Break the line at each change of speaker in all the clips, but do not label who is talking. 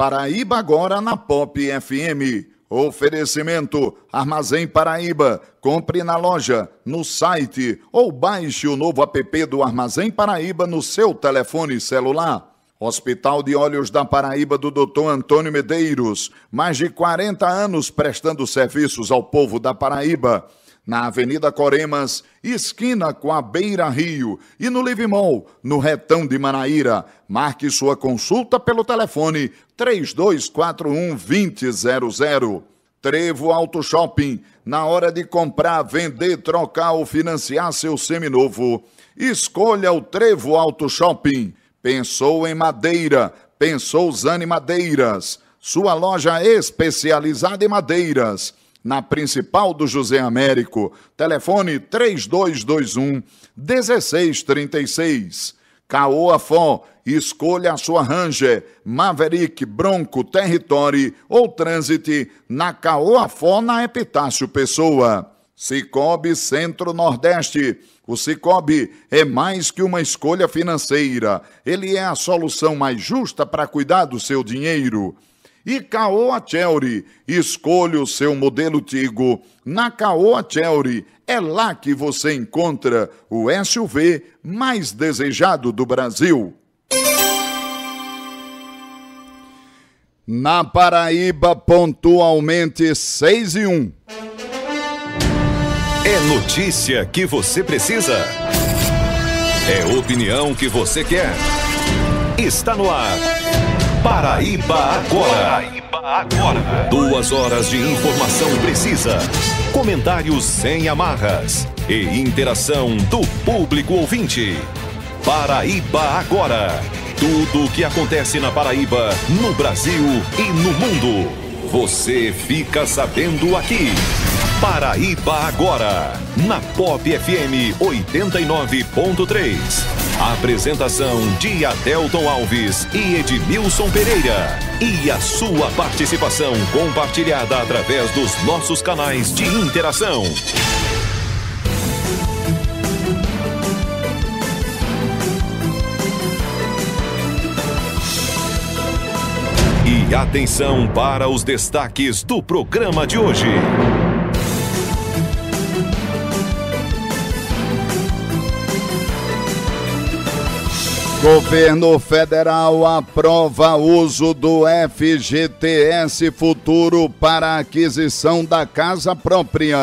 Paraíba agora na Pop FM. Oferecimento Armazém Paraíba. Compre na loja, no site ou baixe o novo app do Armazém Paraíba no seu telefone celular. Hospital de Olhos da Paraíba do Dr. Antônio Medeiros. Mais de 40 anos prestando serviços ao povo da Paraíba na Avenida Coremas, esquina com a Beira Rio, e no Livimol, no Retão de Manaíra. Marque sua consulta pelo telefone 3241 2000. Trevo Auto Shopping, na hora de comprar, vender, trocar ou financiar seu seminovo, escolha o Trevo Auto Shopping. Pensou em madeira, pensou Zane Madeiras, sua loja especializada em madeiras na principal do José Américo. Telefone 3221 1636. Caoa Fó, escolha a sua Ranger, Maverick, Bronco, Territory ou Transit na Caoa Fó, na Epitácio Pessoa. Cicobi Centro-Nordeste. O Cicobi é mais que uma escolha financeira. Ele é a solução mais justa para cuidar do seu dinheiro. E Caoa Chery, escolha o seu modelo Tigo. Na Caoa Chery, é lá que você encontra o SUV mais desejado do Brasil. Na Paraíba, pontualmente 6 e 1.
É notícia que você precisa. É opinião que você quer. Está no ar. Paraíba agora. Paraíba agora. Duas horas de informação precisa, comentários sem amarras e interação do público ouvinte. Paraíba agora. Tudo o que acontece na Paraíba, no Brasil e no mundo. Você fica sabendo aqui. Paraíba agora, na Pop FM 89.3. Apresentação de Adelton Alves e Edmilson Pereira. E a sua participação compartilhada através dos nossos canais de interação. E atenção para os destaques do programa de hoje.
Governo federal aprova uso do FGTS Futuro para aquisição da casa própria.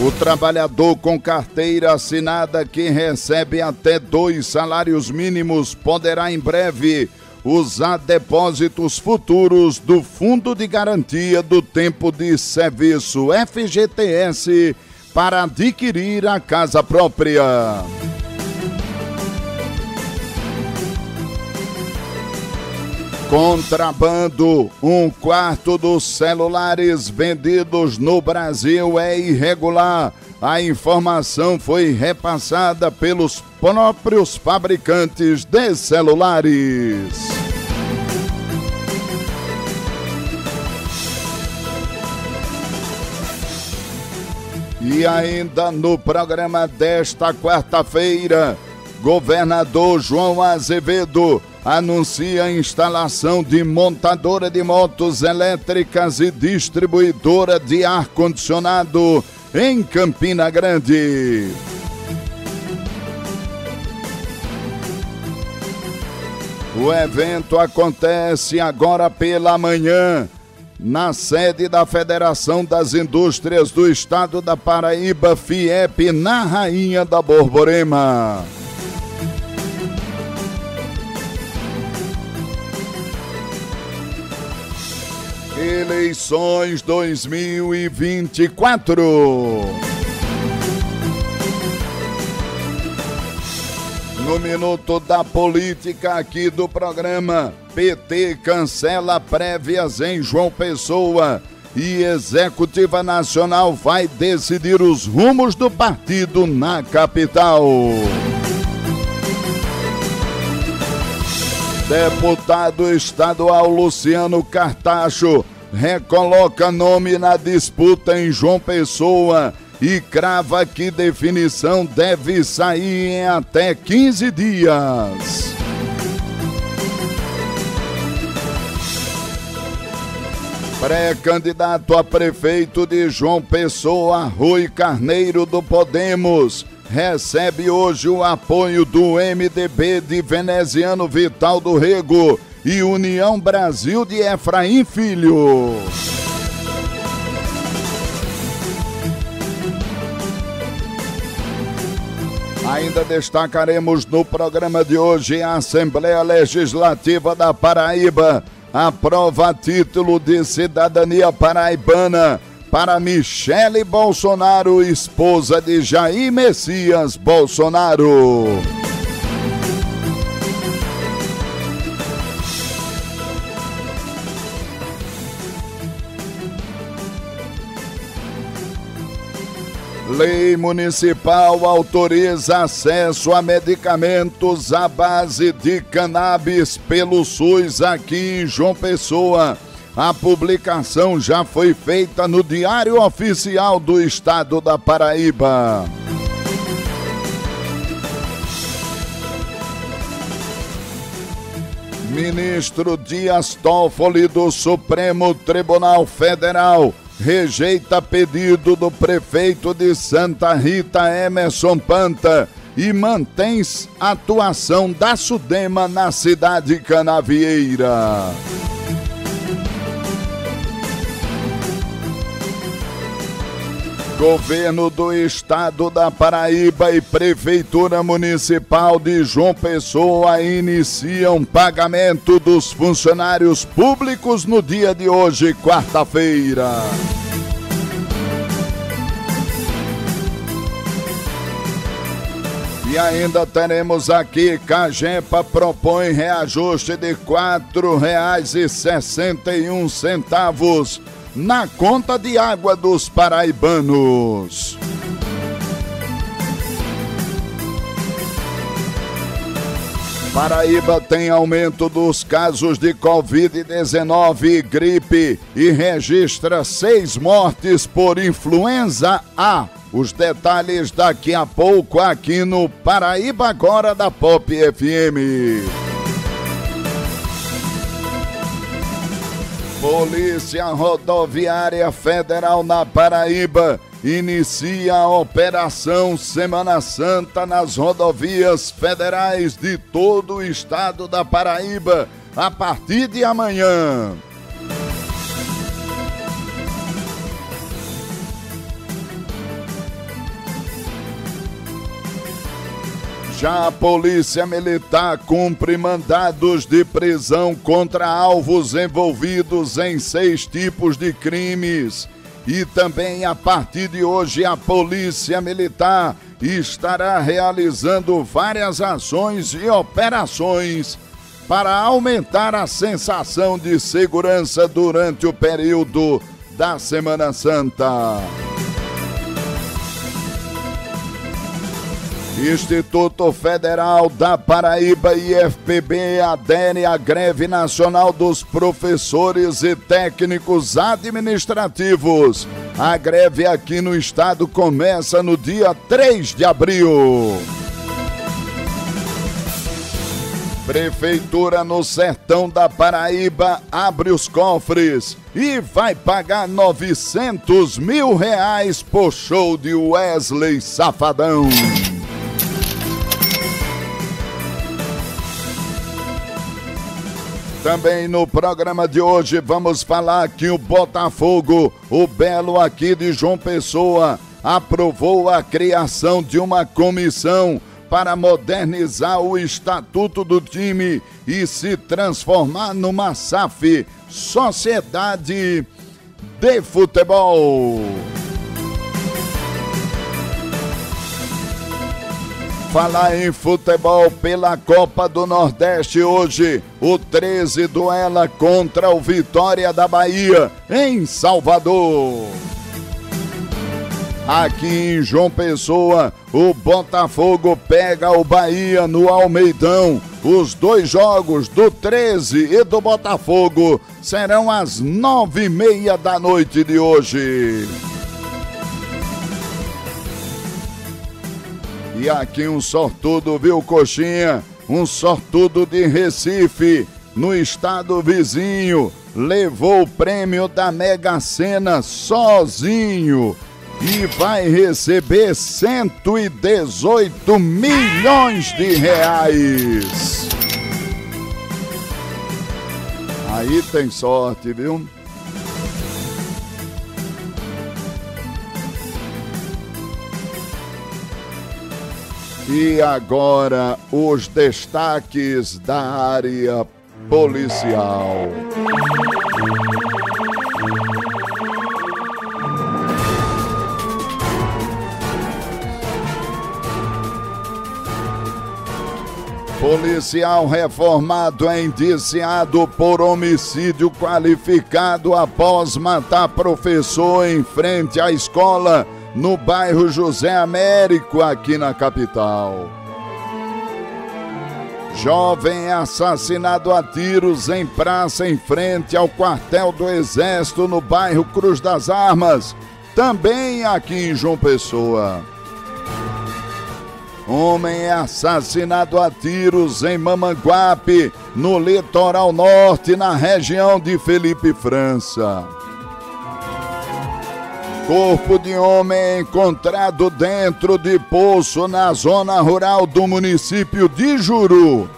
O trabalhador com carteira assinada que recebe até dois salários mínimos poderá em breve usar depósitos futuros do Fundo de Garantia do Tempo de Serviço FGTS para adquirir a casa própria. Contrabando: um quarto dos celulares vendidos no Brasil é irregular. A informação foi repassada pelos próprios fabricantes de celulares. E ainda no programa desta quarta-feira, governador João Azevedo anuncia a instalação de montadora de motos elétricas e distribuidora de ar-condicionado em Campina Grande. O evento acontece agora pela manhã na sede da Federação das Indústrias do Estado da Paraíba, FIEP, na Rainha da Borborema. Eleições 2024. No minuto da política aqui do programa, PT cancela prévias em João Pessoa e Executiva Nacional vai decidir os rumos do partido na capital. Deputado estadual Luciano Cartacho recoloca nome na disputa em João Pessoa e crava que definição deve sair em até 15 dias. Pré-candidato a prefeito de João Pessoa, Rui Carneiro do Podemos, recebe hoje o apoio do MDB de Veneziano Vital do Rego e União Brasil de Efraim Filho. Ainda destacaremos no programa de hoje a Assembleia Legislativa da Paraíba aprova título de cidadania paraibana para Michele Bolsonaro, esposa de Jair Messias Bolsonaro. Lei municipal autoriza acesso a medicamentos à base de cannabis pelo SUS aqui em João Pessoa. A publicação já foi feita no Diário Oficial do Estado da Paraíba. Ministro Dias Toffoli do Supremo Tribunal Federal rejeita pedido do prefeito de Santa Rita, Emerson Panta, e mantém atuação da Sudema na cidade canavieira. Governo do Estado da Paraíba e Prefeitura Municipal de João Pessoa iniciam pagamento dos funcionários públicos no dia de hoje, quarta-feira. E ainda teremos aqui, Cagepa propõe reajuste de R$ 4,61 na conta de água dos paraibanos. Paraíba tem aumento dos casos de Covid-19 e gripe e registra seis mortes por influenza A. Os detalhes daqui a pouco aqui no Paraíba Agora da Pop FM. Polícia Rodoviária Federal na Paraíba inicia a Operação Semana Santa nas rodovias federais de todo o estado da Paraíba a partir de amanhã. Já a Polícia Militar cumpre mandados de prisão contra alvos envolvidos em seis tipos de crimes. E também a partir de hoje a Polícia Militar estará realizando várias ações e operações para aumentar a sensação de segurança durante o período da Semana Santa. Instituto Federal da Paraíba e adere à greve nacional dos professores e técnicos administrativos. A greve aqui no estado começa no dia 3 de abril. Prefeitura no sertão da Paraíba abre os cofres e vai pagar 900 mil reais por show de Wesley Safadão. Também no programa de hoje vamos falar que o Botafogo, o Belo aqui de João Pessoa, aprovou a criação de uma comissão para modernizar o estatuto do time e se transformar numa SAF, Sociedade de Futebol. Falar em futebol pela Copa do Nordeste hoje, o 13 duela contra o Vitória da Bahia em Salvador. Aqui em João Pessoa, o Botafogo pega o Bahia no Almeidão. Os dois jogos do 13 e do Botafogo serão às nove e meia da noite de hoje. E aqui um sortudo, viu, Coxinha? Um sortudo de Recife, no estado vizinho. levou o prêmio da Mega Sena sozinho e vai receber 118 milhões de reais. Aí tem sorte, viu? E agora os destaques da área policial. Policial reformado é indiciado por homicídio qualificado após matar professor em frente à escola no bairro José Américo, aqui na capital. Jovem assassinado a tiros em praça em frente ao quartel do Exército no bairro Cruz das Armas, também aqui em João Pessoa. Homem assassinado a tiros em Mamanguape, no litoral norte, na região de Felipe França. Corpo de homem é encontrado dentro de poço na zona rural do município de Juru.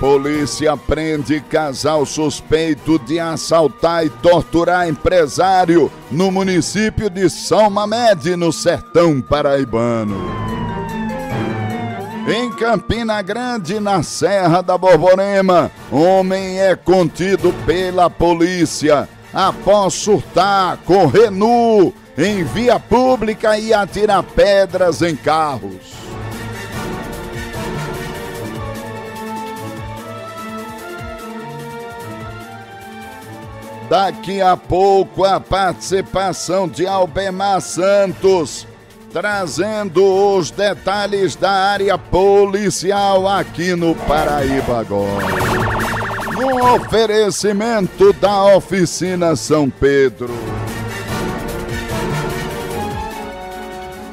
Polícia prende casal suspeito de assaltar e torturar empresário no município de São no sertão paraibano. Em Campina Grande, na Serra da Borborema, homem é contido pela polícia após surtar, correr nu em via pública e atirar pedras em carros. Daqui a pouco a participação de Albemar Santos, trazendo os detalhes da área policial aqui no Paraíba agora. No oferecimento da Oficina São Pedro.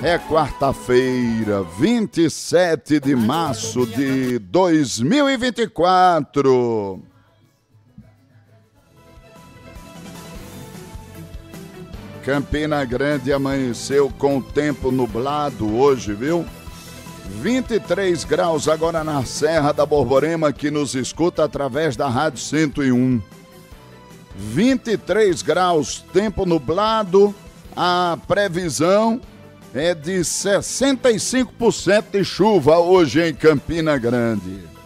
É quarta-feira, 27 de março de 2024. Campina Grande amanheceu com tempo nublado hoje, viu? 23 graus agora na Serra da Borborema, que nos escuta através da Rádio 101. 23 graus, tempo nublado, a previsão é de 65% de chuva hoje em Campina Grande.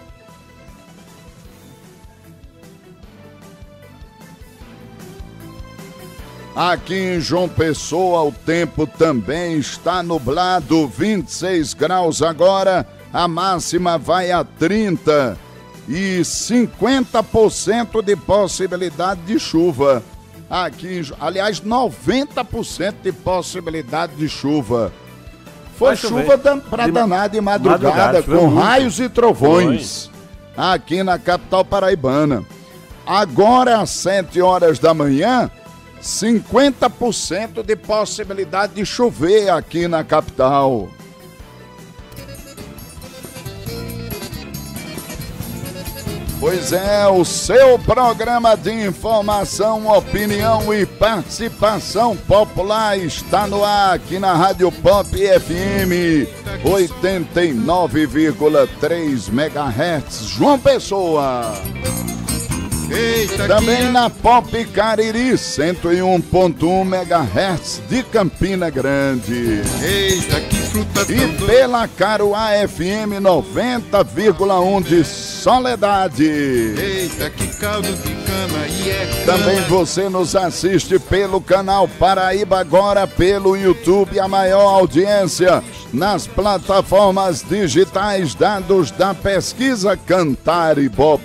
Aqui em João Pessoa o tempo também está nublado, 26 graus agora, a máxima vai a 30 e 50% de possibilidade de chuva. Aqui, aliás, 90% de possibilidade de chuva. Foi chuva dan para danar de madrugada, madrugada com muito. raios e trovões aqui na capital paraibana. Agora às 7 horas da manhã, 50% de possibilidade de chover aqui na capital. Pois é, o seu programa de informação, opinião e participação popular está no ar aqui na Rádio Pop FM 89,3 MHz, João Pessoa. Eita, Também na Pop Cariri 101.1 MHz de Campina Grande. Eita, que fruta E pela Caruá FM 90,1 de Soledade. Eita, que caldo de cana e é cana. Também você nos assiste pelo canal Paraíba Agora, pelo YouTube, a maior audiência nas plataformas digitais, dados da pesquisa Cantar e Bop.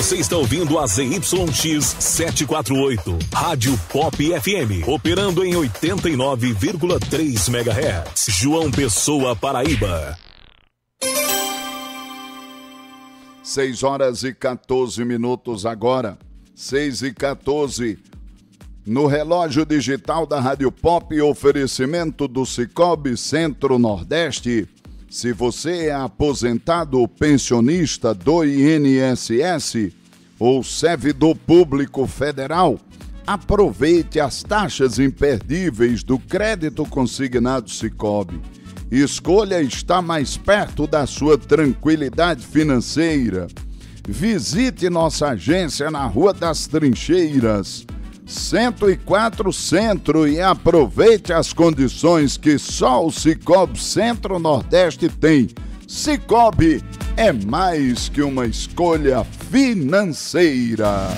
Você está ouvindo a ZYX 748, Rádio Pop FM, operando em 89,3 MHz. João Pessoa, Paraíba.
6 horas e 14 minutos agora. 6 e 14. No relógio digital da Rádio Pop, oferecimento do Cicobi Centro-Nordeste. Se você é aposentado pensionista do INSS ou servidor público federal, aproveite as taxas imperdíveis do crédito consignado Cicobi Escolha estar mais perto da sua tranquilidade financeira. Visite nossa agência na Rua das Trincheiras, 104 Centro e aproveite as condições que só o Cicobi Centro-Nordeste tem. Cicobi é mais que uma escolha financeira.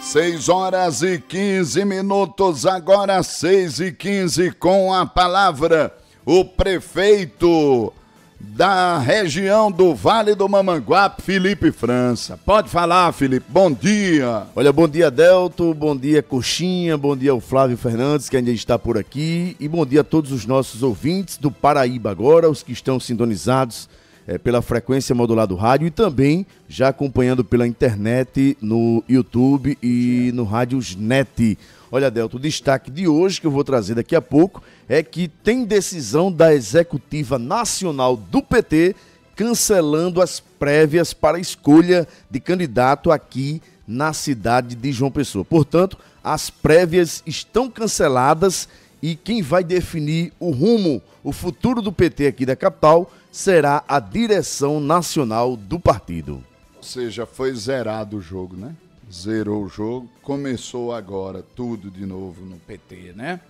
6 horas e 15 minutos, agora 6 e 15, com a palavra o prefeito da região do Vale do Mamanguape, Felipe França. Pode falar, Felipe. Bom dia.
Olha, bom dia, Delto. Bom dia, Coxinha. Bom dia ao Flávio Fernandes, que ainda está por aqui. E bom dia a todos os nossos ouvintes do Paraíba agora, os que estão sintonizados é, pela frequência modular do rádio e também já acompanhando pela internet, no YouTube e no Rádios Net. Olha, Delto, o destaque de hoje que eu vou trazer daqui a pouco é que tem decisão da Executiva Nacional do PT cancelando as prévias para escolha de candidato aqui na cidade de João Pessoa. Portanto, as prévias estão canceladas e quem vai definir o rumo, o futuro do PT aqui da capital será a direção nacional do partido.
Ou seja, foi zerado o jogo, né? Zerou o jogo, começou agora tudo de novo no PT, né?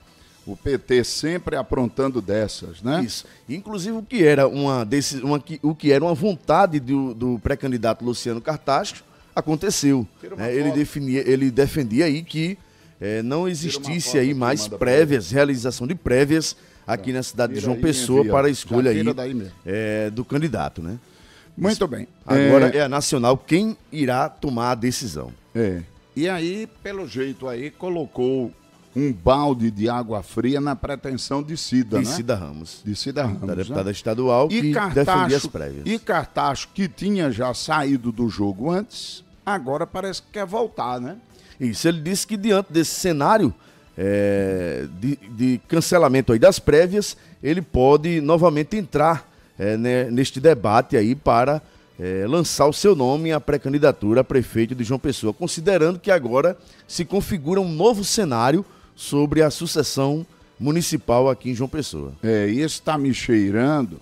O PT sempre aprontando dessas, né?
Isso. Inclusive o que era uma, desse, uma o que era uma vontade do, do pré-candidato Luciano Cartastro aconteceu. Né? Ele, definia, ele defendia aí que é, não existisse aí mais prévias, realização de prévias aqui na cidade de João Pessoa para a escolha aí é, do candidato, né?
Muito bem.
Agora é... é a Nacional quem irá tomar a decisão.
É. E aí, pelo jeito aí, colocou um balde de água fria na pretensão de Cida,
de
né?
Cida Ramos.
De Cida Ramos. Da
né? deputada né? estadual e que Cartacho, defendia as prévias.
E Cartacho, que tinha já saído do jogo antes, agora parece que quer voltar, né?
Isso, ele disse que diante desse cenário é, de, de, cancelamento aí das prévias, ele pode novamente entrar é, né, neste debate aí para é, lançar o seu nome à pré-candidatura a prefeito de João Pessoa, considerando que agora se configura um novo cenário sobre a sucessão municipal aqui em João Pessoa.
É, isso está me cheirando,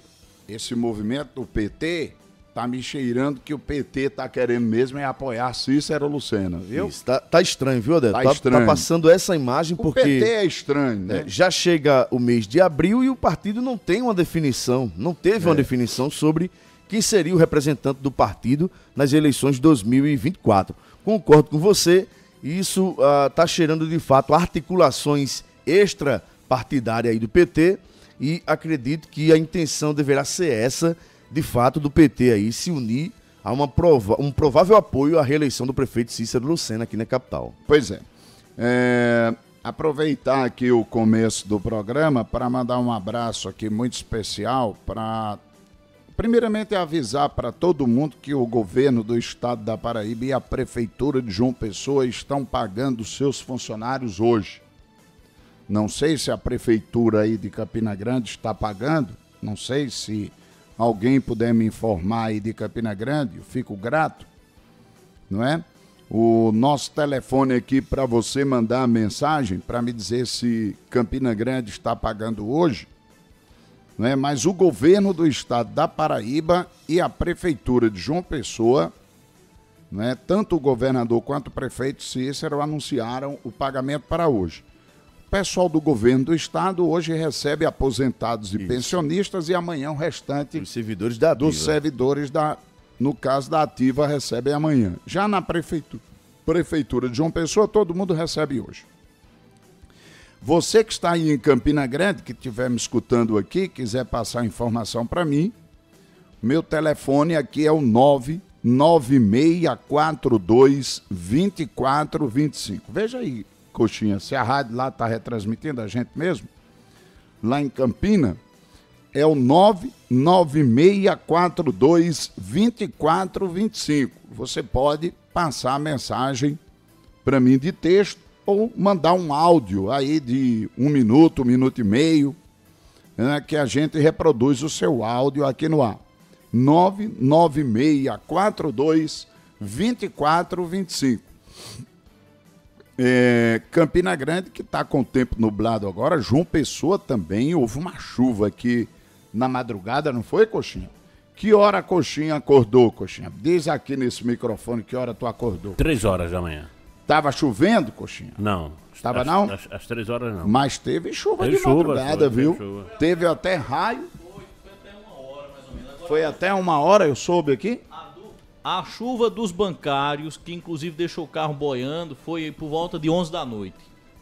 esse movimento do PT tá me cheirando que o PT tá querendo mesmo é apoiar Cícero Lucena, viu?
Isso, tá, tá estranho, viu, Adélio? Tá, tá, tá estranho. tá passando essa imagem o porque... O
PT é estranho, né?
É, já chega o mês de abril e o partido não tem uma definição, não teve é. uma definição sobre quem seria o representante do partido nas eleições de 2024. Concordo com você, isso uh, tá cheirando de fato articulações extra partidárias aí do PT e acredito que a intenção deverá ser essa de fato, do PT aí se unir a uma prova, um provável apoio à reeleição do prefeito Cícero Lucena aqui na capital.
Pois é. é aproveitar aqui o começo do programa para mandar um abraço aqui muito especial para primeiramente avisar para todo mundo que o governo do estado da Paraíba e a prefeitura de João Pessoa estão pagando seus funcionários hoje. Não sei se a prefeitura aí de Campina Grande está pagando, não sei se alguém puder me informar aí de Campina Grande, eu fico grato, não é? O nosso telefone aqui para você mandar a mensagem para me dizer se Campina Grande está pagando hoje, não é? Mas o governo do estado da Paraíba e a prefeitura de João Pessoa, não é? Tanto o governador quanto o prefeito Cícero anunciaram o pagamento para hoje pessoal do governo do estado hoje recebe aposentados e Isso. pensionistas e amanhã o restante
Os servidores da
dos servidores da no caso da ativa recebem amanhã. Já na prefeitura, prefeitura de João Pessoa todo mundo recebe hoje. Você que está aí em Campina Grande, que estiver me escutando aqui, quiser passar informação para mim, meu telefone aqui é o 99642 2425. Veja aí, Coxinha, se a rádio lá está retransmitindo a gente mesmo, lá em Campina, é o 99642 2425. Você pode passar a mensagem para mim de texto ou mandar um áudio aí de um minuto, um minuto e meio, né, que a gente reproduz o seu áudio aqui no ar. 99642 2425. É, Campina Grande, que está com o tempo nublado agora, João Pessoa também, houve uma chuva aqui na madrugada, não foi, Coxinha? Que hora a Coxinha acordou, Coxinha? Diz aqui nesse microfone que hora tu acordou.
Três horas da manhã.
Tava chovendo, Coxinha?
Não.
Estava não?
Às, três horas não.
Mas teve chuva
Teve
de
chuva,
madrugada,
foi,
viu?
teve.
Teve até raio. Foi até uma hora, eu soube aqui.
A chuva dos bancários, que inclusive deixou o carro boiando, foi por volta de 11 da noite.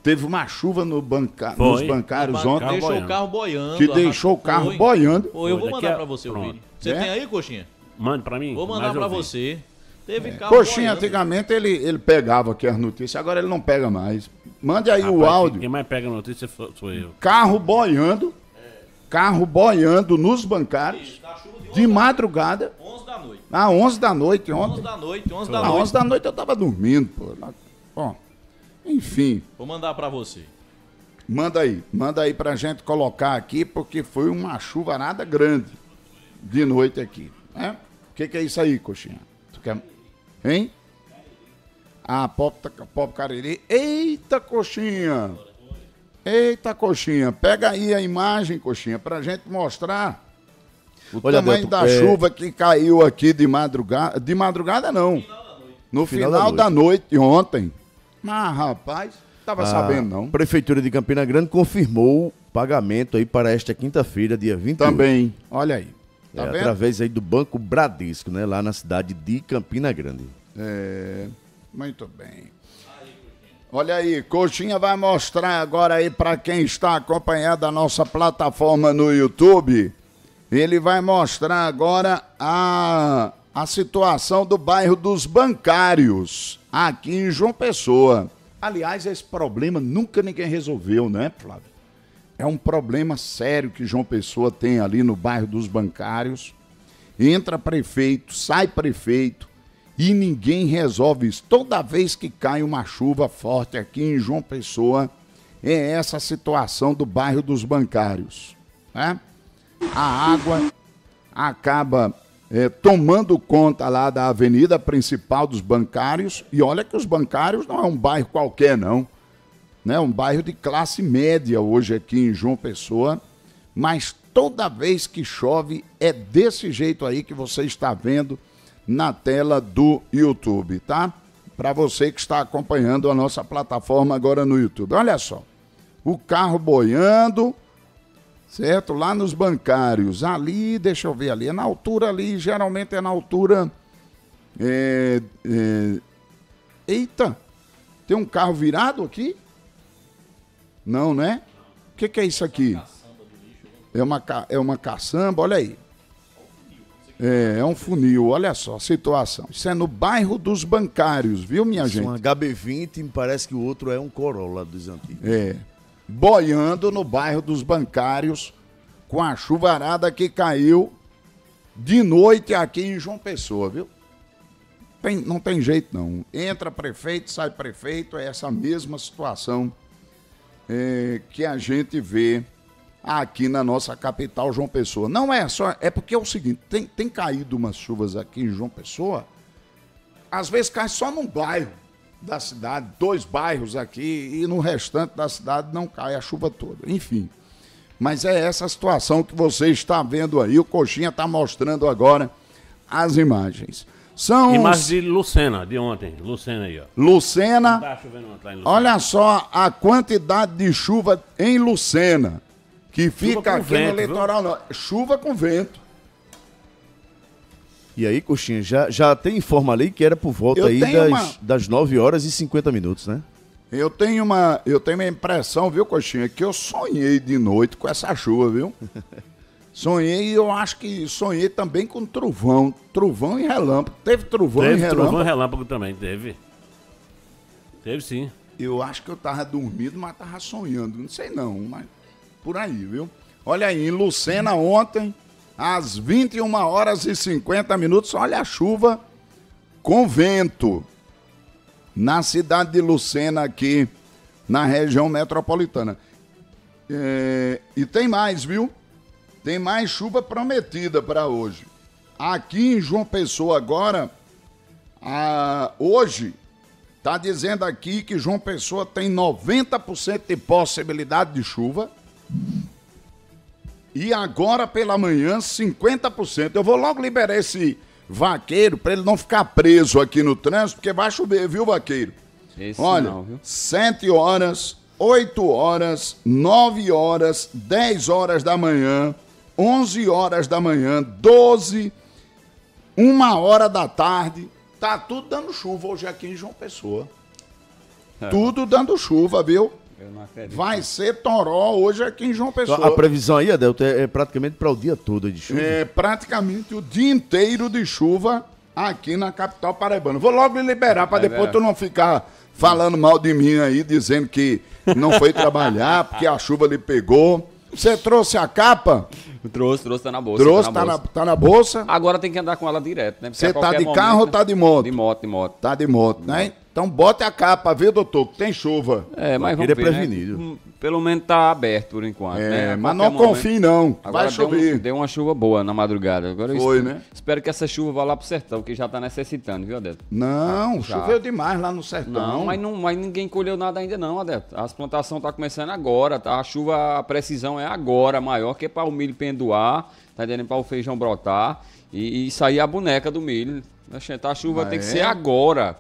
Teve uma chuva no banca...
Foi.
nos bancários
Ba-
ontem.
deixou o carro boiando.
Que deixou o carro
Foi.
boiando.
Foi, eu vou mandar
a-
pra você,
pronto.
ouvir. Você
É?
tem aí, Coxinha?
Mande pra mim.
Vou mandar
vi.
você. Teve carro
Coxinha,
boiando.
antigamente ele, ele pegava aqui as notícias, agora ele não pega mais. Mande aí o
Rapaz,
áudio.
Quem mais pega notícia sou, eu.
Carro boiando. Carro boiando nos bancários.
De 11,
De madrugada.
11 da noite.
Às 11 da noite
11
ontem.
da noite, 11 da
Às
noite.
11 da noite eu tava dormindo, pô. Bom, enfim.
Vou mandar pra você.
Manda aí, manda aí pra gente colocar aqui, porque foi uma chuvarada grande de noite aqui. né? O que, que é isso aí, coxinha? Tu quer... Hein? Ah, pop, pop cariri. Eita, coxinha! Eita, coxinha. Pega aí a imagem, coxinha, pra gente mostrar o
Olha,
tamanho da
é-
chuva que caiu aqui de madrugada. De madrugada, não. No
Final
final,
da
da, noite. ontem. Mas, rapaz, tava
A
sabendo, não.
Prefeitura de Campina Grande confirmou o pagamento aí para esta quinta-feira, dia 28.
Também. Olha aí. Tá
É, através aí do Banco Bradesco, né, lá na cidade de Campina Grande.
É, muito bem. Olha aí, Coxinha vai mostrar agora aí para quem está acompanhando a nossa plataforma no YouTube. Ele vai mostrar agora a, a situação do bairro dos bancários, aqui em João Pessoa. Aliás, esse problema nunca ninguém resolveu, né, Flávio? É um problema sério que João Pessoa tem ali no bairro dos bancários. Entra prefeito, sai prefeito e ninguém resolve isso. Toda vez que cai uma chuva forte aqui em João Pessoa, é essa situação do bairro dos bancários. Né? A água acaba é, tomando conta lá da avenida principal dos bancários. E olha que os bancários não é um bairro qualquer, não né, um bairro de classe média hoje aqui em João Pessoa, mas toda vez que chove é desse jeito aí que você está vendo na tela do YouTube, tá? Para você que está acompanhando a nossa plataforma agora no YouTube. Olha só, o carro boiando, certo? Lá nos bancários, ali, deixa eu ver ali, é na altura ali, geralmente é na altura. é, é, eita, tem um carro virado aqui? Não, né? O que, que é isso aqui? É uma, ca- é uma caçamba, olha aí. É, é um funil, olha só a situação. Isso é no bairro dos bancários, viu, minha
Isso,
gente?
um HB20, me parece que o outro é um Corolla dos antigos.
É. Boiando no bairro dos bancários com a chuvarada que caiu de noite aqui em João Pessoa, viu? Tem- não tem jeito não. Entra prefeito, sai prefeito, é essa mesma situação é, que a gente vê aqui na nossa capital, João Pessoa. Não é só, é porque é o seguinte, tem, tem caído umas chuvas aqui em João Pessoa, às vezes cai só num bairro da cidade, dois bairros aqui, e no restante da cidade não cai a chuva toda. Enfim. Mas é essa situação que você está vendo aí. O Coxinha está mostrando agora as imagens. São
Imagem de Lucena, de ontem. Lucena aí, ó.
Lucena.
Tá chovendo ontem lá em Lucena.
Olha só a quantidade de chuva em Lucena, que fica aqui
vento,
no litoral. Chuva com vento.
E aí, Coxinha, já, já tem informa ali que era por volta
Eu
aí das,
uma-
das 9 horas e 50 minutos, né?
Eu tenho uma, eu tenho uma impressão, viu, Coxinha, que eu sonhei de noite com essa chuva, viu? sonhei e eu acho que sonhei também com trovão, trovão e relâmpago. Teve trovão e
Teve
relâmpago.
trovão e relâmpago também, teve. Teve sim.
Eu acho que eu tava dormindo, mas tava sonhando. Não sei não, mas por aí, viu? Olha aí, em Lucena ontem, às 21 horas e 50 minutos, olha a chuva com vento na cidade de Lucena, aqui na região metropolitana. É, e tem mais, viu? Tem mais chuva prometida para hoje. Aqui em João Pessoa agora, a, hoje, está dizendo aqui que João Pessoa tem 90% de possibilidade de chuva. E agora pela manhã, 50%. Eu vou logo liberar esse vaqueiro para ele não ficar preso aqui no trânsito, porque vai chover, viu, vaqueiro?
Esse
Olha,
não, viu?
7 horas, 8 horas, 9 horas, 10 horas da manhã, 11 horas da manhã, 12, 1 hora da tarde. Tá tudo dando chuva hoje aqui em João Pessoa. Tudo dando chuva, viu?
Eu não acredito.
Vai ser toró hoje aqui em João
A
Pessoa.
previsão aí, Adelto, é, é praticamente para o dia todo de chuva.
É praticamente o dia inteiro de chuva aqui na capital paraibana. Vou logo lhe liberar para depois tu não ficar falando mal de mim aí, dizendo que não foi trabalhar porque a chuva lhe pegou. Você trouxe a capa?
Trouxe, trouxe, tá na bolsa.
Trouxe,
tá
tá
na
na,
bolsa.
tá na bolsa?
Agora tem que andar com ela direto, né?
Você
a
tá de
momento,
carro ou
né?
tá de moto?
De moto, de moto.
Tá de moto, né? Então bote a capa, viu, doutor? Que tem chuva.
É, mas vamos
é
ver, né?
prevenido.
Hum, Pelo menos tá aberto por enquanto,
É,
né?
Mas não
momento-
confie não.
Agora
Vai
deu, um-
chover.
deu uma chuva boa na madrugada. Agora
Foi,
espero,
né?
espero que essa chuva vá lá pro sertão, que já tá necessitando, viu, Adeto?
Não,
Já.
choveu demais lá no sertão.
Não, mas, não, mas ninguém colheu nada ainda não, Adeto. As plantações tá começando agora, tá? A chuva, a precisão é agora, maior que para o milho pendoar, tá entendendo? Para o feijão brotar e, e sair a boneca do milho. Gente, a chuva
Ah,
tem que
é?
ser agora.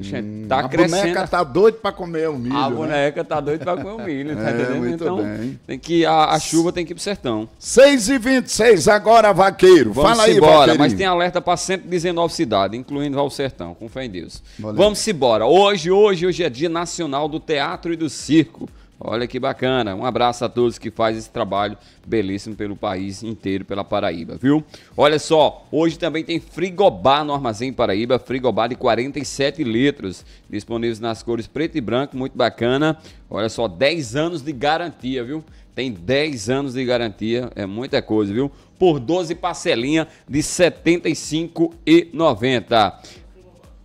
Gente, tá
a
crescendo.
boneca tá doida pra comer o milho.
A
né?
boneca tá doida pra comer o milho, tá
É,
entendendo? então,
bem.
tem que a, a chuva tem que ir pro sertão.
6 e 26 agora, vaqueiro.
Vamos
Fala aí,
embora,
vaqueirinho.
mas tem alerta para 119 cidades, incluindo Val Sertão, com fé em Deus.
Valeu.
Vamos embora. Hoje, hoje, hoje é Dia Nacional do Teatro e do Circo. Olha que bacana. Um abraço a todos que fazem esse trabalho belíssimo pelo país inteiro, pela Paraíba, viu? Olha só, hoje também tem frigobar no Armazém Paraíba, frigobar de 47 litros, disponíveis nas cores preto e branco, muito bacana. Olha só, 10 anos de garantia, viu? Tem 10 anos de garantia, é muita coisa, viu? Por 12 parcelinhas de R$ 75,90.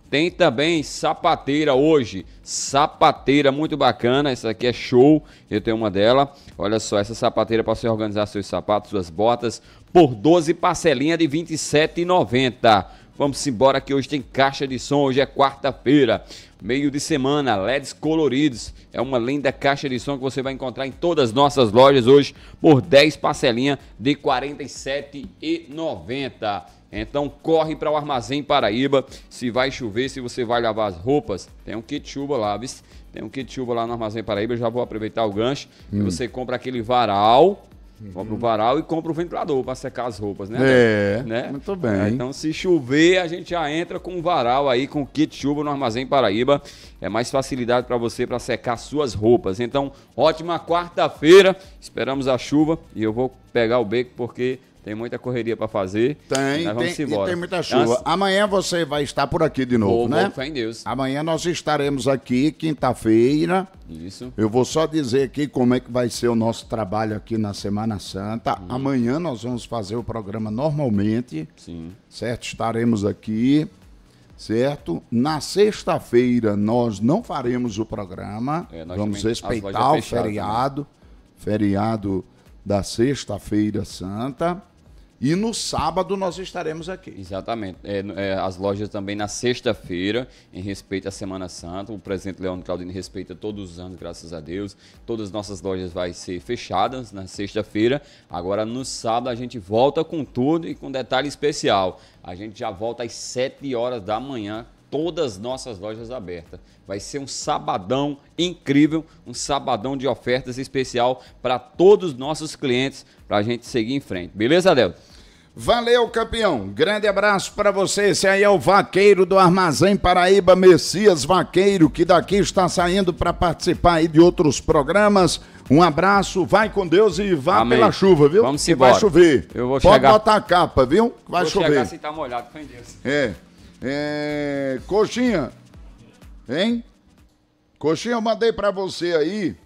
Tem também sapateira hoje. Sapateira muito bacana. Essa aqui é show. Eu tenho uma dela. Olha só, essa sapateira para você organizar seus sapatos, suas botas, por 12 parcelinhas de R$ 27,90. Vamos embora que hoje tem caixa de som. Hoje é quarta-feira. Meio de semana, LEDs coloridos. É uma linda caixa de som que você vai encontrar em todas as nossas lojas hoje por 10 parcelinhas de R$ 47,90. Então corre para o Armazém Paraíba. Se vai chover, se você vai lavar as roupas, tem um kit chuva lá, viu? Tem um kit chuva lá no Armazém Paraíba. Eu já vou aproveitar o gancho. E você compra aquele varal. Compra o varal e compra o ventilador para secar as roupas, né?
É,
né?
muito bem.
É, então, se chover, a gente já entra com o varal aí, com o kit chuva no Armazém Paraíba. É mais facilidade para você para secar suas roupas. Então, ótima quarta-feira. Esperamos a chuva e eu vou pegar o beco porque tem muita correria para fazer.
Tem,
E nós vamos
tem,
embora.
tem muita chuva.
Antes-
Amanhã você vai estar por aqui de novo,
Vou,
né?
vou, fé em Deus.
Amanhã nós estaremos aqui, quinta-feira.
Isso.
Eu vou só dizer aqui como é que vai ser o nosso trabalho aqui na Semana Santa.
Uhum.
Amanhã nós vamos fazer o programa normalmente,
Sim.
certo? Estaremos aqui, certo? Na sexta-feira nós não faremos o programa.
É, nós
vamos
também-
respeitar o
fechadas
feriado, feriado da sexta-feira santa. E no sábado nós estaremos aqui.
Exatamente. É, é, as lojas também na sexta-feira, em respeito à Semana Santa. O presidente Leandro Claudino respeita todos os anos, graças a Deus. Todas as nossas lojas vão ser fechadas na sexta-feira. Agora, no sábado, a gente volta com tudo e com detalhe especial. A gente já volta às 7 horas da manhã, todas as nossas lojas abertas. Vai ser um sabadão incrível, um sabadão de ofertas especial para todos os nossos clientes, para a gente seguir em frente. Beleza, Adel?
Valeu, campeão. Grande abraço para você. Esse aí é o vaqueiro do Armazém Paraíba, Messias Vaqueiro, que daqui está saindo para participar aí de outros programas. Um abraço, vai com Deus e vá
Amém.
pela chuva, viu?
Vamos embora.
vai chover.
Eu vou
Pode
chegar-
botar a capa, viu? Vai
Vou
chover.
chegar se tá molhado, em Deus.
É. é. Coxinha. Hein? Coxinha, eu mandei pra você aí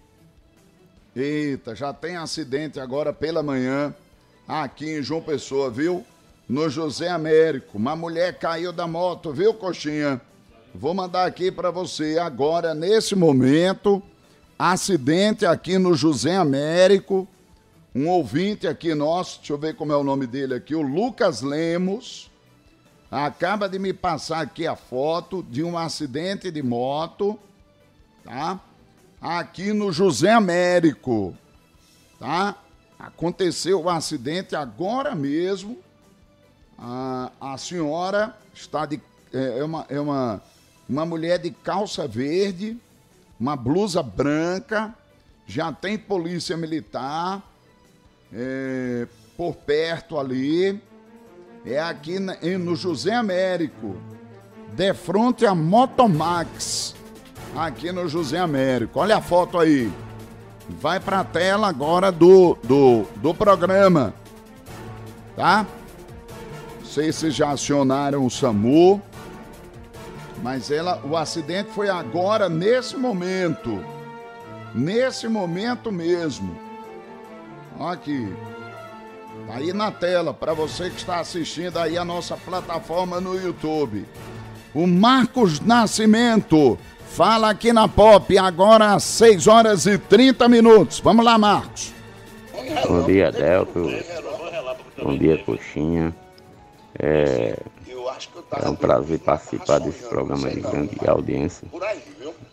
Eita, já tem acidente agora pela manhã aqui em João Pessoa, viu? No José Américo. Uma mulher caiu da moto, viu, Coxinha? Vou mandar aqui para você agora, nesse momento, acidente aqui no José Américo. Um ouvinte aqui nosso, deixa eu ver como é o nome dele aqui, o Lucas Lemos, acaba de me passar aqui a foto de um acidente de moto, tá? Aqui no José Américo, tá? Aconteceu o acidente agora mesmo. A, a senhora está de. É, é uma, é uma, uma mulher de calça verde, uma blusa branca, já tem polícia militar é, por perto ali. É aqui no José Américo, de frente a Motomax, aqui no José Américo. Olha a foto aí. Vai para a tela agora do, do, do programa. Tá? Não sei se já acionaram o SAMU. Mas ela, o acidente foi agora, nesse momento. Nesse momento mesmo. Aqui. Tá aí na tela para você que está assistindo aí a nossa plataforma no YouTube. O Marcos Nascimento fala aqui na Pop agora às 6 horas e 30 minutos. Vamos lá, Marcos.
Bom dia, Delto. Bom dia, Coxinha. É, é um prazer participar desse programa de grande audiência.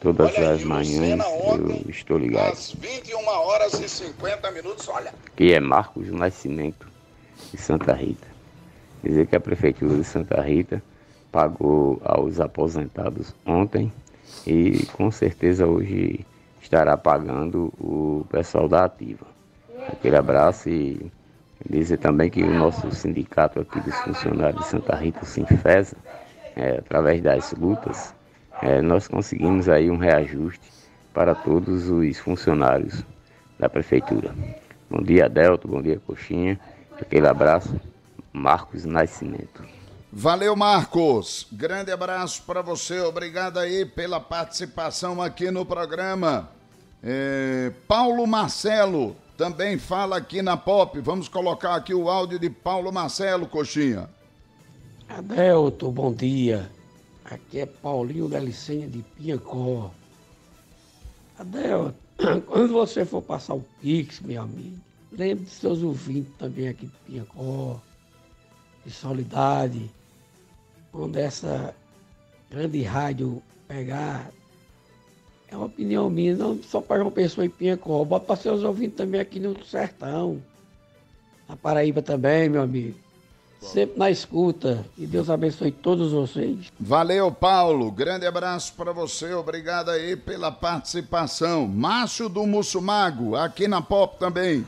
Todas as manhãs eu estou ligado. Às
21 horas e 50 minutos, olha.
Que é Marcos Nascimento de Santa Rita. Dizer que a Prefeitura de Santa Rita pagou aos aposentados ontem e com certeza hoje estará pagando o pessoal da Ativa. Aquele abraço e Dizer também que o nosso sindicato aqui dos funcionários de Santa Rita, o Sinfesa, é, através das lutas, é, nós conseguimos aí um reajuste para todos os funcionários da prefeitura. Bom dia, Delto, bom dia, Coxinha. Aquele abraço, Marcos Nascimento.
Valeu, Marcos. Grande abraço para você. Obrigado aí pela participação aqui no programa. É, Paulo Marcelo também fala aqui na Pop. Vamos colocar aqui o áudio de Paulo Marcelo Coxinha.
Adelto, bom dia. Aqui é Paulinho da Licenha de Piancó. Adelto, quando você for passar o Pix, meu amigo, lembre de seus ouvintes também aqui de Piancó, de Solidade, quando essa grande rádio pegar é uma opinião minha, não só para uma pessoa em Pinhacó, bota para seus ouvintes também aqui no Sertão. Na Paraíba também, meu amigo. Sempre na escuta. E Deus abençoe todos vocês.
Valeu, Paulo. Grande abraço para você. Obrigado aí pela participação. Márcio do Mussumago, aqui na Pop também.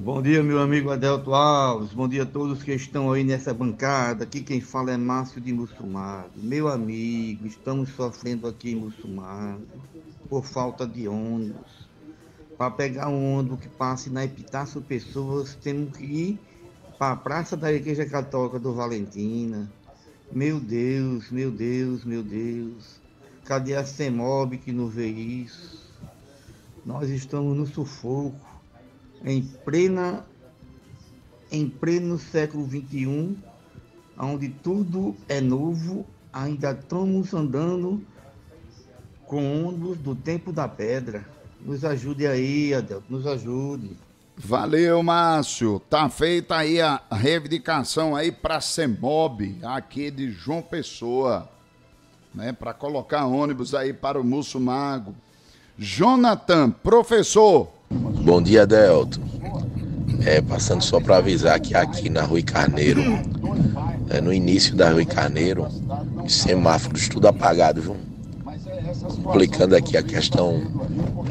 Bom dia, meu amigo Adelto Alves. Bom dia a todos que estão aí nessa bancada. Aqui quem fala é Márcio de Mussumado. Meu amigo, estamos sofrendo aqui em Mussumado por falta de ônibus. Para pegar um ônibus que passe na Epitácio Pessoas, temos que ir para a Praça da Igreja Católica do Valentina. Meu Deus, meu Deus, meu Deus. Cadê a CEMOB que não vê isso? Nós estamos no sufoco em plena em pleno século XXI, onde tudo é novo, ainda estamos andando com ônibus do tempo da pedra. Nos ajude aí, Adelto, nos ajude.
Valeu, Márcio. Tá feita aí a reivindicação aí para Semob, aqui de João Pessoa, né, para colocar ônibus aí para o Musso Mago. Jonathan, professor,
Bom dia, Delto. É, passando só para avisar que aqui na Rui Carneiro, é, no início da Rui Carneiro, os semáforos tudo apagado, viu? Complicando aqui a questão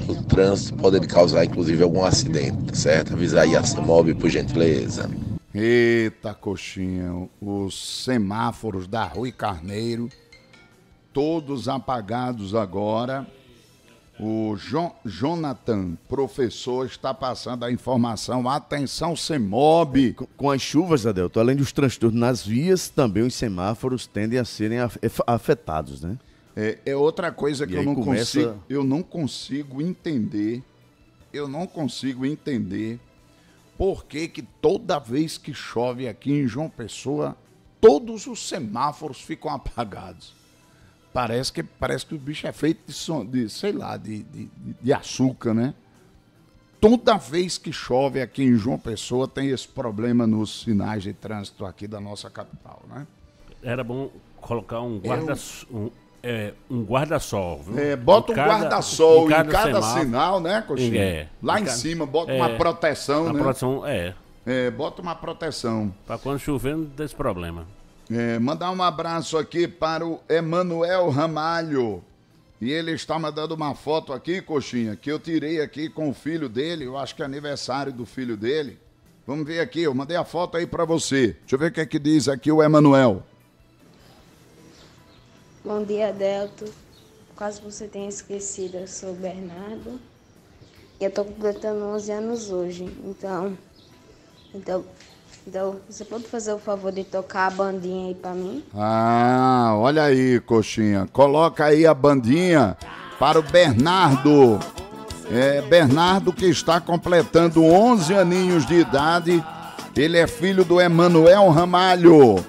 do trânsito, podendo causar inclusive algum acidente, tá certo? Avisar aí a CEMOB, por gentileza.
Eita, coxinha, os semáforos da Rui Carneiro, todos apagados agora o jo Jonathan, professor, está passando a informação. Atenção, CEMOB.
Com, com as chuvas, Adelto, além dos transtornos nas vias, também os semáforos tendem a serem afetados, né?
É, é outra coisa que eu não, começa... consigo, eu não consigo entender. eu não consigo entender por que, que toda vez que chove aqui em João Pessoa, todos os semáforos ficam apagados. Parece que, parece que o bicho é feito de, som- de sei lá, de, de, de açúcar, né? Toda vez que chove aqui em João Pessoa tem esse problema nos sinais de trânsito aqui da nossa capital, né?
Era bom colocar um guarda um, é, um guarda-sol. viu?
É, bota
Em
um
cada-
guarda-sol em cada,
semáforo.
sinal, né, Coxinha?
É.
Lá em
cada-
cima, bota
é,
uma proteção,
uma
né?
proteção, é.
É, bota uma proteção.
Pra quando chover não ter esse problema.
É, mandar um abraço aqui para o Emanuel Ramalho. E ele está mandando uma foto aqui, Coxinha, que eu tirei aqui com o filho dele. Eu acho que é aniversário do filho dele. Vamos ver aqui, eu mandei a foto aí para você. Deixa eu ver o que é que diz aqui o Emanuel.
Bom dia, Delto. Caso você tenha esquecido, eu sou o Bernardo. E eu tô completando 11 anos hoje. Então, então, então, você pode fazer o favor de tocar a bandinha aí pra mim?
Ah, olha aí, coxinha. Coloca aí a bandinha para o Bernardo. É, Bernardo que está completando 11 aninhos de idade. Ele é filho do Emanuel Ramalho.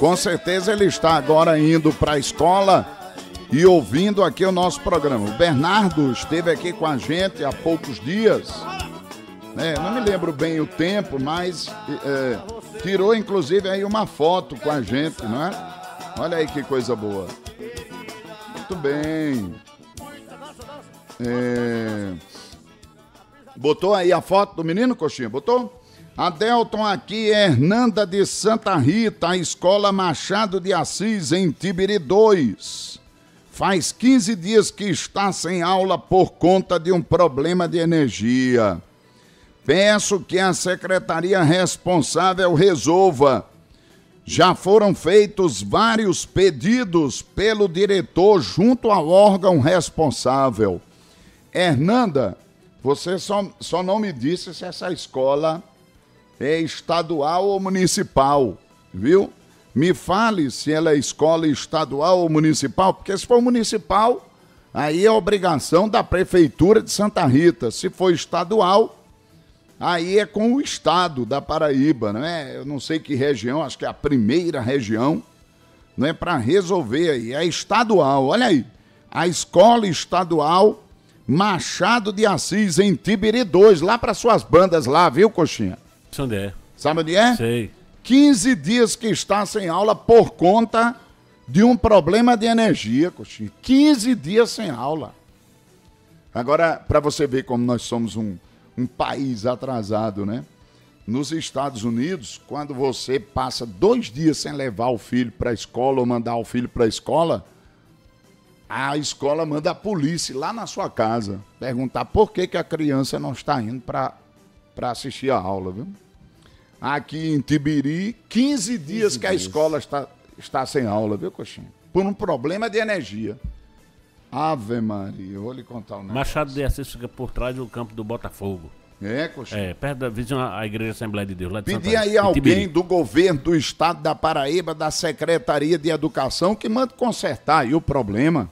Com certeza ele está agora indo para a escola e ouvindo aqui o nosso programa. O Bernardo esteve aqui com a gente há poucos dias. Né? não me lembro bem o tempo, mas é, tirou inclusive aí uma foto com a gente, não é? Olha aí que coisa boa. Muito bem. É, Botou aí a foto do menino, Coxinha? Botou? A Delton aqui é Hernanda de Santa Rita, a Escola Machado de Assis, em Tibiri 2. Faz 15 dias que está sem aula por conta de um problema de energia. Peço que a secretaria responsável resolva. Já foram feitos vários pedidos pelo diretor junto ao órgão responsável. Hernanda, você só, só não me disse se essa escola é estadual ou municipal, viu? Me fale se ela é escola estadual ou municipal, porque se for municipal, aí é obrigação da prefeitura de Santa Rita. Se for estadual, aí é com o estado da Paraíba, não é? Eu não sei que região, acho que é a primeira região, não é para resolver aí, é estadual. Olha aí, a escola estadual Machado de Assis em Tibiri 2, lá para suas bandas lá, viu, Coxinha?
Sei onde é.
Sabe onde é?
Sei.
15 dias que está sem aula por conta de um problema de energia, Coxinha. 15 dias sem aula. Agora, para você ver como nós somos um, um país atrasado, né? Nos Estados Unidos, quando você passa dois dias sem levar o filho para a escola ou mandar o filho para a escola, a escola manda a polícia lá na sua casa perguntar por que, que a criança não está indo para assistir a aula, viu? Aqui em Tibiri, 15 dias que a escola está, está sem aula, viu, Coxinha? Por um problema de energia. Ave Maria, eu vou lhe contar um negócio.
Machado de Assis fica por trás do campo do Botafogo.
É, Coxinha?
É, perto da vizinha a Igreja Assembleia de Deus, lá de
Pedir
Santa-
aí alguém do governo do estado da Paraíba, da Secretaria de Educação, que mande consertar aí o problema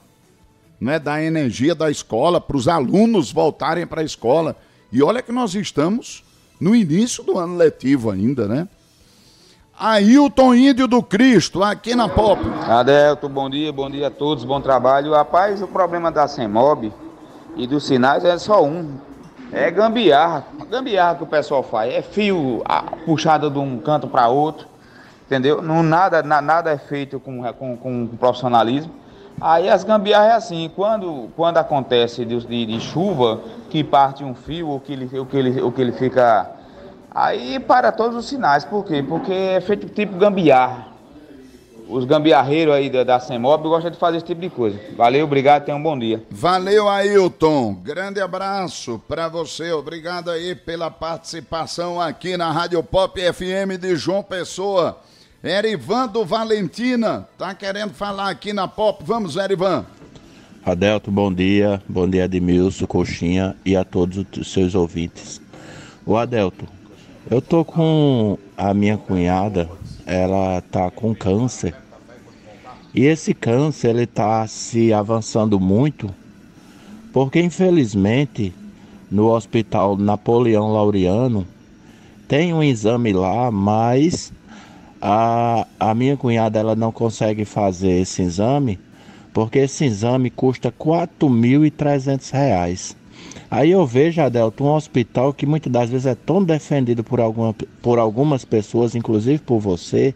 né, da energia da escola, para os alunos voltarem para a escola. E olha que nós estamos no início do ano letivo ainda, né? Ailton Índio do Cristo, aqui na Pop.
Adelto, bom dia, bom dia a todos, bom trabalho. Rapaz, o problema da CEMOB e dos sinais é só um. É gambiarra. Gambiarra que o pessoal faz. É fio puxado de um canto para outro. Entendeu? Não, nada, na- nada é feito com, com, com profissionalismo. Aí as gambiarras é assim, quando, quando acontece de, de, de chuva, que parte um fio, ou que ele, ou que ele, ou que ele fica. Aí para todos os sinais. Por quê? Porque é feito tipo gambiarra. Os gambiarreiros aí da, da CEMOB gostam de fazer esse tipo de coisa. Valeu, obrigado, tenha um bom dia.
Valeu, Ailton. Grande abraço para você. Obrigado aí pela participação aqui na Rádio Pop FM de João Pessoa. Erivan Valentina, tá querendo falar aqui na Pop. Vamos, Erivan.
Adelto, bom dia. Bom dia, Edmilson, Coxinha e a todos os seus ouvintes. O Adelto, eu tô com a minha cunhada, ela tá com câncer. E esse câncer, ele tá se avançando muito, porque infelizmente no Hospital Napoleão Laureano, tem um exame lá, mas a, a minha cunhada ela não consegue fazer esse exame porque esse exame custa R$ 4.300. Aí eu vejo, Adelto, um hospital que muitas das vezes é tão defendido por, alguma, por algumas pessoas, inclusive por você,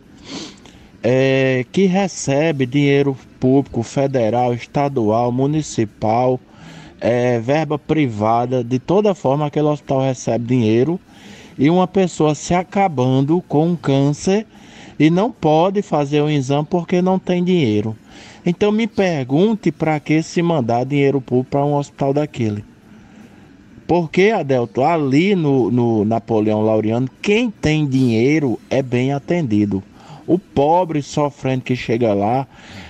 é, que recebe dinheiro público, federal, estadual, municipal, é, verba privada, de toda forma aquele hospital recebe dinheiro e uma pessoa se acabando com um câncer e não pode fazer o exame porque não tem dinheiro. Então me pergunte para que se mandar dinheiro público para um hospital daquele. Porque, Adelto, ali no, no Napoleão Laureano, quem tem dinheiro é bem atendido. O pobre sofrendo que chega lá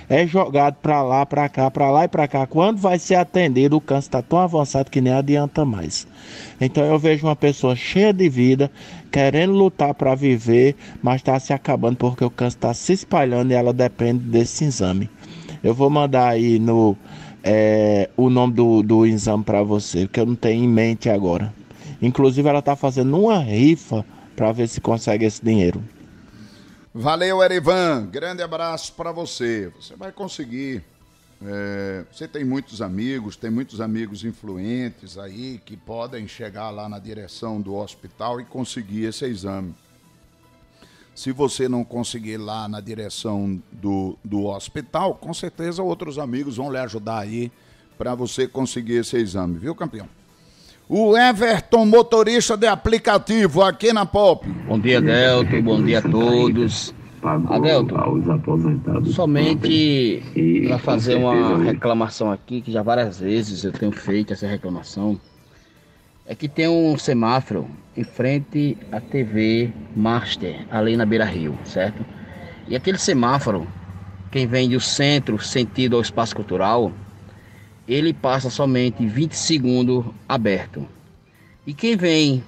é jogado para lá, para cá, para lá e para cá. Quando vai ser atendido, o câncer está tão avançado que nem adianta mais. Então eu vejo uma pessoa cheia de vida, querendo lutar para viver, mas está se acabando porque o câncer está se espalhando e ela depende desse exame. Eu vou mandar aí no é, o nome do, do exame para você, que eu não tenho em mente agora. Inclusive, ela está fazendo uma rifa para ver se consegue esse dinheiro.
Valeu, Erivan. Grande abraço para você. Você vai conseguir. É, você tem muitos amigos, tem muitos amigos influentes aí que podem chegar lá na direção do hospital e conseguir esse exame. Se você não conseguir lá na direção do, do hospital, com certeza outros amigos vão lhe ajudar aí para você conseguir esse exame, viu, campeão? O Everton, motorista de aplicativo aqui na Pop.
Bom dia, Delto. Bom dia a todos. Adelto, somente para fazer uma reclamação aqui, que já várias vezes eu tenho feito essa reclamação, é que tem um semáforo em frente à TV Master, ali na Beira Rio, certo? E aquele semáforo, quem vem do centro, sentido ao espaço cultural, ele passa somente 20 segundos aberto. E quem vem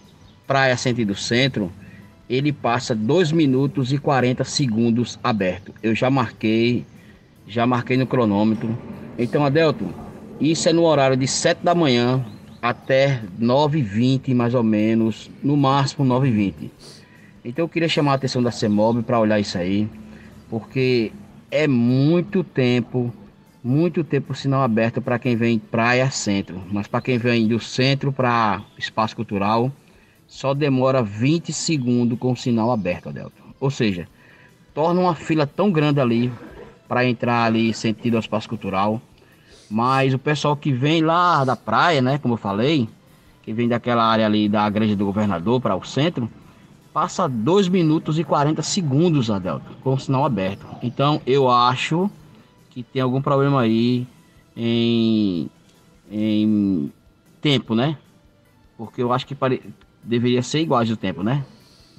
praia sentido centro, ele passa 2 minutos e 40 segundos aberto. Eu já marquei, já marquei no cronômetro. Então, Adelto, isso é no horário de 7 da manhã até 9h20 mais ou menos, no máximo 9h20. Então eu queria chamar a atenção da CEMOB para olhar isso aí, porque é muito tempo, muito tempo sinal aberto para quem vem praia centro, mas para quem vem do centro para espaço cultural, só demora 20 segundos com o sinal aberto, Adelto. Ou seja, torna uma fila tão grande ali para entrar ali sentido ao espaço cultural mas o pessoal que vem lá da praia, né, como eu falei, que vem daquela área ali da igreja do governador para o centro, passa 2 minutos e 40 segundos, Adelto, com o sinal aberto. Então eu acho que tem algum problema aí em, em tempo, né? Porque eu acho que pare... deveria ser igual o tempo, né?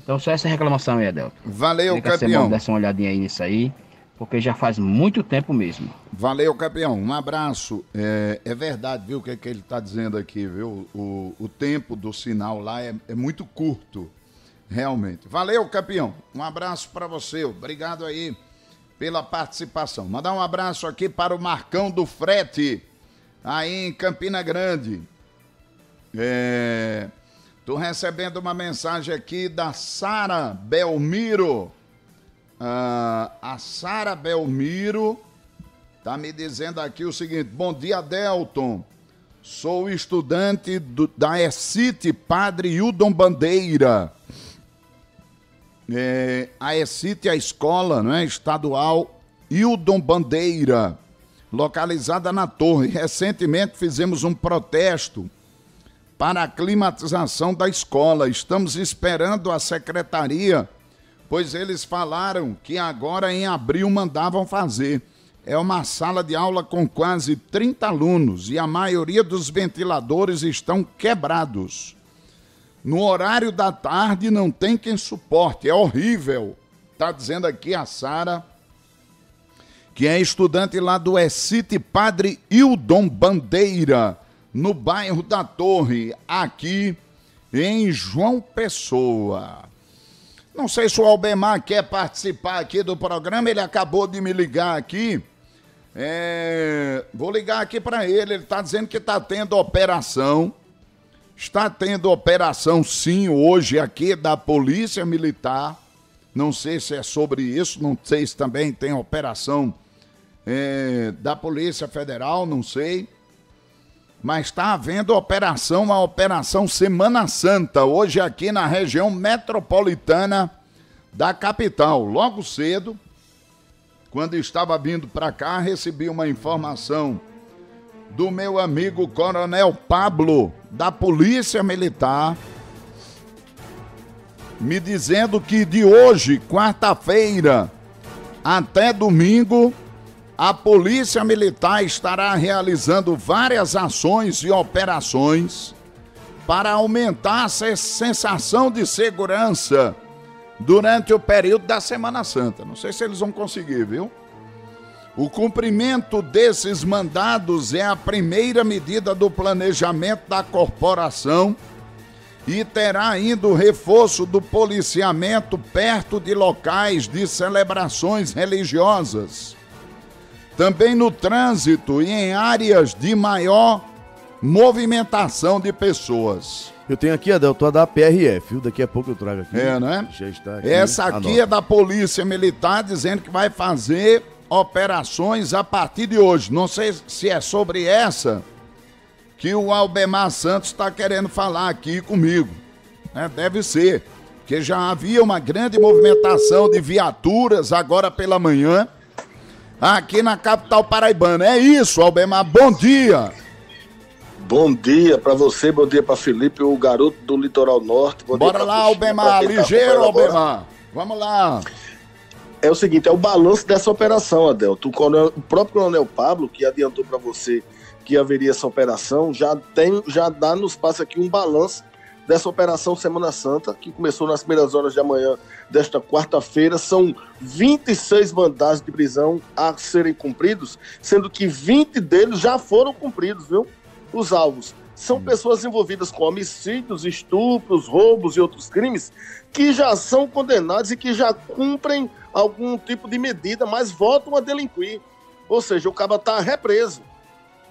Então só essa reclamação aí, Adelto.
Valeu,
Queria
campeão.
Desse uma olhadinha aí nisso aí porque já faz muito tempo mesmo.
Valeu, campeão. Um abraço. É, é verdade, viu, o que, é que ele está dizendo aqui, viu? O, o tempo do sinal lá é, é muito curto, realmente. Valeu, campeão. Um abraço para você. Obrigado aí pela participação. Mandar um abraço aqui para o Marcão do Frete, aí em Campina Grande. É, tô recebendo uma mensagem aqui da Sara Belmiro. Ah, a Sara Belmiro tá me dizendo aqui o seguinte: Bom dia, Delton. Sou estudante do, da ECIT Padre Hildon Bandeira. É, a ECIT é a escola não é, estadual Hildon Bandeira, localizada na Torre. Recentemente fizemos um protesto para a climatização da escola. Estamos esperando a secretaria pois eles falaram que agora em abril mandavam fazer. É uma sala de aula com quase 30 alunos e a maioria dos ventiladores estão quebrados. No horário da tarde não tem quem suporte, é horrível. Está dizendo aqui a Sara, que é estudante lá do Excite Padre Hildon Bandeira, no bairro da Torre, aqui em João Pessoa. Não sei se o Albemar quer participar aqui do programa, ele acabou de me ligar aqui. É... Vou ligar aqui para ele, ele está dizendo que está tendo operação. Está tendo operação, sim, hoje aqui da Polícia Militar. Não sei se é sobre isso, não sei se também tem operação é, da Polícia Federal, não sei. Mas está havendo operação, a Operação Semana Santa, hoje aqui na região metropolitana da capital. Logo cedo, quando estava vindo para cá, recebi uma informação do meu amigo Coronel Pablo, da Polícia Militar, me dizendo que de hoje, quarta-feira, até domingo, a Polícia Militar estará realizando várias ações e operações para aumentar essa sensação de segurança durante o período da Semana Santa. Não sei se eles vão conseguir, viu? O cumprimento desses mandados é a primeira medida do planejamento da corporação e terá ainda o reforço do policiamento perto de locais de celebrações religiosas. Também no trânsito e em áreas de maior movimentação de pessoas.
Eu tenho aqui, Adelto, a da PRF, viu? Daqui a pouco eu trago aqui.
É, né?
Já está aqui.
Essa aqui
Anota.
é da Polícia Militar dizendo que vai fazer operações a partir de hoje. Não sei se é sobre essa que o Albemar Santos está querendo falar aqui comigo. né? deve ser. Que já havia uma grande movimentação de viaturas agora pela manhã aqui na capital paraibana. É isso, Albemar. Bom dia.
Bom dia para você, bom dia para Felipe, o garoto do litoral norte. Bom
Bora lá, Albemar.
tá
Ligeiro,
agora.
Albemar. Vamos lá.
É o seguinte, é o balanço dessa operação, Adelto. O, coronel- o próprio Coronel Pablo, que adiantou para você que haveria essa operação, já tem, já dá nos passa aqui um balanço dessa operação Semana Santa, que começou nas primeiras horas de amanhã desta quarta-feira. São 26 mandados de prisão a serem cumpridos, sendo que 20 deles já foram cumpridos, viu? Os alvos são pessoas envolvidas com homicídios, estupros, roubos e outros crimes que já são condenados e que já cumprem algum tipo de medida, mas voltam a delinquir. Ou seja, o cara tá represo.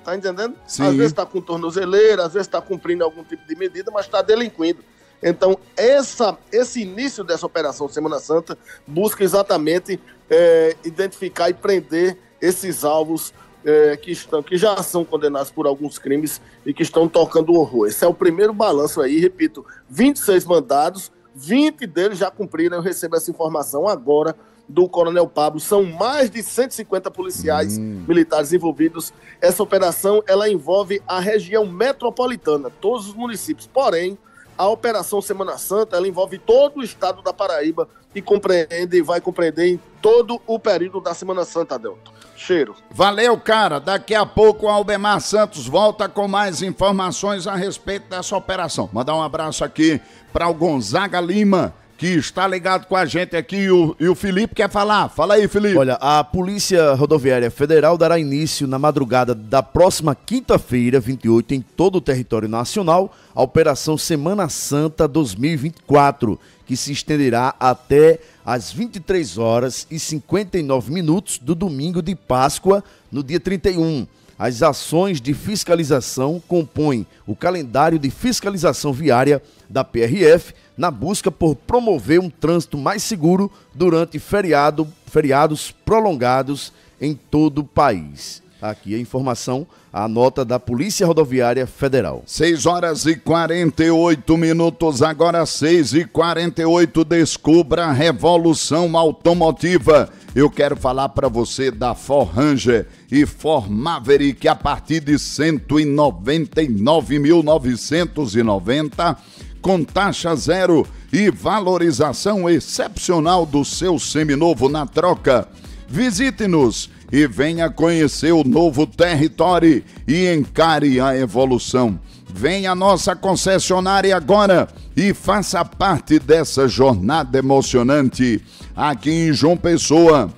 Tá entendendo?
Sim.
Às vezes está com tornozeleira, às vezes está cumprindo algum tipo de medida, mas está delinquindo. Então, essa, esse início dessa operação Semana Santa busca exatamente é, identificar e prender esses alvos é, que, estão, que já são condenados por alguns crimes e que estão tocando horror. Esse é o primeiro balanço aí, repito, 26 mandados, 20 deles já cumpriram, eu recebo essa informação agora do Coronel Pablo. São mais de 150 policiais militares envolvidos. Essa operação, ela envolve a região metropolitana, todos os municípios. Porém, a Operação Semana Santa, ela envolve todo o estado da Paraíba e compreende, vai compreender em todo o período da Semana Santa, Adelto. Cheiro.
Valeu, cara. Daqui a pouco o Albemar Santos volta com mais informações a respeito dessa operação. Mandar um abraço aqui para o Gonzaga Lima, que está ligado com a gente aqui. E o, e o Felipe quer falar. Fala aí, Felipe.
Olha, a Polícia Rodoviária Federal dará início na madrugada da próxima quinta-feira, 28, em todo o território nacional, a Operação Semana Santa 2024, que se estenderá até às 23 horas e 59 minutos do domingo de Páscoa, no dia 31. As ações de fiscalização compõem o calendário de fiscalização viária da PRF na busca por promover um trânsito mais seguro durante feriado, feriados prolongados em todo o país. Aqui a informação, a nota da Polícia Rodoviária Federal.
6 horas e 48 minutos, agora 6 e 48. Descubra a revolução automotiva. Eu quero falar para você da Ford Ranger e Ford Maverick a partir de 199.990 com taxa zero e valorização excepcional do seu seminovo na troca. Visite-nos e venha conhecer o novo território e encare a evolução. Venha à nossa concessionária agora e faça parte dessa jornada emocionante aqui em João Pessoa.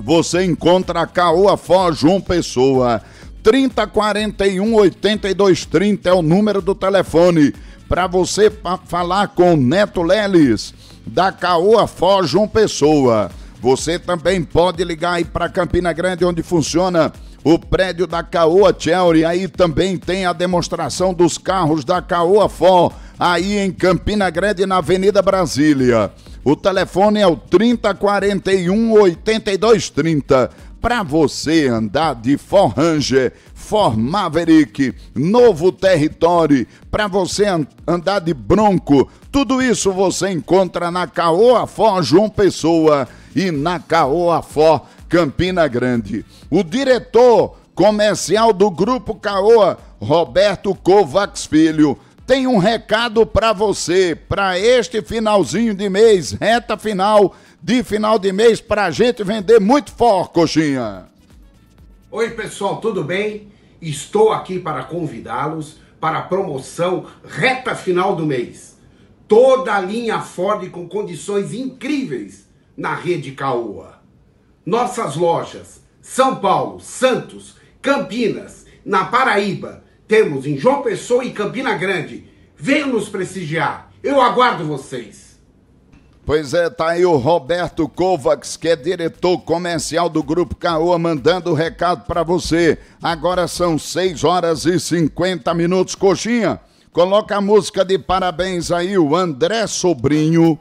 Você encontra a Caoa Foz João Pessoa. 3041 8230 é o número do telefone para você fa- falar com Neto Leles da Caoa Foz João Pessoa. Você também pode ligar aí para Campina Grande onde funciona o prédio da Caoa Cherry. Aí também tem a demonstração dos carros da Caoa Fó, aí em Campina Grande, na Avenida Brasília. O telefone é o 3041 8230 para você andar de For Ranger, For Maverick, novo território, para você andar de Bronco. Tudo isso você encontra na Caoa For João Pessoa e na Caoa For Campina Grande. O diretor comercial do Grupo Caoa, Roberto Kovacs Filho, tem um recado para você, para este finalzinho de mês, reta final de final de mês, para a gente vender muito forte, coxinha.
Oi, pessoal, tudo bem? Estou aqui para convidá-los para a promoção reta final do mês. Toda a linha Ford com condições incríveis na rede Caoa. Nossas lojas São Paulo, Santos, Campinas, na Paraíba, temos em João Pessoa e Campina Grande. Venham nos prestigiar. Eu aguardo vocês.
Pois é, tá aí o Roberto Kovacs, que é diretor comercial do Grupo Caoa, mandando o recado para você. Agora são 6 horas e 50 minutos, coxinha. Coloca a música de parabéns aí, o André Sobrinho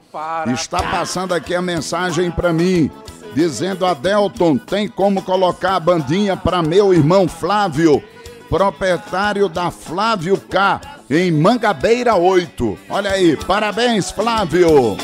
está passando aqui a mensagem para mim, dizendo a Delton, tem como colocar a bandinha para meu irmão Flávio, proprietário da Flávio K, em Mangabeira 8. Olha aí, parabéns Flávio.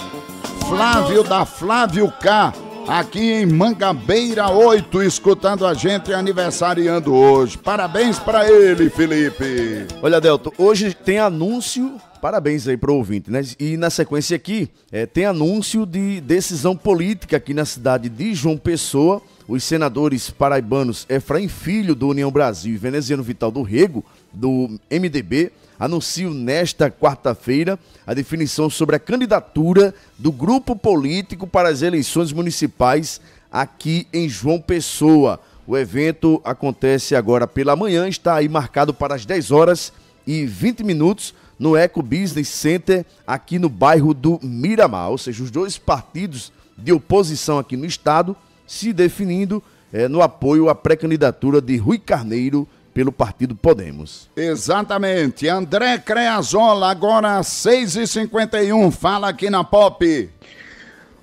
Flávio da Flávio K, aqui em Mangabeira 8, escutando a gente e aniversariando hoje. Parabéns para ele, Felipe.
Olha, Delto, hoje tem anúncio. Parabéns aí pro ouvinte, né? E na sequência aqui, é, tem anúncio de decisão política aqui na cidade de João Pessoa. Os senadores paraibanos Efraim Filho, do União Brasil, e Veneziano Vital do Rego, do MDB, anuncio nesta quarta-feira a definição sobre a candidatura do grupo político para as eleições municipais aqui em João Pessoa. O evento acontece agora pela manhã, está aí marcado para as 10 horas e 20 minutos no Eco Business Center, aqui no bairro do Miramar. Ou seja, os dois partidos de oposição aqui no estado se definindo é, no apoio à pré-candidatura de Rui Carneiro pelo partido Podemos.
Exatamente. André Creazola, agora 6h51, fala aqui na Pop.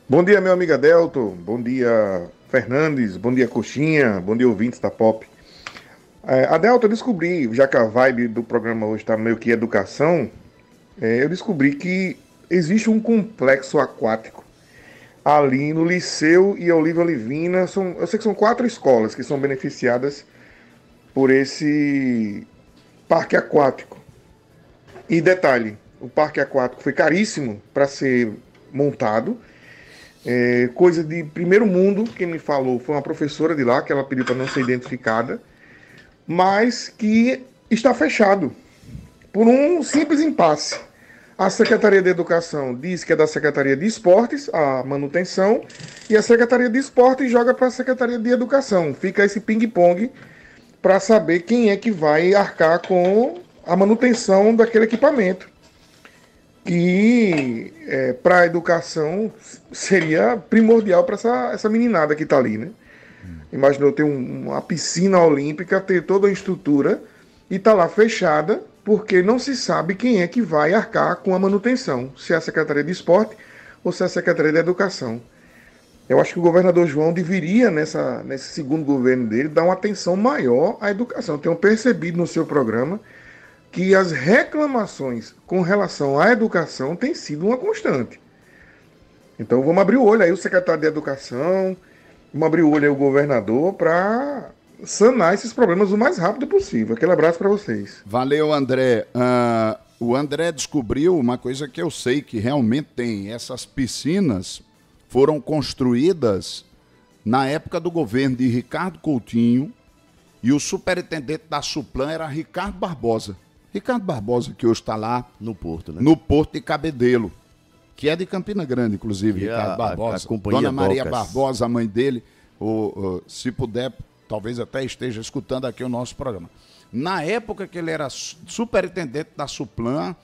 Bom dia, meu amigo Adelto. Bom dia, Fernandes. Bom dia, Coxinha. Bom dia, ouvintes da Pop. É, Adelto, eu descobri, já que a vibe do programa hoje está meio que educação, é, eu descobri que existe um complexo aquático ali no Liceu e Olívia Olivina. São, eu sei que são quatro escolas que são beneficiadas por esse parque aquático. E detalhe, o parque aquático foi caríssimo para ser montado. É, coisa de primeiro mundo, quem me falou foi uma professora de lá, que ela pediu para não ser identificada, mas que está fechado por um simples impasse. A Secretaria de Educação diz que é da Secretaria de Esportes, a manutenção, e a Secretaria de Esportes joga para a Secretaria de Educação. Fica esse ping-pong para saber quem é que vai arcar com a manutenção daquele equipamento. Que é, para a educação seria primordial para essa, essa meninada que está ali, né? Imaginou ter um, uma piscina olímpica, ter toda a estrutura e tá lá fechada, porque não se sabe quem é que vai arcar com a manutenção, se é a Secretaria de Esporte ou se é a Secretaria de Educação. Eu acho que o governador João deveria, nessa, nesse segundo governo dele, dar uma atenção maior à educação. Tenho percebido no seu programa que as reclamações com relação à educação têm sido uma constante. Então vamos abrir o olho aí, o secretário de Educação, vamos abrir o olho aí, o governador, para sanar esses problemas o mais rápido possível. Aquele abraço para vocês.
Valeu, André. Uh, o André descobriu uma coisa que eu sei que realmente tem: essas piscinas foram construídas na época do governo de Ricardo Coutinho e o superintendente da Suplan era Ricardo Barbosa. Ricardo Barbosa, que hoje está lá
no Porto, né?
No Porto de Cabedelo, que é de Campina Grande, inclusive, e Ricardo a, Barbosa. A, a Dona Maria Docas. Barbosa, a mãe dele, ou, se puder, talvez até esteja escutando aqui o nosso programa. Na época que ele era superintendente da Suplan,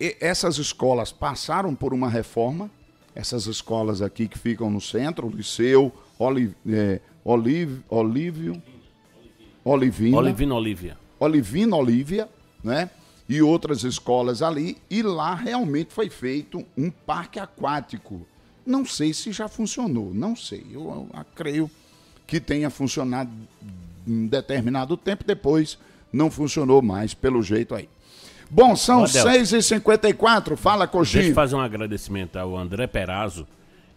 essas escolas passaram por uma reforma essas escolas aqui que ficam no centro, Liceu, Oliv, é, Oliv, Olívio, Olivina.
Olivina Olívia.
Olivina Olívia, né? E outras escolas ali. E lá realmente foi feito um parque aquático. Não sei se já funcionou, não sei. Eu, eu, eu creio que tenha funcionado um determinado tempo, depois não funcionou mais, pelo jeito aí. Bom, são 6h54, fala, Coxinha.
Deixa eu fazer um agradecimento ao André Perazzo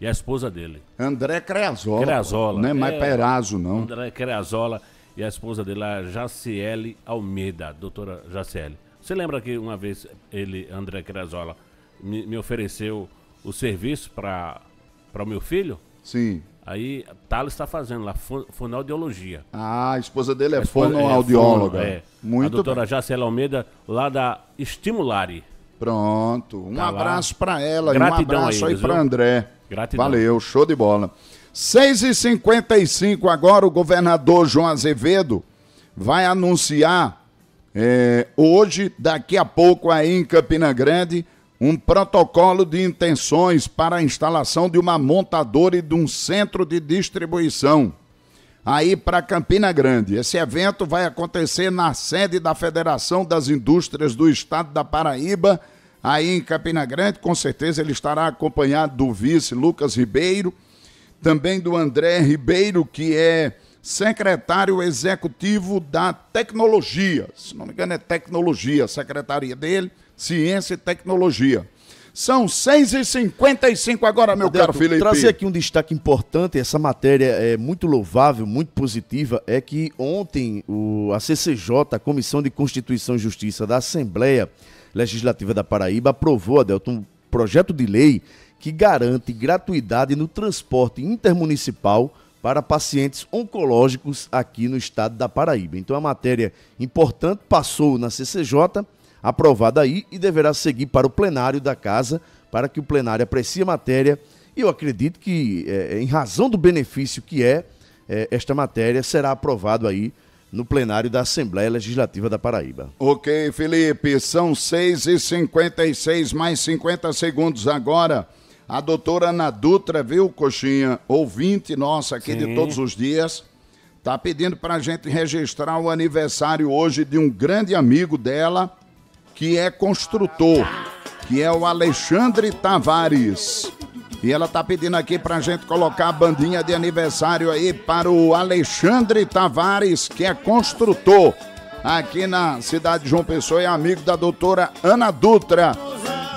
e a esposa dele.
André Creazola.
Creazola.
Não é mais Perazzo, não.
André Creazola e a esposa dele, a Jaciele Almeida, doutora Jaciele. Você lembra que uma vez ele, André Creazola, me, me ofereceu o serviço para o meu filho?
Sim.
Aí Thales está fazendo lá, fonoaudiologia.
Ah, a esposa dele é, é fonoaudióloga. É,
Muito A doutora bem. Jaciela Almeida, lá da Estimulare.
Pronto. Um tá abraço para ela Gratidão e um abraço aí para André. Gratidão. Valeu, show de bola. 6h55 agora, o governador João Azevedo vai anunciar é, hoje, daqui a pouco, aí em Campina Grande, um protocolo de intenções para a instalação de uma montadora e de um centro de distribuição aí para Campina Grande. Esse evento vai acontecer na sede da Federação das Indústrias do Estado da Paraíba, aí em Campina Grande. Com certeza ele estará acompanhado do vice Lucas Ribeiro, também do André Ribeiro, que é secretário executivo da tecnologia. Se não me engano, é tecnologia, secretaria dele Ciência e Tecnologia. São 6h55 agora, meu Adelto, caro Felipe.
Trazer aqui um destaque importante, essa matéria é muito louvável, muito positiva, é que ontem o, a CCJ, a Comissão de Constituição e Justiça da Assembleia Legislativa da Paraíba, aprovou, Adelto, um projeto de lei que garante gratuidade no transporte intermunicipal para pacientes oncológicos aqui no estado da Paraíba. Então a matéria importante passou na CCJ aprovada aí e deverá seguir para o plenário da casa para que o plenário aprecie a matéria. E eu acredito que, é, em razão do benefício que é, é, esta matéria será aprovado aí no plenário da Assembleia Legislativa da Paraíba.
Ok, Felipe, são 6h56, mais 50 segundos agora. A doutora Ana Dutra, viu, Coxinha, ouvinte nossa aqui Sim. de todos os dias, tá pedindo para a gente registrar o aniversário hoje de um grande amigo dela, que é construtor, que é o Alexandre Tavares. E ela tá pedindo aqui pra gente colocar a bandinha de aniversário aí para o Alexandre Tavares, que é construtor aqui na cidade de João Pessoa e é amigo da doutora Ana Dutra.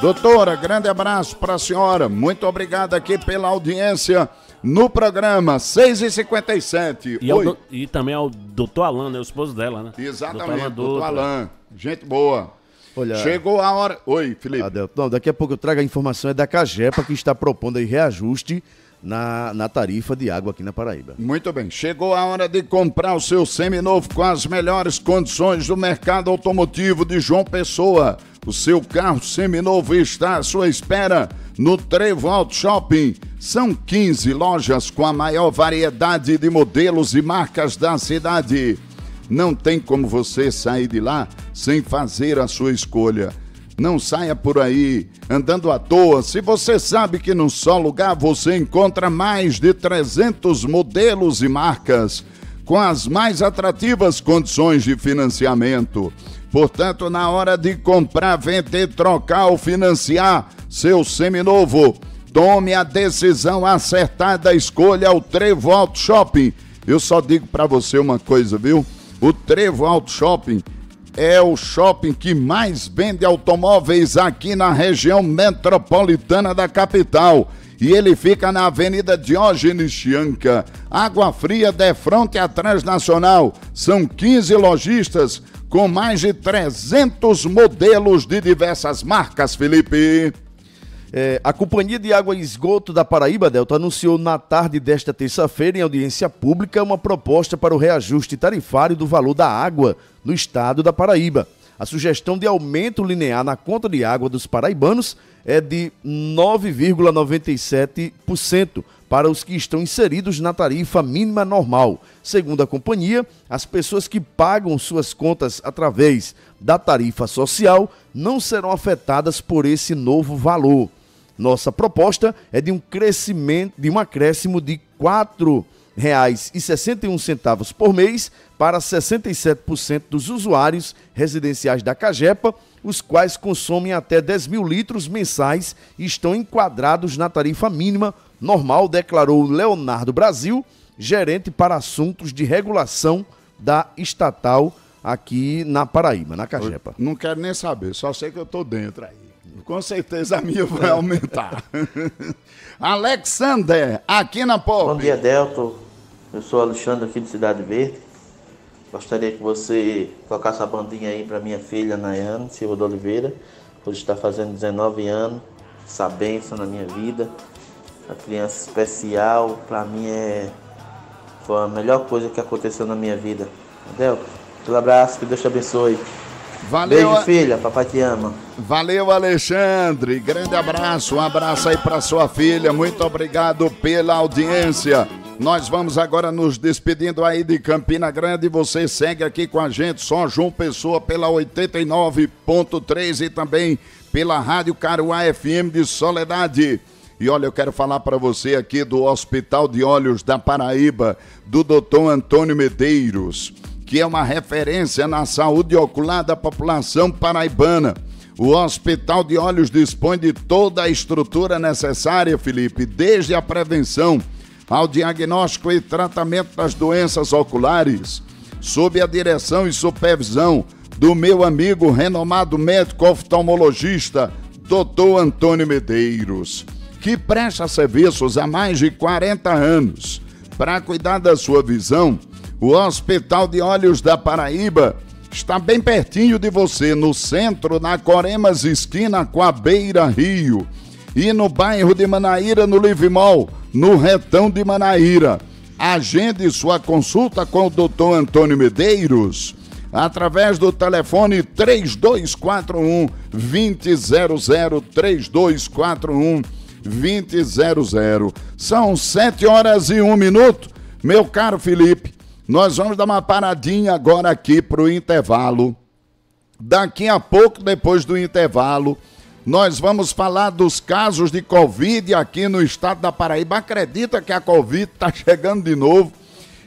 Doutora, grande abraço para a senhora. Muito obrigado aqui pela audiência no programa 6h57.
E, do, e também ao doutor Alain, né? O esposo dela, né?
Exatamente, doutor Alain. Gente boa. Olha, Chegou a hora. Oi, Felipe.
Adelto, não, daqui a pouco eu trago a informação é da Cagepa que está propondo aí reajuste na, na tarifa de água aqui na Paraíba.
Muito bem. Chegou a hora de comprar o seu seminovo com as melhores condições do mercado automotivo de João Pessoa. O seu carro seminovo está à sua espera no Trevo Auto Shopping. São 15 lojas com a maior variedade de modelos e marcas da cidade. Não tem como você sair de lá sem fazer a sua escolha. Não saia por aí andando à toa se você sabe que num só lugar você encontra mais de 300 modelos e marcas com as mais atrativas condições de financiamento. Portanto, na hora de comprar, vender, trocar ou financiar seu seminovo, tome a decisão acertada, escolha o Auto Shopping. Eu só digo para você uma coisa, viu? O Trevo Auto Shopping é o shopping que mais vende automóveis aqui na região metropolitana da capital. E ele fica na Avenida Diógenes Chianca, Água Fria, de frente à Transnacional. São 15 lojistas com mais de 300 modelos de diversas marcas, Felipe.
É, a Companhia de Água e Esgoto da Paraíba Delta anunciou na tarde desta terça-feira, em audiência pública, uma proposta para o reajuste tarifário do valor da água no estado da Paraíba. A sugestão de aumento linear na conta de água dos paraibanos é de 9,97% para os que estão inseridos na tarifa mínima normal. Segundo a companhia, as pessoas que pagam suas contas através da tarifa social não serão afetadas por esse novo valor. Nossa proposta é de um crescimento, de um acréscimo de 4 6,61 por mês para 67% dos usuários residenciais da Cagepa, os quais consomem até 10 mil litros mensais e estão enquadrados na tarifa mínima normal, declarou Leonardo Brasil, gerente para assuntos de regulação da estatal aqui na Paraíba, na Cagepa.
Não quero nem saber, só sei que eu tô dentro aí. Com certeza a minha vai aumentar. Alexander, aqui na Pop.
Bom dia, Delto. Eu sou Alexandre aqui de Cidade Verde. Gostaria que você tocasse a bandinha aí para minha filha Nayane Silva de Oliveira. Hoje está fazendo 19 anos. Essa bênção na minha vida. A criança especial, para mim é foi a melhor coisa que aconteceu na minha vida. Delto, aquele abraço, que Deus te abençoe.
Valeu,
Beijo, filha. Papai te ama.
Valeu, Alexandre. Grande abraço. Um abraço aí para sua filha. Muito obrigado pela audiência. Nós vamos agora nos despedindo aí de Campina Grande. Você segue aqui com a gente, só João Pessoa pela 89.3 e também pela Rádio Caruá FM de Soledade. E olha, eu quero falar para você aqui do Hospital de Olhos da Paraíba, do Dr. Antônio Medeiros que é uma referência na saúde ocular da população paraibana. O Hospital de Olhos dispõe de toda a estrutura necessária, Felipe, desde a prevenção ao diagnóstico e tratamento das doenças oculares, sob a direção e supervisão do meu amigo renomado médico oftalmologista, Dr. Antônio Medeiros, que presta serviços há mais de 40 anos para cuidar da sua visão o Hospital de Olhos da Paraíba está bem pertinho de você, no centro, na Coremas, esquina com a Beira Rio. E no bairro de Manaíra, no Live Mall, no Retão de Manaíra. Agende sua consulta com o Dr. Antônio Medeiros através do telefone 3241 2000 3241 2000. São sete horas e um minuto. Meu caro Felipe, nós vamos dar uma paradinha agora aqui para o intervalo. Daqui a pouco, depois do intervalo, nós vamos falar dos casos de Covid aqui no estado da Paraíba. Acredita que a Covid está chegando de novo.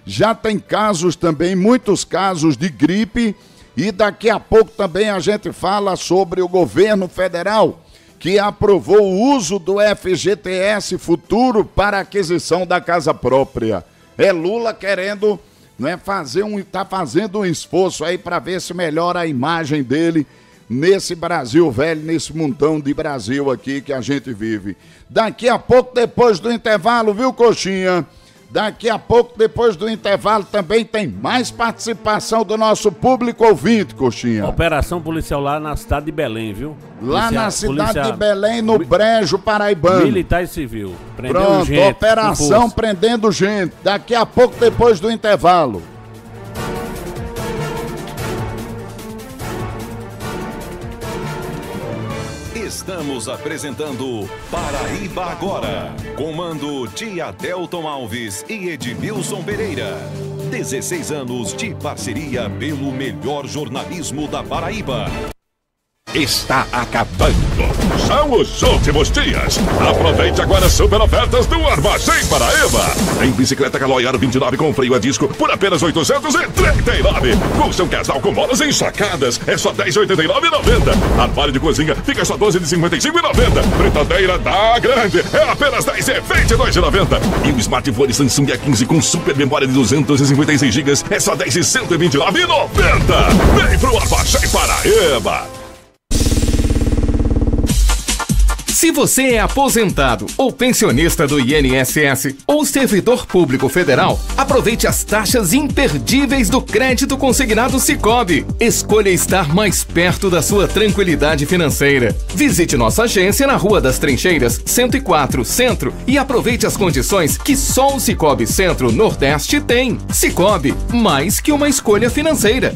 Já tem casos também, muitos casos de gripe. E daqui a pouco também a gente fala sobre o governo federal que aprovou o uso do FGTS futuro para aquisição da casa própria. É Lula querendo não é fazer um tá fazendo um esforço aí para ver se melhora a imagem dele nesse Brasil velho, nesse montão de Brasil aqui que a gente vive. Daqui a pouco depois do intervalo, viu, coxinha? Daqui a pouco, depois do intervalo, também tem mais participação do nosso público ouvinte, Coxinha.
Operação policial lá na cidade de Belém, viu?
Lá na cidade polícia... de Belém, no Brejo Paraibano.
Militar e civil.
Prendendo Pronto, gente, operação prendendo gente. Daqui a pouco, depois do intervalo.
Estamos apresentando Paraíba Agora. Comando Tia Delton Alves e Edmilson Pereira. 16 anos de parceria pelo melhor jornalismo da Paraíba está acabando. São os últimos dias. Aproveite agora as super ofertas do Armazém Paraíba. Tem bicicleta Caloi Aro 29 com freio a disco por apenas 839. Colchão casal com molas ensacadas é só 10,89,90. Armário de cozinha fica só 12 de 55,90. Fritadeira da grande é apenas 10 e 22,90. O smartphone Samsung A15 com super memória de 256 GB é só 10 e 129,90. Vem pro Armazém Paraíba.
Se você é aposentado ou pensionista do INSS ou servidor público federal, aproveite as taxas imperdíveis do crédito consignado Cicobi. Escolha estar mais perto da sua tranquilidade financeira. Visite nossa agência na Rua das Trincheiras, 104, Centro e aproveite as condições que só o Cicobi Centro Nordeste tem. Cicobi, mais que uma escolha financeira.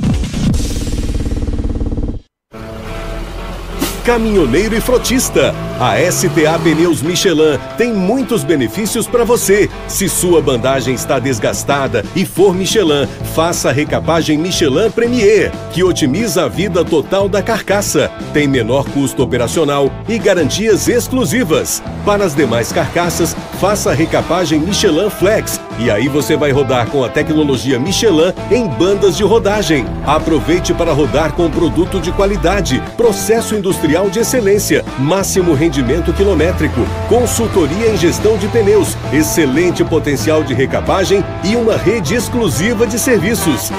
Caminhoneiro e frotista
A STA Pneus Michelin tem muitos benefícios para você. Se sua bandagem está desgastada e for Michelin, faça a recapagem Michelin Premier, que otimiza a vida total da carcaça. Tem menor custo operacional e garantias exclusivas. Para as demais carcaças, faça a recapagem Michelin Flex e aí você vai rodar com a tecnologia Michelin em bandas de rodagem. Aproveite para rodar com produto de qualidade, processo industrial de excelência, máximo rendimento quilométrico, consultoria em gestão de pneus, excelente potencial de recapagem e uma rede exclusiva de serviços.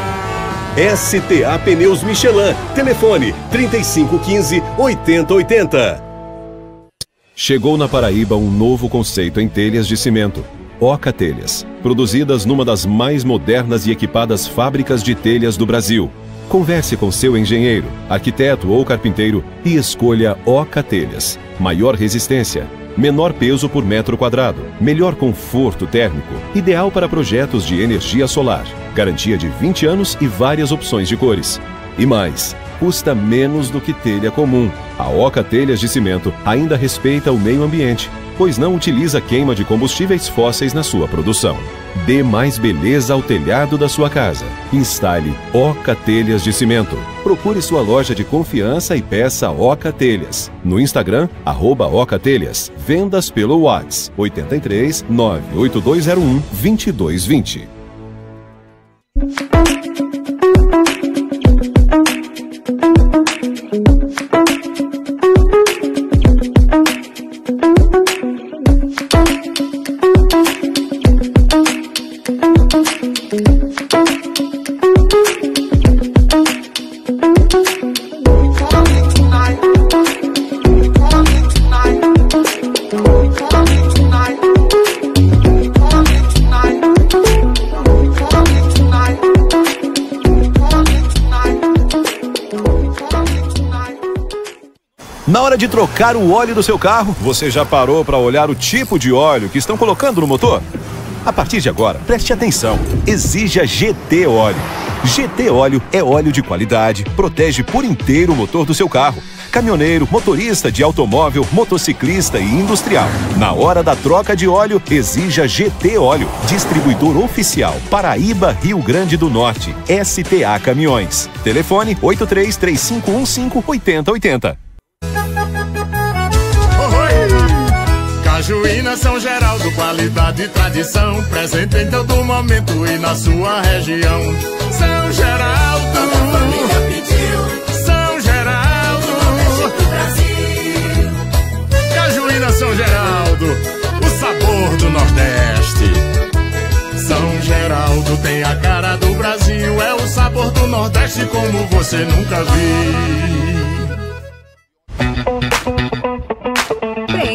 STA Pneus Michelin. Telefone 3515 8080.
Chegou na Paraíba um novo conceito em telhas de cimento. Oca Telhas, produzidas numa das mais modernas e equipadas fábricas de telhas do Brasil. Converse com seu engenheiro, arquiteto ou carpinteiro e escolha Oca Telhas. Maior resistência, menor peso por metro quadrado, melhor conforto térmico, ideal para projetos de energia solar, garantia de 20 anos e várias opções de cores. E mais, custa menos do que telha comum. A Oca Telhas de Cimento ainda respeita o meio ambiente, pois não utiliza queima de combustíveis fósseis na sua produção. Dê mais beleza ao telhado da sua casa. Instale Oca Telhas de Cimento. Procure sua loja de confiança e peça Oca Telhas. No Instagram, arroba Oca Telhas. Vendas pelo WhatsApp 83 98201 2220.
De trocar o óleo do seu carro, você já parou para olhar o tipo de óleo que estão colocando no motor? A partir de agora, preste atenção. Exija GT Óleo. GT Óleo é óleo de qualidade, protege por inteiro o motor do seu carro. Caminhoneiro, motorista de automóvel, motociclista e industrial. Na hora da troca de óleo, exija GT Óleo. Distribuidor oficial Paraíba, Rio Grande do Norte. STA Caminhões. Telefone 8335158080.
Cajuína São Geraldo, qualidade e tradição. Presente em todo momento e na sua região. São Geraldo. São Geraldo. Cajuína São Geraldo, o sabor do Nordeste. São Geraldo tem a cara do Brasil, é o sabor do Nordeste como você nunca viu.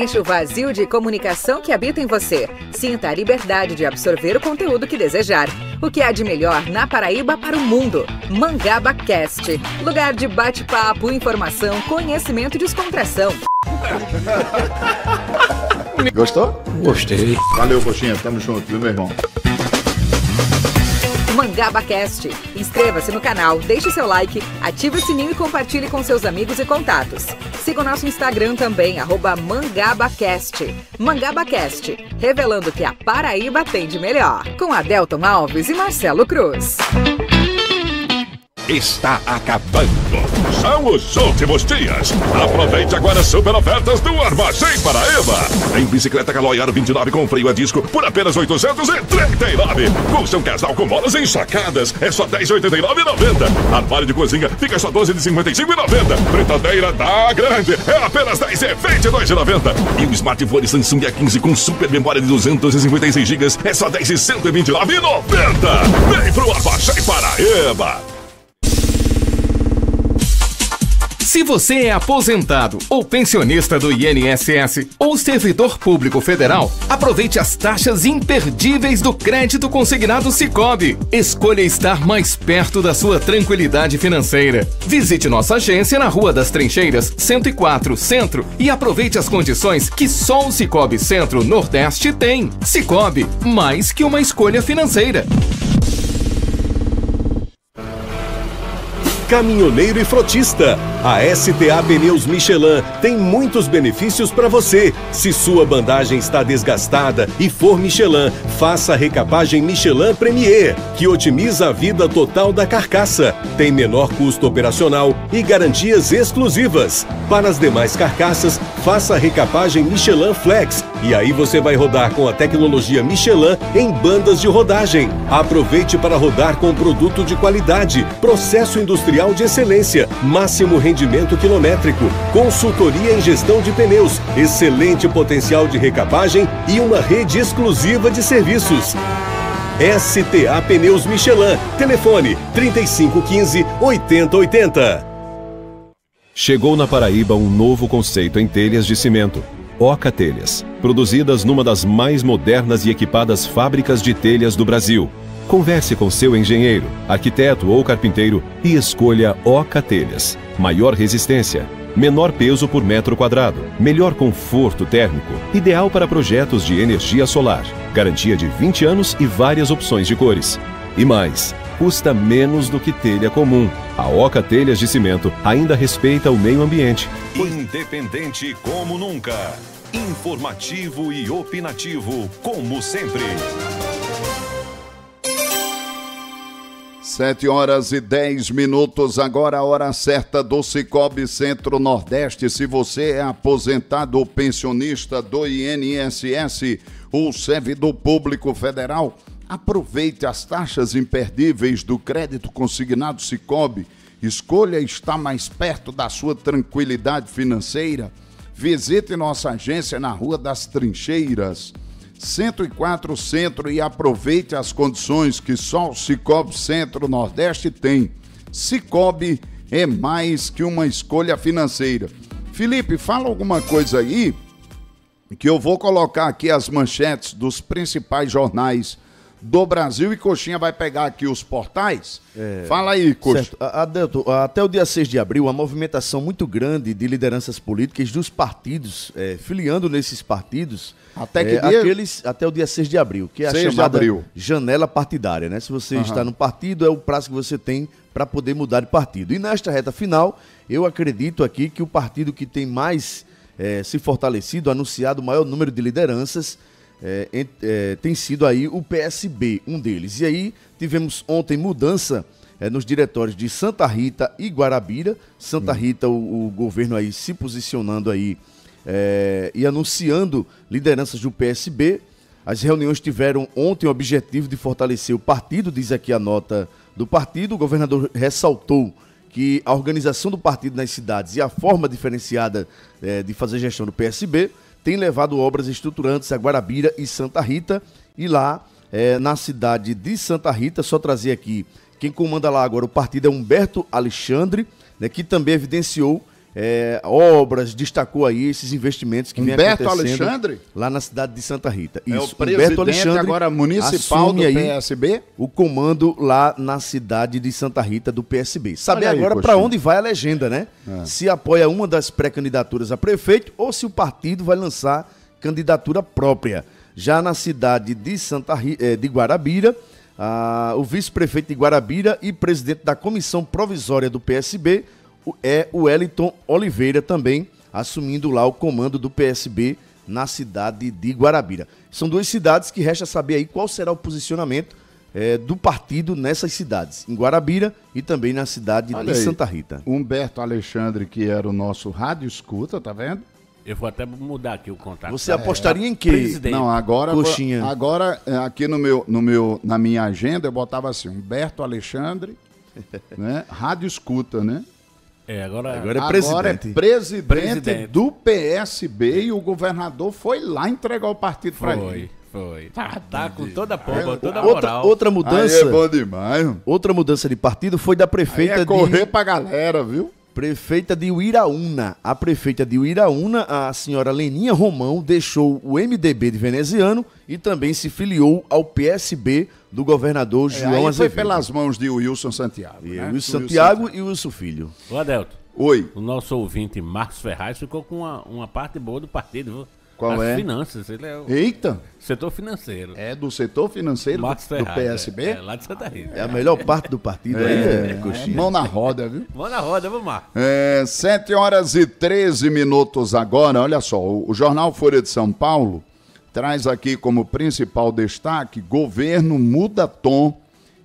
Preencha o vazio de comunicação que habita em você. Sinta a liberdade de absorver o conteúdo que desejar. O que há de melhor na Paraíba para o mundo. Mangaba Cast. Lugar de bate-papo, informação, conhecimento e descontração.
Gostou?
Gostei.
Valeu, Coxinha. Tamo junto, viu, meu irmão?
MangabaCast. Inscreva-se no canal, deixe seu like, ative o sininho e compartilhe com seus amigos e contatos. Siga o nosso Instagram também, MangabaCast. MangabaCast, revelando que a Paraíba tem de melhor. Com Adelton Alves e Marcelo Cruz.
Está acabando. São os últimos dias. Aproveite agora as super ofertas do Armazém Paraíba. Tem bicicleta Caloi Aro 29 com freio a disco por apenas 839. Colchão casal com molas ensacadas é só 10,89,90. Armário de cozinha fica só 12 de 55,90. Fritadeira da grande é apenas 10 e 22,90. E o smartphone Samsung A15 com super memória de 256 GB é só 10 e 129,90. Vem pro Armazém Paraíba.
Se você é aposentado ou pensionista do INSS ou servidor público federal, aproveite as taxas imperdíveis do crédito consignado Cicobi. Escolha estar mais perto da sua tranquilidade financeira. Visite nossa agência na Rua das Trincheiras, 104, Centro e aproveite as condições que só o Cicobi Centro Nordeste tem. Cicobi, mais que uma escolha financeira.
Caminhoneiro e frotista. A STA Pneus Michelin tem muitos benefícios para você. Se sua bandagem está desgastada e for Michelin, faça a recapagem Michelin Premier, que otimiza a vida total da carcaça. Tem menor custo operacional e garantias exclusivas. Para as demais carcaças, faça a recapagem Michelin Flex. E aí você vai rodar com a tecnologia Michelin em bandas de rodagem. Aproveite para rodar com produto de qualidade, processo industrial de excelência, máximo rendimento quilométrico, consultoria em gestão de pneus, excelente potencial de recapagem e uma rede exclusiva de serviços. STA Pneus Michelin. Telefone 3515 8080.
Chegou na Paraíba um novo conceito em telhas de cimento. Oca Telhas, produzidas numa das mais modernas e equipadas fábricas de telhas do Brasil. Converse com seu engenheiro, arquiteto ou carpinteiro e escolha Oca Telhas. Maior resistência, menor peso por metro quadrado, melhor conforto térmico, ideal para projetos de energia solar, garantia de 20 anos e várias opções de cores. E mais, custa menos do que telha comum. A Oca Telhas de Cimento ainda respeita o meio ambiente.
Independente como nunca. Informativo e opinativo, como sempre.
Sete horas e dez minutos, agora a hora certa do Cicobi Centro-Nordeste. Se você é aposentado ou pensionista do INSS ou servidor público federal, aproveite as taxas imperdíveis do crédito consignado Cicobi. Escolha estar mais perto da sua tranquilidade financeira. Visite nossa agência na Rua das Trincheiras. 104 Centro e aproveite as condições que só o Cicobi Centro-Nordeste tem. Cicobi é mais que uma escolha financeira. Felipe, fala alguma coisa aí que eu vou colocar aqui as manchetes dos principais jornais do Brasil e Coxinha vai pegar aqui os portais.
É,
Fala aí, Coxinha.
Adelto, até o dia 6 de abril, a movimentação muito grande de lideranças políticas dos partidos, é, filiando nesses partidos.
Até que
é,
dia?
Aqueles, até o dia 6 de abril, que é a
6 de
chamada janela partidária, né? Se você
Aham.
está no partido, é o prazo que você tem para poder mudar de partido. E nesta reta final, eu acredito aqui que o partido que tem mais eh, se fortalecido, anunciado o maior número de lideranças, ent- eh, tem sido aí o PSB, um deles. E aí tivemos ontem mudança eh, nos diretórios de Santa Rita e Guarabira. Santa Rita, o, o governo aí se posicionando aí eh, e anunciando lideranças do PSB. As reuniões tiveram ontem o objetivo de fortalecer o partido, diz aqui a nota do partido. O governador ressaltou que a organização do partido nas cidades e a forma diferenciada eh, de fazer gestão do PSB tem levado obras estruturantes a Guarabira e Santa Rita. E lá, eh, na cidade de Santa Rita, só trazer aqui, quem comanda lá agora o partido é Humberto Alexandre, né, que também evidenciou eh, obras, destacou aí esses investimentos que vem
Humberto
acontecendo
Alexandre?
lá na cidade de Santa Rita.
É o
Isso,
presidente agora municipal do PSB?
O comando lá na cidade de Santa Rita do PSB. Saber
aí,
agora para onde vai a legenda, né?
É.
Se apoia uma das pré-candidaturas a prefeito ou se o partido vai lançar candidatura própria. Já na cidade de Santa Ri- eh, de Guarabira, ah, o vice-prefeito de Guarabira e presidente da comissão provisória do PSB é o Wellington Oliveira também assumindo lá o comando do PSB na cidade de Guarabira. São duas cidades que resta saber aí qual será o posicionamento eh, do partido nessas cidades, em Guarabira e também na cidade
Olha
de
aí,
Santa Rita.
Humberto Alexandre, que era o nosso rádio escuta, tá vendo?
Eu vou até mudar aqui o contato.
Você apostaria em quê?
Presidente.
Não, agora,
Coxinha.
agora é, aqui no meu, no meu, na minha agenda eu botava assim, Humberto Alexandre, né? Rádio escuta, né?
É, agora,
Agora é
Agora é
presidente.
presidente,
Presidente.
do PSB e o governador foi lá entregar o partido para
Foi,
ele.
foi. Tá, tá com toda a pompa,
É,
toda a
Outra,
moral.
outra
Aí
mudança,
é bom demais.
outra mudança de partido foi da
Aí
prefeita
é correr
de
pra galera, viu?
Prefeita de Uiraúna. A prefeita de Uiraúna, a senhora Leninha Romão, deixou o MDB de veneziano e também se filiou ao PSB do governador
É,
João
aí foi
Azevedo.
pelas mãos de Wilson Santiago.
E
né?
o Wilson Santiago e o Wilson Filho.
Ô, Adelto,
Oi.
o nosso ouvinte Marcos Ferraz ficou com uma, uma parte boa do partido, viu?
Qual
As
é?
Finanças, ele é o
Eita!
setor financeiro.
É do setor financeiro do,
Marcos
do
Ferraz,
PSB?
É, é, lá de Santa Rita.
É a melhor parte do partido aí, é, Coxinha.
Mão na roda, viu?
Vamos na roda, vamos lá.
É, 7 horas e 13 minutos agora. Olha só, o, o jornal Folha de São Paulo traz aqui como principal destaque: governo muda tom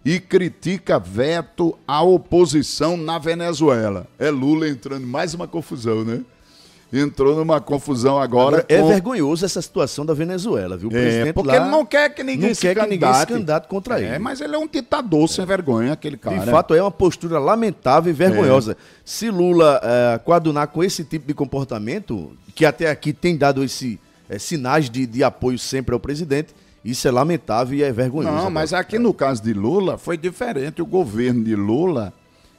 e critica veto à oposição na Venezuela. É Lula entrando em mais uma confusão, né? Entrou numa confusão agora.
Agora, é
com-
vergonhoso essa situação da Venezuela, viu? O
É,
presidente
porque
lá
ele não quer que ninguém
não
se
quer que ninguém se
candidate.
candidate contra ele.
É, mas ele é um ditador sem vergonha, aquele cara.
De fato, é uma postura lamentável e vergonhosa.
É.
Se Lula eh, coadunar com esse tipo de comportamento, que até aqui tem dado esse, eh, sinais de, de apoio sempre ao presidente, isso é lamentável e é vergonhoso.
Não, mas aqui no caso de Lula foi diferente. O governo de Lula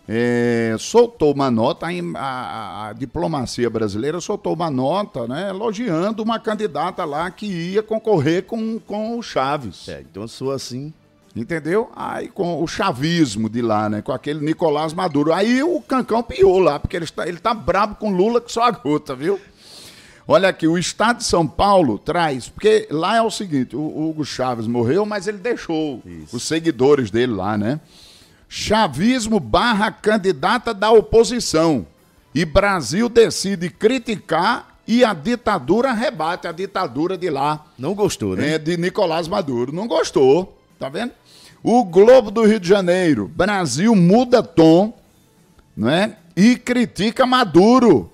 eh, soltou uma nota, a, a- diplomacia brasileira soltou uma nota, né, elogiando uma candidata lá que ia concorrer com, com o Chaves.
É, então sou assim.
Entendeu? Aí com o chavismo de lá, né? Com aquele Nicolás Maduro. Aí o Cancão piou lá, porque ele está, ele tá brabo com Lula que só a gota, viu? Olha aqui, o Estado de São Paulo traz, porque lá é o seguinte, o Hugo Chaves morreu, mas ele deixou os seguidores dele lá, né? Chavismo barra candidata da oposição. E Brasil decide criticar e a ditadura rebate a ditadura de lá.
Não gostou, né?
É, de Nicolás Maduro. Não gostou, tá vendo? O Globo do Rio de Janeiro. Brasil muda tom, né? E critica Maduro,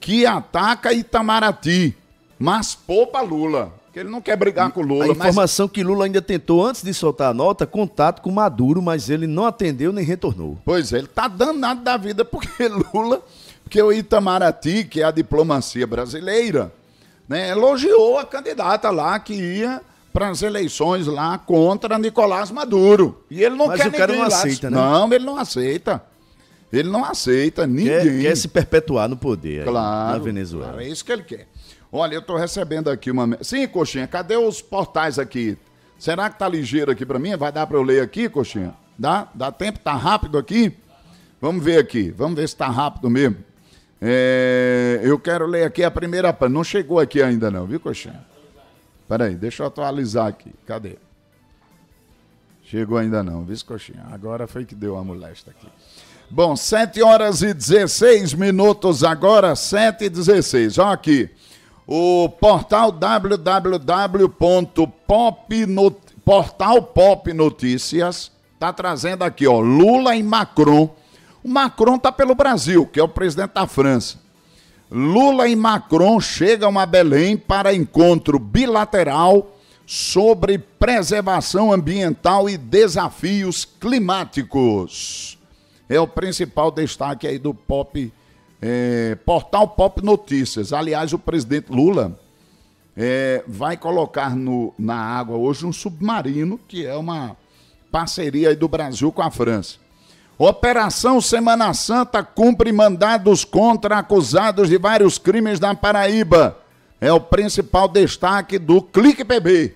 que ataca Itamaraty, mas poupa Lula. Que ele não quer brigar com Lula.
A
mas-
informação que Lula ainda tentou, antes de soltar a nota, contato com Maduro, mas ele não atendeu nem retornou.
Pois é, ele tá danado da vida porque Lula, porque o Itamaraty, que é a diplomacia brasileira, né, elogiou a candidata lá que ia para as eleições lá contra Nicolás Maduro. E ele não
Mas
quer
o cara não
lá.
aceita, né?
Não, ele não aceita. Ele não aceita
Quer,
ninguém.
quer se perpetuar no poder aí,
Claro.
na Venezuela.
claro, É isso que ele quer. Olha, eu tô recebendo aqui uma. Sim, Coxinha, cadê os portais aqui? Será que tá ligeiro aqui para mim? Vai dar para eu ler aqui, Coxinha? Dá? Dá tempo? Tá rápido aqui? Vamos ver aqui. Vamos ver se tá rápido mesmo. É, eu quero ler aqui a primeira. Não chegou aqui ainda não, viu, Coxinha? Peraí, deixa eu atualizar aqui. Cadê? Chegou ainda não, viu, Coxinha? Agora foi que deu a molesta aqui. Bom, 7 horas e 16 minutos agora, 7 e 16. Olha aqui. O portal www.popnot Portal Pop Notícias está trazendo aqui, ó, Lula e Macron. O Macron tá pelo Brasil, que é o presidente da França. Lula e Macron chegam a Belém para encontro bilateral sobre preservação ambiental e desafios climáticos. É o principal destaque aí do Pop, é, Portal Pop Notícias. Aliás, o presidente Lula é, vai colocar no- na água hoje um submarino, que é uma parceria do Brasil com a França. Operação Semana Santa cumpre mandados contra acusados de vários crimes na Paraíba. É o principal destaque do Clique PB.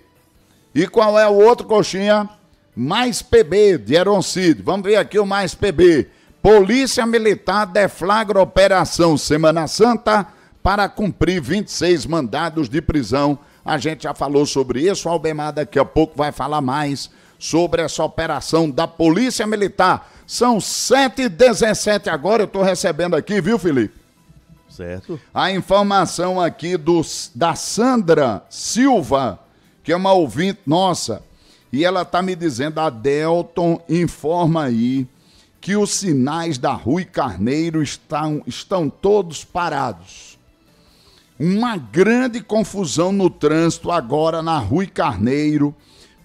E qual é o outro coxinha? Mais PB, de Eroncid. Vamos ver aqui o Mais PB. Polícia Militar deflagra Operação Semana Santa para cumprir 26 mandados de prisão. A gente já falou sobre isso. O Albemar daqui a pouco vai falar mais sobre essa operação da Polícia Militar. São 7h17 agora. Eu estou recebendo aqui, viu, Felipe?
Certo.
A informação aqui do, da Sandra Silva, que é uma ouvinte nossa, e ela está me dizendo, a Delton informa aí que os sinais da Rui Carneiro estão, estão todos parados. Uma grande confusão no trânsito agora na Rui Carneiro,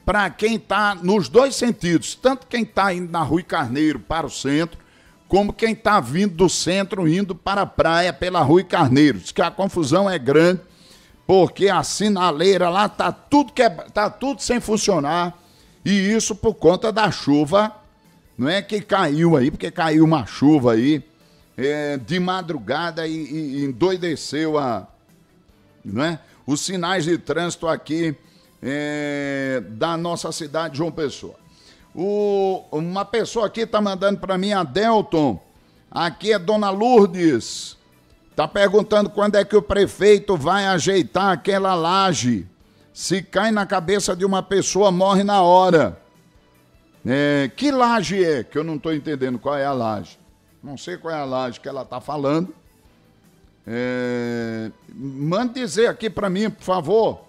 para quem está nos dois sentidos, tanto quem está indo na Rui Carneiro para o centro, como quem está vindo do centro indo para a praia pela Rui Carneiro. Diz que a confusão é grande, porque a sinaleira lá tá tudo que tá tudo sem funcionar, e isso por conta da chuva, não é que caiu aí, porque caiu uma chuva aí é, de madrugada e, e endoideceu a, não é? Os sinais de trânsito aqui é, da nossa cidade de João Pessoa. O- uma pessoa aqui está mandando para mim, a Delton. Aqui é Dona Lourdes. Tá perguntando quando é que o prefeito vai ajeitar aquela laje. Se cai na cabeça de uma pessoa, morre na hora. É, que laje é? Que eu não estou entendendo qual é a laje. Não sei qual é a laje que ela está falando. É, mande dizer aqui para mim, por favor,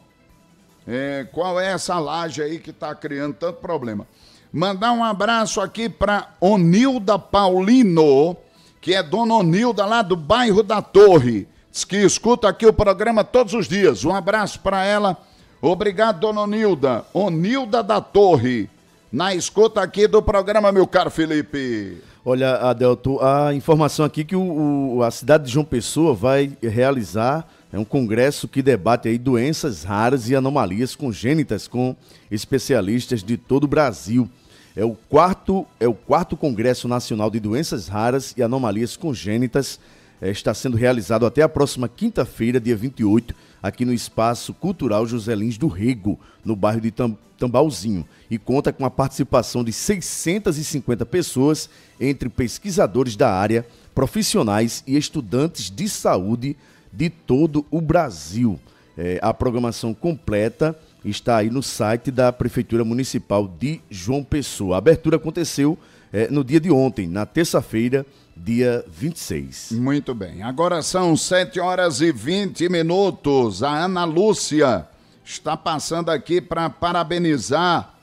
é, qual é essa laje aí que está criando tanto problema. Mandar um abraço aqui para Onilda Paulino, que é dona Onilda lá do bairro da Torre. Diz que escuta aqui o programa todos os dias. Um abraço para ela. Obrigado, dona Onilda. Onilda da Torre. Na escuta aqui do programa, meu caro Felipe.
Olha, Adelto, a informação aqui que o, o, a cidade de João Pessoa vai realizar é um congresso que debate aí doenças raras e anomalias congênitas com especialistas de todo o Brasil. É o quarto, é o quarto Congresso Nacional de Doenças Raras e Anomalias Congênitas. É, está sendo realizado até a próxima quinta-feira, dia 28, aqui no Espaço Cultural José Lins do Rego, no bairro de Tam, Tambauzinho, e conta com a participação de 650 pessoas, entre pesquisadores da área, profissionais e estudantes de saúde de todo o Brasil. É, a programação completa está aí no site da Prefeitura Municipal de João Pessoa. A abertura aconteceu é, no dia de ontem, na terça-feira, dia 26.
Muito bem. Agora são 7 horas e 20 minutos. A Ana Lúcia está passando aqui para parabenizar,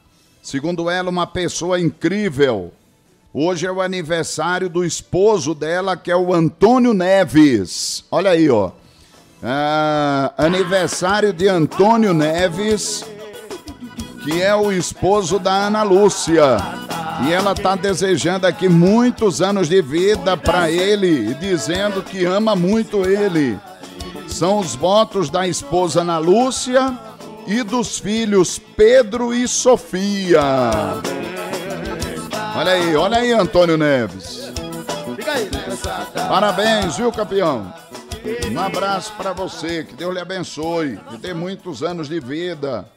segundo ela, uma pessoa incrível. Hoje é o aniversário do esposo dela, que é o Antônio Neves. Olha aí, ó. Ah, aniversário de Antônio Neves, que é o esposo da Ana Lúcia. E ela está desejando aqui muitos anos de vida para ele dizendo que ama muito ele. São os votos da esposa Ana Lúcia e dos filhos Pedro e Sofia. Olha aí, olha aí, Antônio Neves. Parabéns, viu, campeão? Um abraço para você, que Deus lhe abençoe, que tenha muitos anos de vida.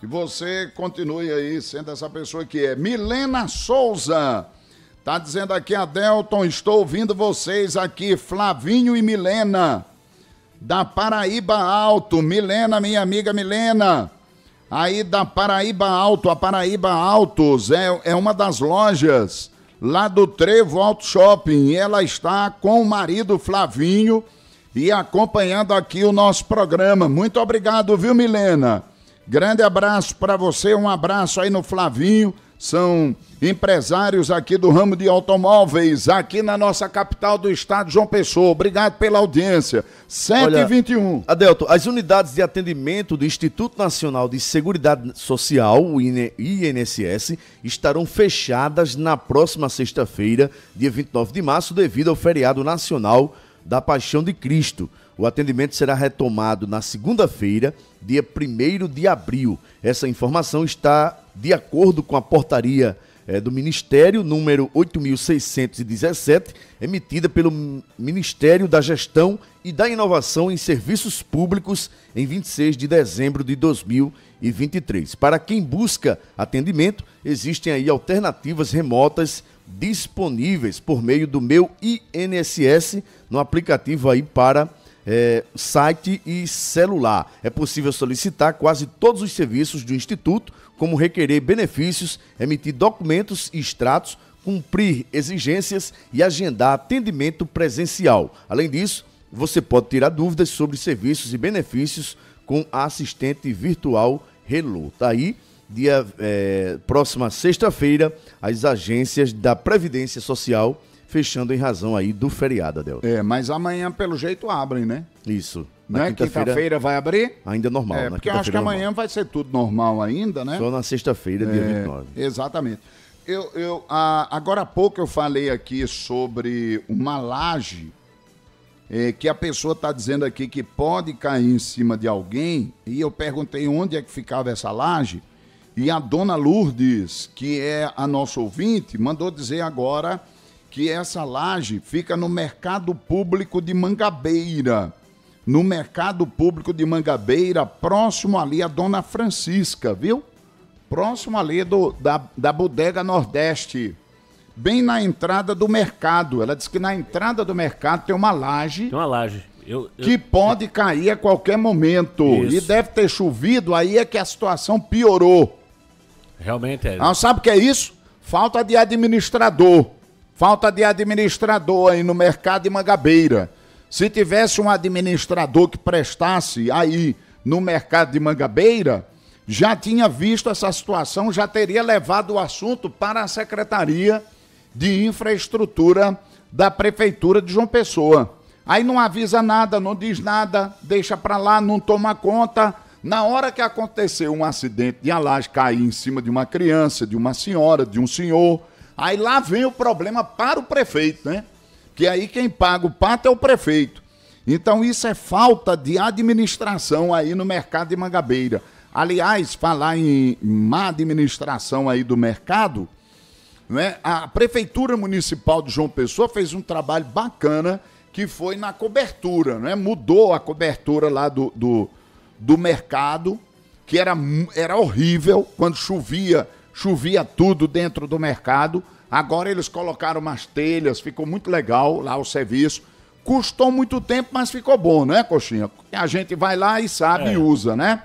Que você continue aí sendo essa pessoa que é. Milena Souza. Tá dizendo aqui a Delton, estou ouvindo vocês aqui, Flavinho e Milena, da Paraíba Alto. Milena, minha amiga Milena aí da Paraíba Alto. A Paraíba Altos é, é uma das lojas lá do Trevo Auto Shopping. Ela está com o marido Flavinho e acompanhando aqui o nosso programa. Muito obrigado, viu, Milena? Grande abraço para você, um abraço aí no Flavinho. São empresários aqui do ramo de automóveis, aqui na nossa capital do estado, João Pessoa. Obrigado pela audiência. 7h21.
Adelto, as unidades de atendimento do Instituto Nacional de Seguridade Social, o INSS, estarão fechadas na próxima sexta-feira, dia 29 de março, devido ao feriado nacional da Paixão de Cristo. O atendimento será retomado na segunda-feira, dia 1 de abril. Essa informação está de acordo com a portaria é, do Ministério número 8.617, emitida pelo Ministério da Gestão e da Inovação em Serviços Públicos em 26 de dezembro de 2023. Para quem busca atendimento, existem aí alternativas remotas disponíveis por meio do meu INSS no aplicativo aí para é, site e celular. É possível solicitar quase todos os serviços do Instituto, como requerer benefícios, emitir documentos e extratos, cumprir exigências e agendar atendimento presencial. Além disso, você pode tirar dúvidas sobre serviços e benefícios com a assistente virtual Hello. Tá aí, dia é, próxima sexta-feira, as agências da Previdência Social fechando em razão aí do feriado, Adel.
É, mas amanhã, pelo jeito, abrem, né?
Isso.
Não é quinta-feira quinta vai abrir?
Ainda normal.
É, porque eu acho que amanhã normal. vai ser tudo normal ainda, né?
Só na sexta-feira, dia é, 29.
Exatamente. Eu, eu, a, agora há pouco eu falei aqui sobre uma laje é, que a pessoa está dizendo aqui que pode cair em cima de alguém, e eu perguntei onde é que ficava essa laje, e a dona Lourdes, que é a nossa ouvinte, mandou dizer agora que essa laje fica no mercado público de Mangabeira. No mercado público de Mangabeira, próximo ali a Dona Francisca, viu? Próximo ali do, da, da Bodega Nordeste. bem na entrada do mercado. Ela disse que na entrada do mercado tem uma laje.
Tem uma laje. Eu, eu-
Que pode cair a qualquer momento.
Isso.
E deve ter chovido, aí é que a situação piorou.
Realmente é.
Ah, sabe o que é isso? Falta de administrador. Falta de administrador aí no mercado de Mangabeira. Se tivesse um administrador que prestasse aí no mercado de Mangabeira, já tinha visto essa situação, já teria levado o assunto para a Secretaria de Infraestrutura da Prefeitura de João Pessoa. Aí não avisa nada, não diz nada, deixa pra lá, não toma conta. Na hora que aconteceu um acidente de a laje cair em cima de uma criança, de uma senhora, de um senhor, aí lá vem o problema para o prefeito, né? Que aí quem paga o pato é o prefeito. Então isso é falta de administração aí no mercado de Mangabeira. Aliás, falar em má administração aí do mercado, né? A Prefeitura Municipal de João Pessoa fez um trabalho bacana que foi na cobertura, né? Mudou a cobertura lá do, do, do mercado, que era, era horrível quando chovia, chovia tudo dentro do mercado. Agora eles colocaram umas telhas, ficou muito legal lá o serviço. Custou muito tempo, mas ficou bom, né, Coxinha? A gente vai lá e sabe e usa, né?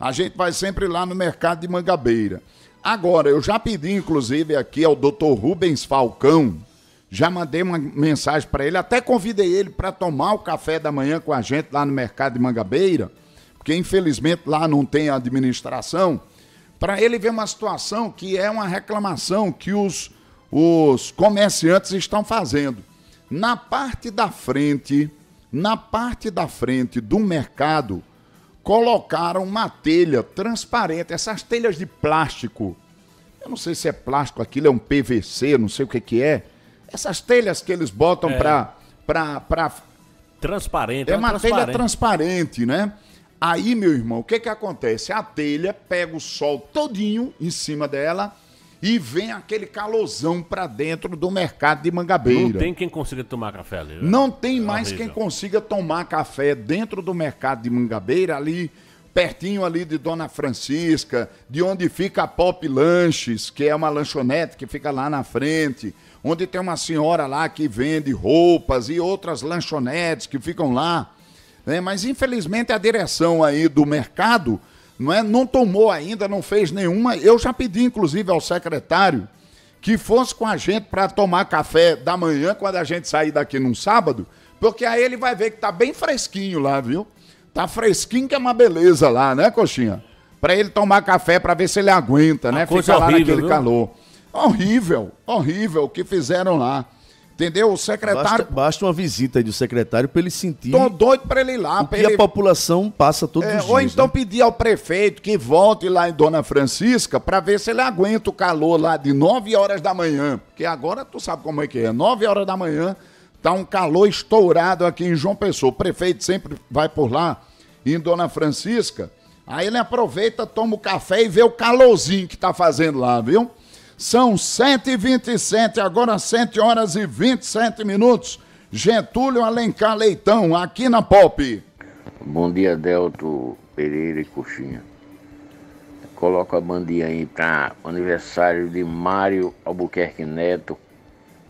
A gente vai sempre lá no mercado de Mangabeira. Agora, eu já pedi, inclusive, aqui ao doutor Rubens Falcão, já mandei uma mensagem para ele, até convidei ele para tomar o café da manhã com a gente lá no mercado de Mangabeira, porque infelizmente lá não tem administração, para ele ver uma situação que é uma reclamação que os, os comerciantes estão fazendo. Na parte da frente, na parte da frente do mercado, colocaram uma telha transparente, essas telhas de plástico. Eu não sei se é plástico, aquilo é um PVC, não sei o que que é. Essas telhas que eles botam
É.
pra...
Transparente.
É uma telha
transparente.
transparente, né? Aí, meu irmão, o que que acontece? A telha pega o sol todinho em cima dela e vem aquele calorzão pra dentro do mercado de Mangabeira.
Não tem quem consiga tomar café ali. né?
Não tem mais
Horrível.
quem consiga tomar café dentro do mercado de Mangabeira, ali pertinho ali de Dona Francisca, de onde fica a Pop Lanches, que é uma lanchonete que fica lá na frente, onde tem uma senhora lá que vende roupas e outras lanchonetes que ficam lá. Né? Mas infelizmente a direção aí do mercado não, é, não tomou ainda, não fez nenhuma. Eu já pedi, inclusive, ao secretário que fosse com a gente para tomar café da manhã quando a gente sair daqui num sábado, porque aí ele vai ver que tá bem fresquinho lá, viu? Tá fresquinho que é uma beleza lá, né, coxinha? Para ele tomar café para ver se ele aguenta, né? Fica lá
horrível,
naquele
viu?
calor. Horrível, horrível o que fizeram lá. Entendeu? O secretário
Basta, basta uma visita aí do secretário para ele sentir
Tô doido para ele ir lá,
o que
ele
a população passa todos
é,
os dias.
ou então
né?
pedir ao prefeito que volte lá em Dona Francisca para ver se ele aguenta o calor lá de 9 horas da manhã. Porque agora tu sabe como é que é. 9 horas da manhã tá um calor estourado aqui em João Pessoa. O prefeito sempre vai por lá em Dona Francisca. Aí ele aproveita, toma o café e vê o calorzinho que tá fazendo lá, viu? São 7h27, agora 7 horas e 27 minutos. Getúlio Alencar Leitão, aqui na Pop.
Bom dia, Delto Pereira e Coxinha. Coloca a bandinha aí para aniversário de Mário Albuquerque Neto,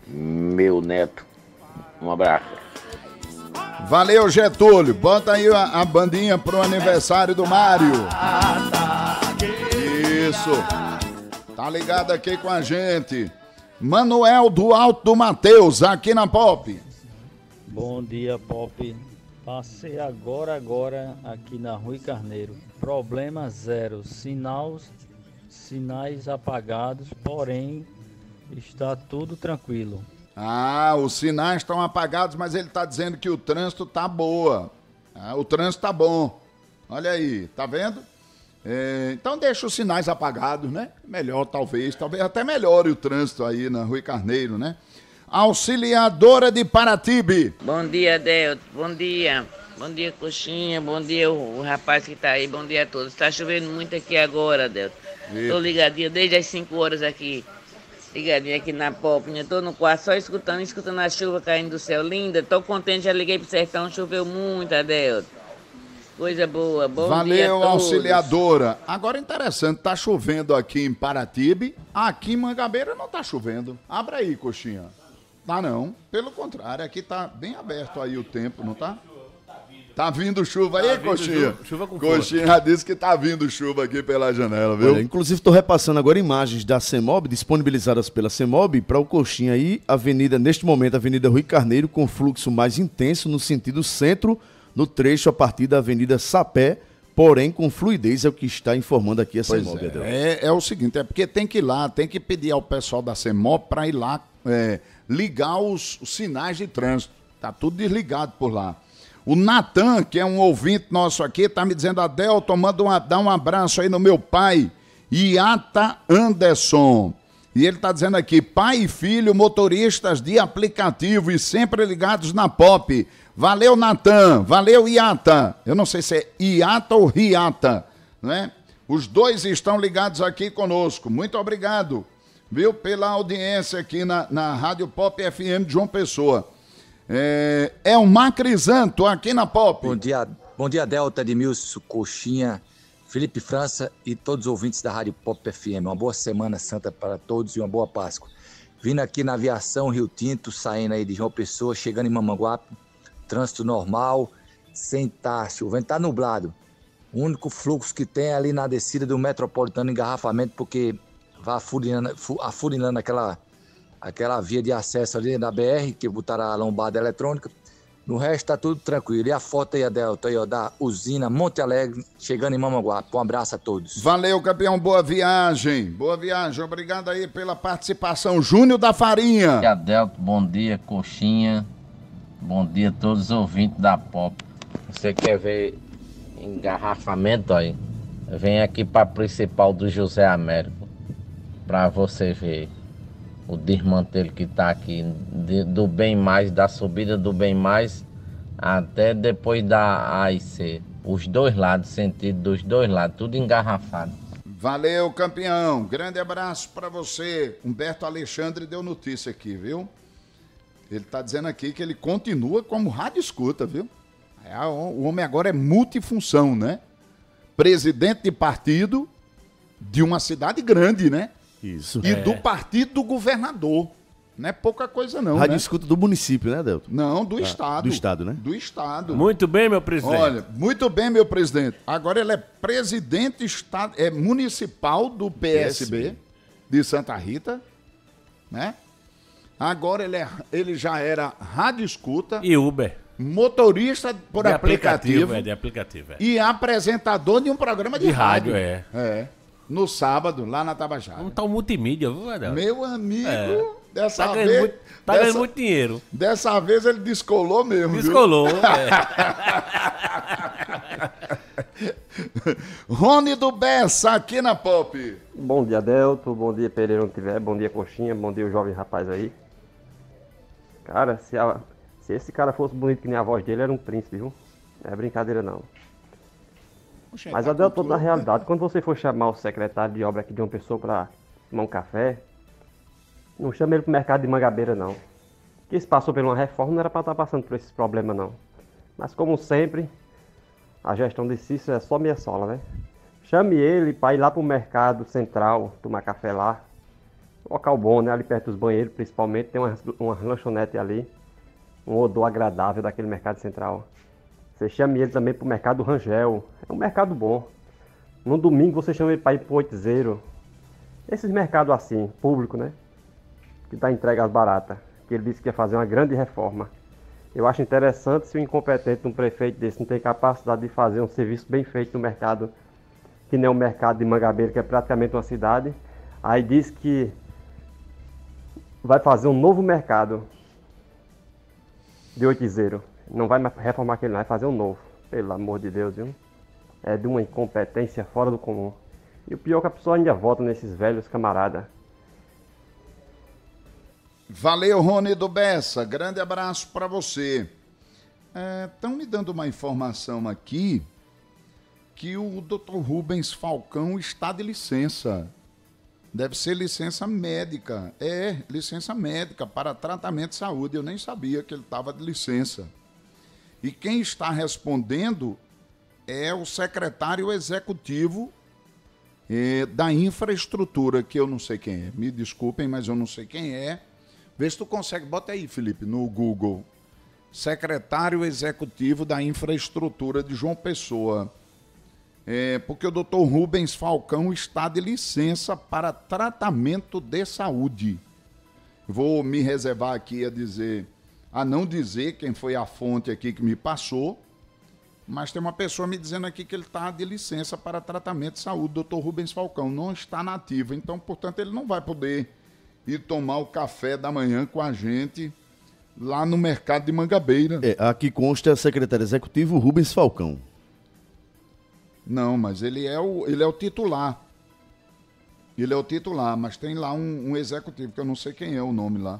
meu neto. Um abraço.
Valeu, Getúlio. Bota aí a, a bandinha pro aniversário do Mário. Isso. Tá ligado aqui com a gente. Manuel do Alto do Mateus, aqui na Pop.
Bom dia, Pop. Passei agora, agora aqui na Rui Carneiro. Problema zero. Sinal, sinais apagados, porém está tudo tranquilo.
Ah, os sinais estão apagados, mas ele tá dizendo que o trânsito tá boa. Ah, o trânsito tá bom. Olha aí, tá vendo? É, então deixa os sinais apagados, né? Melhor, talvez. Talvez até melhore o trânsito aí na Rui Carneiro, né? Auxiliadora de Paratibe.
Bom dia, Delto. Bom dia. Bom dia, Coxinha. Bom dia, o, o rapaz que tá aí. Bom dia a todos. Tá chovendo muito aqui agora, Delto.
Eita.
Tô ligadinho desde as 5 horas aqui. Ligadinho aqui na Popinha. Tô no quarto só escutando, escutando a chuva caindo do céu. Linda. Tô contente, já liguei pro sertão. Choveu muito, Adelto. Coisa boa. Bom
Valeu, auxiliadora. Agora interessante, tá chovendo aqui em Paratibe, aqui em Mangabeira não tá chovendo. Abra aí, coxinha. Tá não, pelo contrário, aqui tá bem aberto aí o tempo, não tá? Tá vindo chuva aí,
Tá vindo
coxinha?
chu- chuva com
coxinha já disse que tá vindo chuva aqui pela janela, viu?
Olha, inclusive, estou repassando agora imagens da CEMOB, disponibilizadas pela CEMOB, para o Coxinha aí, avenida, neste momento, Avenida Rui Carneiro, com fluxo mais intenso no sentido centro, no trecho a partir da Avenida Sapé, porém com fluidez, é o que está informando aqui a
Pois
CEMOB, Adel.
é, é, é o seguinte, é porque tem que ir lá, tem que pedir ao pessoal da CEMOP para ir lá é, ligar os, os sinais de trânsito. Tá tudo desligado por lá. O Natan, que é um ouvinte nosso aqui, tá me dizendo, Adelton, manda um, dá um abraço aí no meu pai, Iata Anderson. E ele tá dizendo aqui, pai e filho, motoristas de aplicativo e sempre ligados na POP. Valeu, Natan. Valeu, Iata. Eu não sei se é Iata ou Riata, né? Os dois estão ligados aqui conosco. Muito obrigado, viu, pela audiência aqui na, na Rádio Pop FM de João Pessoa. É, é o Macrisanto aqui na Pop.
Bom dia, bom dia Delta, Edmilson, Coxinha, Felipe França e todos os ouvintes da Rádio Pop FM. Uma boa semana santa para todos e uma boa Páscoa. Vindo aqui na aviação Rio Tinto, saindo aí de João Pessoa, chegando em Mamanguape, trânsito normal, sem estar chovendo, tá nublado. O único fluxo que tem é ali na descida do Metropolitano engarrafamento, porque vai afurinando, fu- afurinando aquela, aquela via de acesso ali da BR, que botaram a lombada eletrônica. No resto tá tudo tranquilo. E a foto aí, Adelta, aí, ó, da usina Monte Alegre, chegando em Mamanguape. Um abraço a todos.
Valeu, campeão. Boa viagem. Boa viagem. Obrigado aí pela participação. Júnior da Farinha.
dia, Adelto. Bom dia, Coxinha. Bom dia a todos os ouvintes da Pop. Você quer ver engarrafamento aí? Vem aqui para principal do José Américo. Para você ver o desmantelo que tá aqui de- do bem mais, da subida do bem mais até depois da AIC. Os dois lados, sentido dos dois lados, tudo engarrafado.
Valeu, campeão. Grande abraço pra você. Humberto Alexandre deu notícia aqui, viu? Ele tá dizendo aqui que ele continua como rádio escuta, viu? É, o homem agora é multifunção, né? Presidente de partido de uma cidade grande, né?
Isso.
E
É.
do partido do governador. Não é pouca coisa, não.
Rádio
né?
escuta do município, né, Delton?
Não, do
Ah,
estado.
Do estado, né?
Do estado.
Muito bem, meu presidente.
Olha, muito bem, meu presidente. Agora ele é presidente esta- é municipal do PSB,
PSB.
de Santa Rita, né? Agora ele, é, ele já era rádio escuta,
E Uber.
motorista por
De
aplicativo,
É, de aplicativo, é.
e apresentador de um programa de,
De
rádio.
rádio, é.
É. No sábado, lá na Tabajara.
Não tá um multimídia, viu, Adel?
Meu amigo,
É.
dessa
Tá ganhando
vez.
muito- tá
dessa,
ganhando muito dinheiro.
Dessa vez ele descolou mesmo. viu?
Descolou,
Rony do Bessa, aqui na Pop.
Bom dia, Delto. Bom dia, Pereira, onde tiver. Bom dia, Coxinha. Bom dia, o jovem rapaz aí. Cara, se, a- se esse cara fosse bonito que nem a voz dele, era um príncipe, viu? Não é brincadeira, não. Mas,
tá
Adelto, na realidade, quando você for chamar o secretário de obra aqui de uma pessoa pra tomar um café, não chame ele pro mercado de Mangabeira, não. Que se passou por uma reforma, não era pra estar passando por esses problemas, não. Mas, como sempre, a gestão de Cícero é só minha sola, né? Chame ele para ir lá pro mercado central, tomar café lá. Local bom, né? Ali perto dos banheiros, principalmente. Tem uma, uma lanchonete ali. Um odor agradável daquele mercado central. Você chame ele também pro mercado Rangel. É um mercado bom. No domingo você chama ele para ir pro Oitizeiro. Esses mercados assim, público, né? Que dá entregas baratas. Que ele disse que ia fazer uma grande reforma. Eu acho interessante se o incompetente um prefeito desse não tem capacidade de fazer um serviço bem feito no mercado, que nem o mercado de Mangabeira, que é praticamente uma cidade. Aí diz que vai fazer um novo mercado de oitizeiro. Não vai reformar aquele, não, vai fazer um novo. Pelo amor de Deus, viu? É de uma incompetência fora do comum. E o pior é que a pessoa ainda vota nesses velhos camaradas.
Valeu, Rony do Bessa. Grande abraço para você. Estão me dando uma informação aqui que o Dr. Rubens Falcão está de licença. Deve ser licença médica. É, licença médica para tratamento de saúde. Eu nem sabia que ele estava de licença. E quem está respondendo é o secretário executivo eh, da infraestrutura, que eu não sei quem é. Me desculpem, mas eu não sei quem é. Vê se tu consegue, bota aí, Felipe, no Google. Secretário executivo da infraestrutura de João Pessoa. É, porque o doutor Rubens Falcão está de licença para tratamento de saúde. Vou me reservar aqui a dizer, a não dizer quem foi a fonte aqui que me passou, mas tem uma pessoa me dizendo aqui que ele está de licença para tratamento de saúde, doutor Rubens Falcão, não está nativo, então, portanto, ele não vai poder ir tomar o café da manhã com a gente lá no mercado de Mangabeira.
É, aqui consta secretário executivo Rubens Falcão.
Não, mas ele é o, ele é o titular. Ele é o titular, mas tem lá um, um executivo, que eu não sei quem é o nome lá.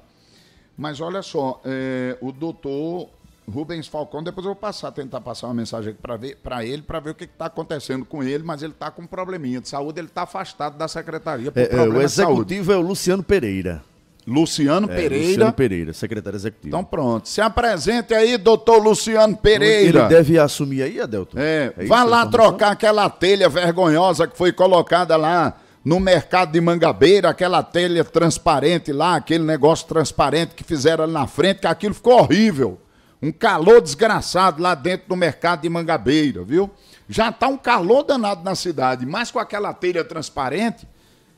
Mas olha só, é, o doutor Rubens Falcão, depois eu vou passar, tentar passar uma mensagem para ele, para ver o que está acontecendo com ele, mas ele está com um probleminha de saúde, ele está afastado da secretaria por
É, é, o executivo é o Luciano Pereira.
Luciano
É,
Pereira.
Luciano Pereira, secretário executivo.
Então pronto, se apresente aí, doutor Luciano Pereira.
Ele deve assumir aí, Adelton?
É,
isso
vá lá trocar aquela telha vergonhosa que foi colocada lá no mercado de Mangabeira, aquela telha transparente lá, aquele negócio transparente que fizeram ali na frente, que aquilo ficou horrível. Um calor desgraçado lá dentro do mercado de Mangabeira, viu? Já tá um calor danado na cidade, mas com aquela telha transparente,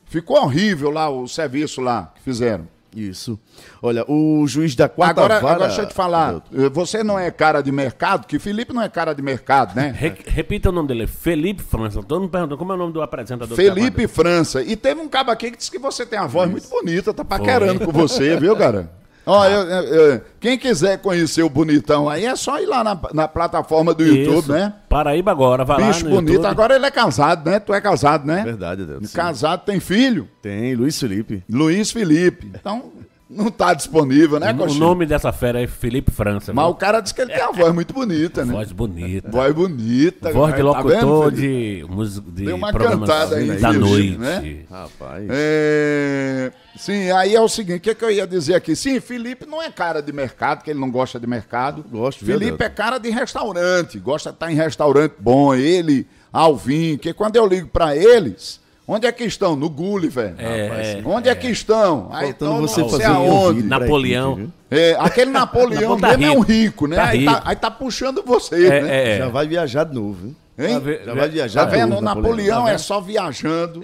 ficou horrível lá o serviço lá que fizeram.
Isso. Olha, o juiz da quarta
Agora,
vara...
agora deixa eu te falar, eh, você não é cara de mercado, que Felipe não é cara de mercado, né?
Re- repita o nome dele, Felipe França. Todo mundo perguntando como é o nome do apresentador.
Felipe França. E teve um cabo aqui que disse que você tem a voz muito bonita, tá paquerando com você, viu, cara? Ó, eu- quem quiser conhecer o bonitão aí, é só ir lá na, na plataforma do YouTube,
Isso.
né?
Paraíba agora, vai
Bicho
lá no
bonito.
YouTube.
Agora ele é casado, né? Tu é casado, né?
Verdade, sim.
Casado, tem filho?
Tem, Luiz Felipe.
Luiz Felipe. Então, não tá disponível, né,
O
Coxinha?
nome dessa fera é Felipe França.
Mas
viu?
o cara disse que ele tem a voz muito bonita, né?
Voz bonita.
Voz bonita.
Voz de
tá
locutor
vendo, Felipe?
de, música de
Deu uma cantada aí,
da noite.
né?
Rapaz.
É, Sim, aí é o seguinte, o que, que eu ia dizer aqui? Sim, Felipe não é cara de mercado, que ele não gosta de mercado.
Gosto, viu,
Felipe é cara de restaurante, gosta de estar em restaurante bom, ele, Alvin, que quando eu ligo pra eles, onde é que estão? No Gulliver.
É,
Rapaz,
é,
onde é. que estão? Aí estão
você
não sei aonde.
Napoleão.
É, aquele Napoleão
Napoleão tá
mesmo é um
rico.
né?
Tá
aí, tá,
rico.
aí tá puxando você,
É,
né?
é, é.
Já vai viajar de novo?
Hein?
ver-
Já vai viajar
Tá
de
vendo? O Napoleão
Tá
é só viajando.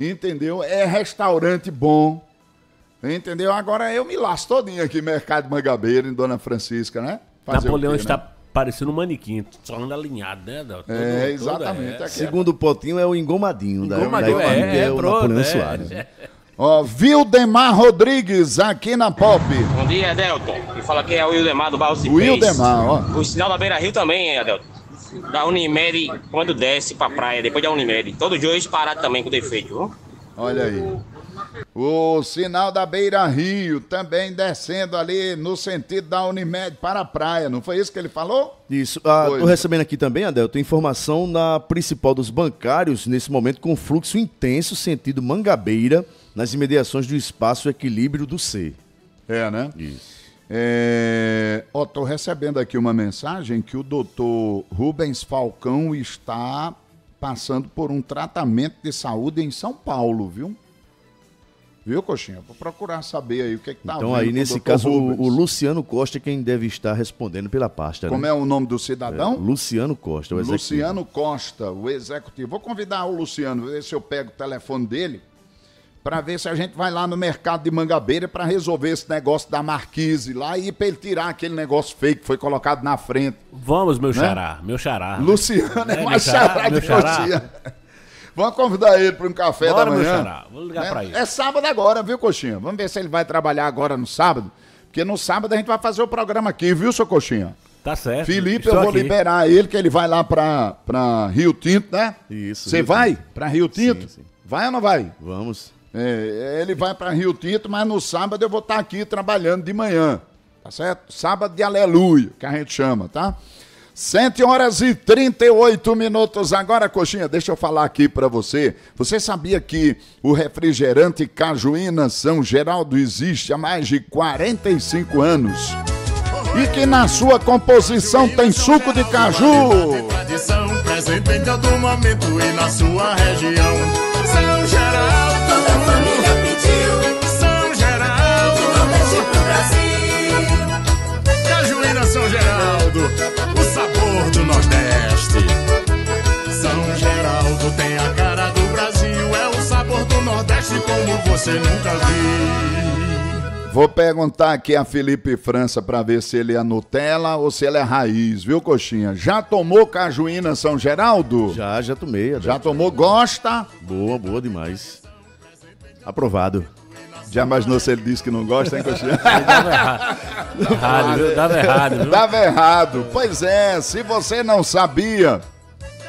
entendeu? É restaurante bom. Entendeu? Agora eu me lasco todinho aqui, Mercado de Mangabeira, em Dona Francisca, né? Fazer
Napoleão
quê,
está
né?
Parecendo um manequim, só anda alinhado, né? Todo-
É,
todo-
exatamente.
é.
Aqui.
Segundo o Potinho é o engomadinho. da-
Engomadinho,
da,
é,
equipe,
é,
o
pronto,
Napoleão
é.
Soares. né?
Ó, Vildemar Rodrigues, aqui na Pop.
Bom dia, Adelton. E fala que é o Wildemar do Barro Cipês.
Wildemar, ó.
O sinal da Beira Rio também, hein, Adelton. Da Unimed, quando desce pra praia, depois da Unimed. Todos dois parados também com defeito, viu?
Olha aí. O sinal da Beira Rio também descendo ali no sentido da Unimed para a praia. Não foi isso que ele falou?
Isso. Ah,
Pois.
tô recebendo aqui também, Adelton, informação na principal dos bancários, nesse momento com fluxo intenso sentido Mangabeira, nas imediações do espaço Equilíbrio do C.
É, né?
Isso.
É... Ó, tô recebendo aqui uma mensagem que o doutor Rubens Falcão está passando por um tratamento de saúde em São Paulo, viu? Viu, Coxinha? Vou procurar saber aí o que, que tá
Então aí, nesse caso, o,
Rubens.
o Luciano Costa é quem deve estar respondendo pela pasta.
Como
né?
é o nome do cidadão?
É, Luciano Costa, o executivo.
Luciano Costa, o executivo. Vou convidar o Luciano, ver se eu pego o telefone dele, para ver se a gente vai lá no mercado de Mangabeira para resolver esse negócio da marquise lá e para ele tirar aquele negócio fake que foi colocado na frente.
Vamos, meu
Né?
xará, meu xará.
Luciano é,
meu
mais
xará,
xará
xará.
Vamos convidar ele para um café
Bora,
da manhã.
xará, vou ligar
Né?
pra ele.
É sábado agora, viu, Coxinha? Vamos ver se ele vai trabalhar agora no sábado. Porque no sábado a gente vai fazer o programa aqui, viu, seu Coxinha?
Tá certo.
Felipe,
estou
eu vou
aqui.
liberar ele, que ele vai lá pra, pra Rio Tinto, né?
Isso.
Você vai
Tinto.
pra Rio Tinto?
Sim, sim.
Vai ou não vai?
Vamos.
É, ele vai pra Rio Tinto, mas no sábado eu vou estar aqui trabalhando de manhã. Tá certo? Sábado de aleluia, que a gente chama, tá? 7 horas e 38 minutos. Agora, Coxinha, deixa eu falar aqui pra você. Você sabia que o refrigerante Cajuína São Geraldo existe há mais de 45 anos? E que na sua composição tem suco de caju.
Tradição presente em todo momento e na sua região. São Geraldo,
Toda a família pediu
São Geraldo,
do Brasil.
Cajuína São Geraldo, sabor do Nordeste. São Geraldo tem a cara do Brasil, é o sabor do Nordeste como você nunca viu.
Vou perguntar aqui a Felipe França para ver se ele é Nutella ou se ele é raiz, viu, Coxinha? Já tomou cajuína São Geraldo?
Já, já tomei.
Já tomou? Gosta?
Boa, boa demais. Aprovado.
Já imaginou se ele disse que não gosta, hein, Coxinha?
Dava errado, viu? Dava errado, viu?
Dava errado. Pois é, se você não sabia,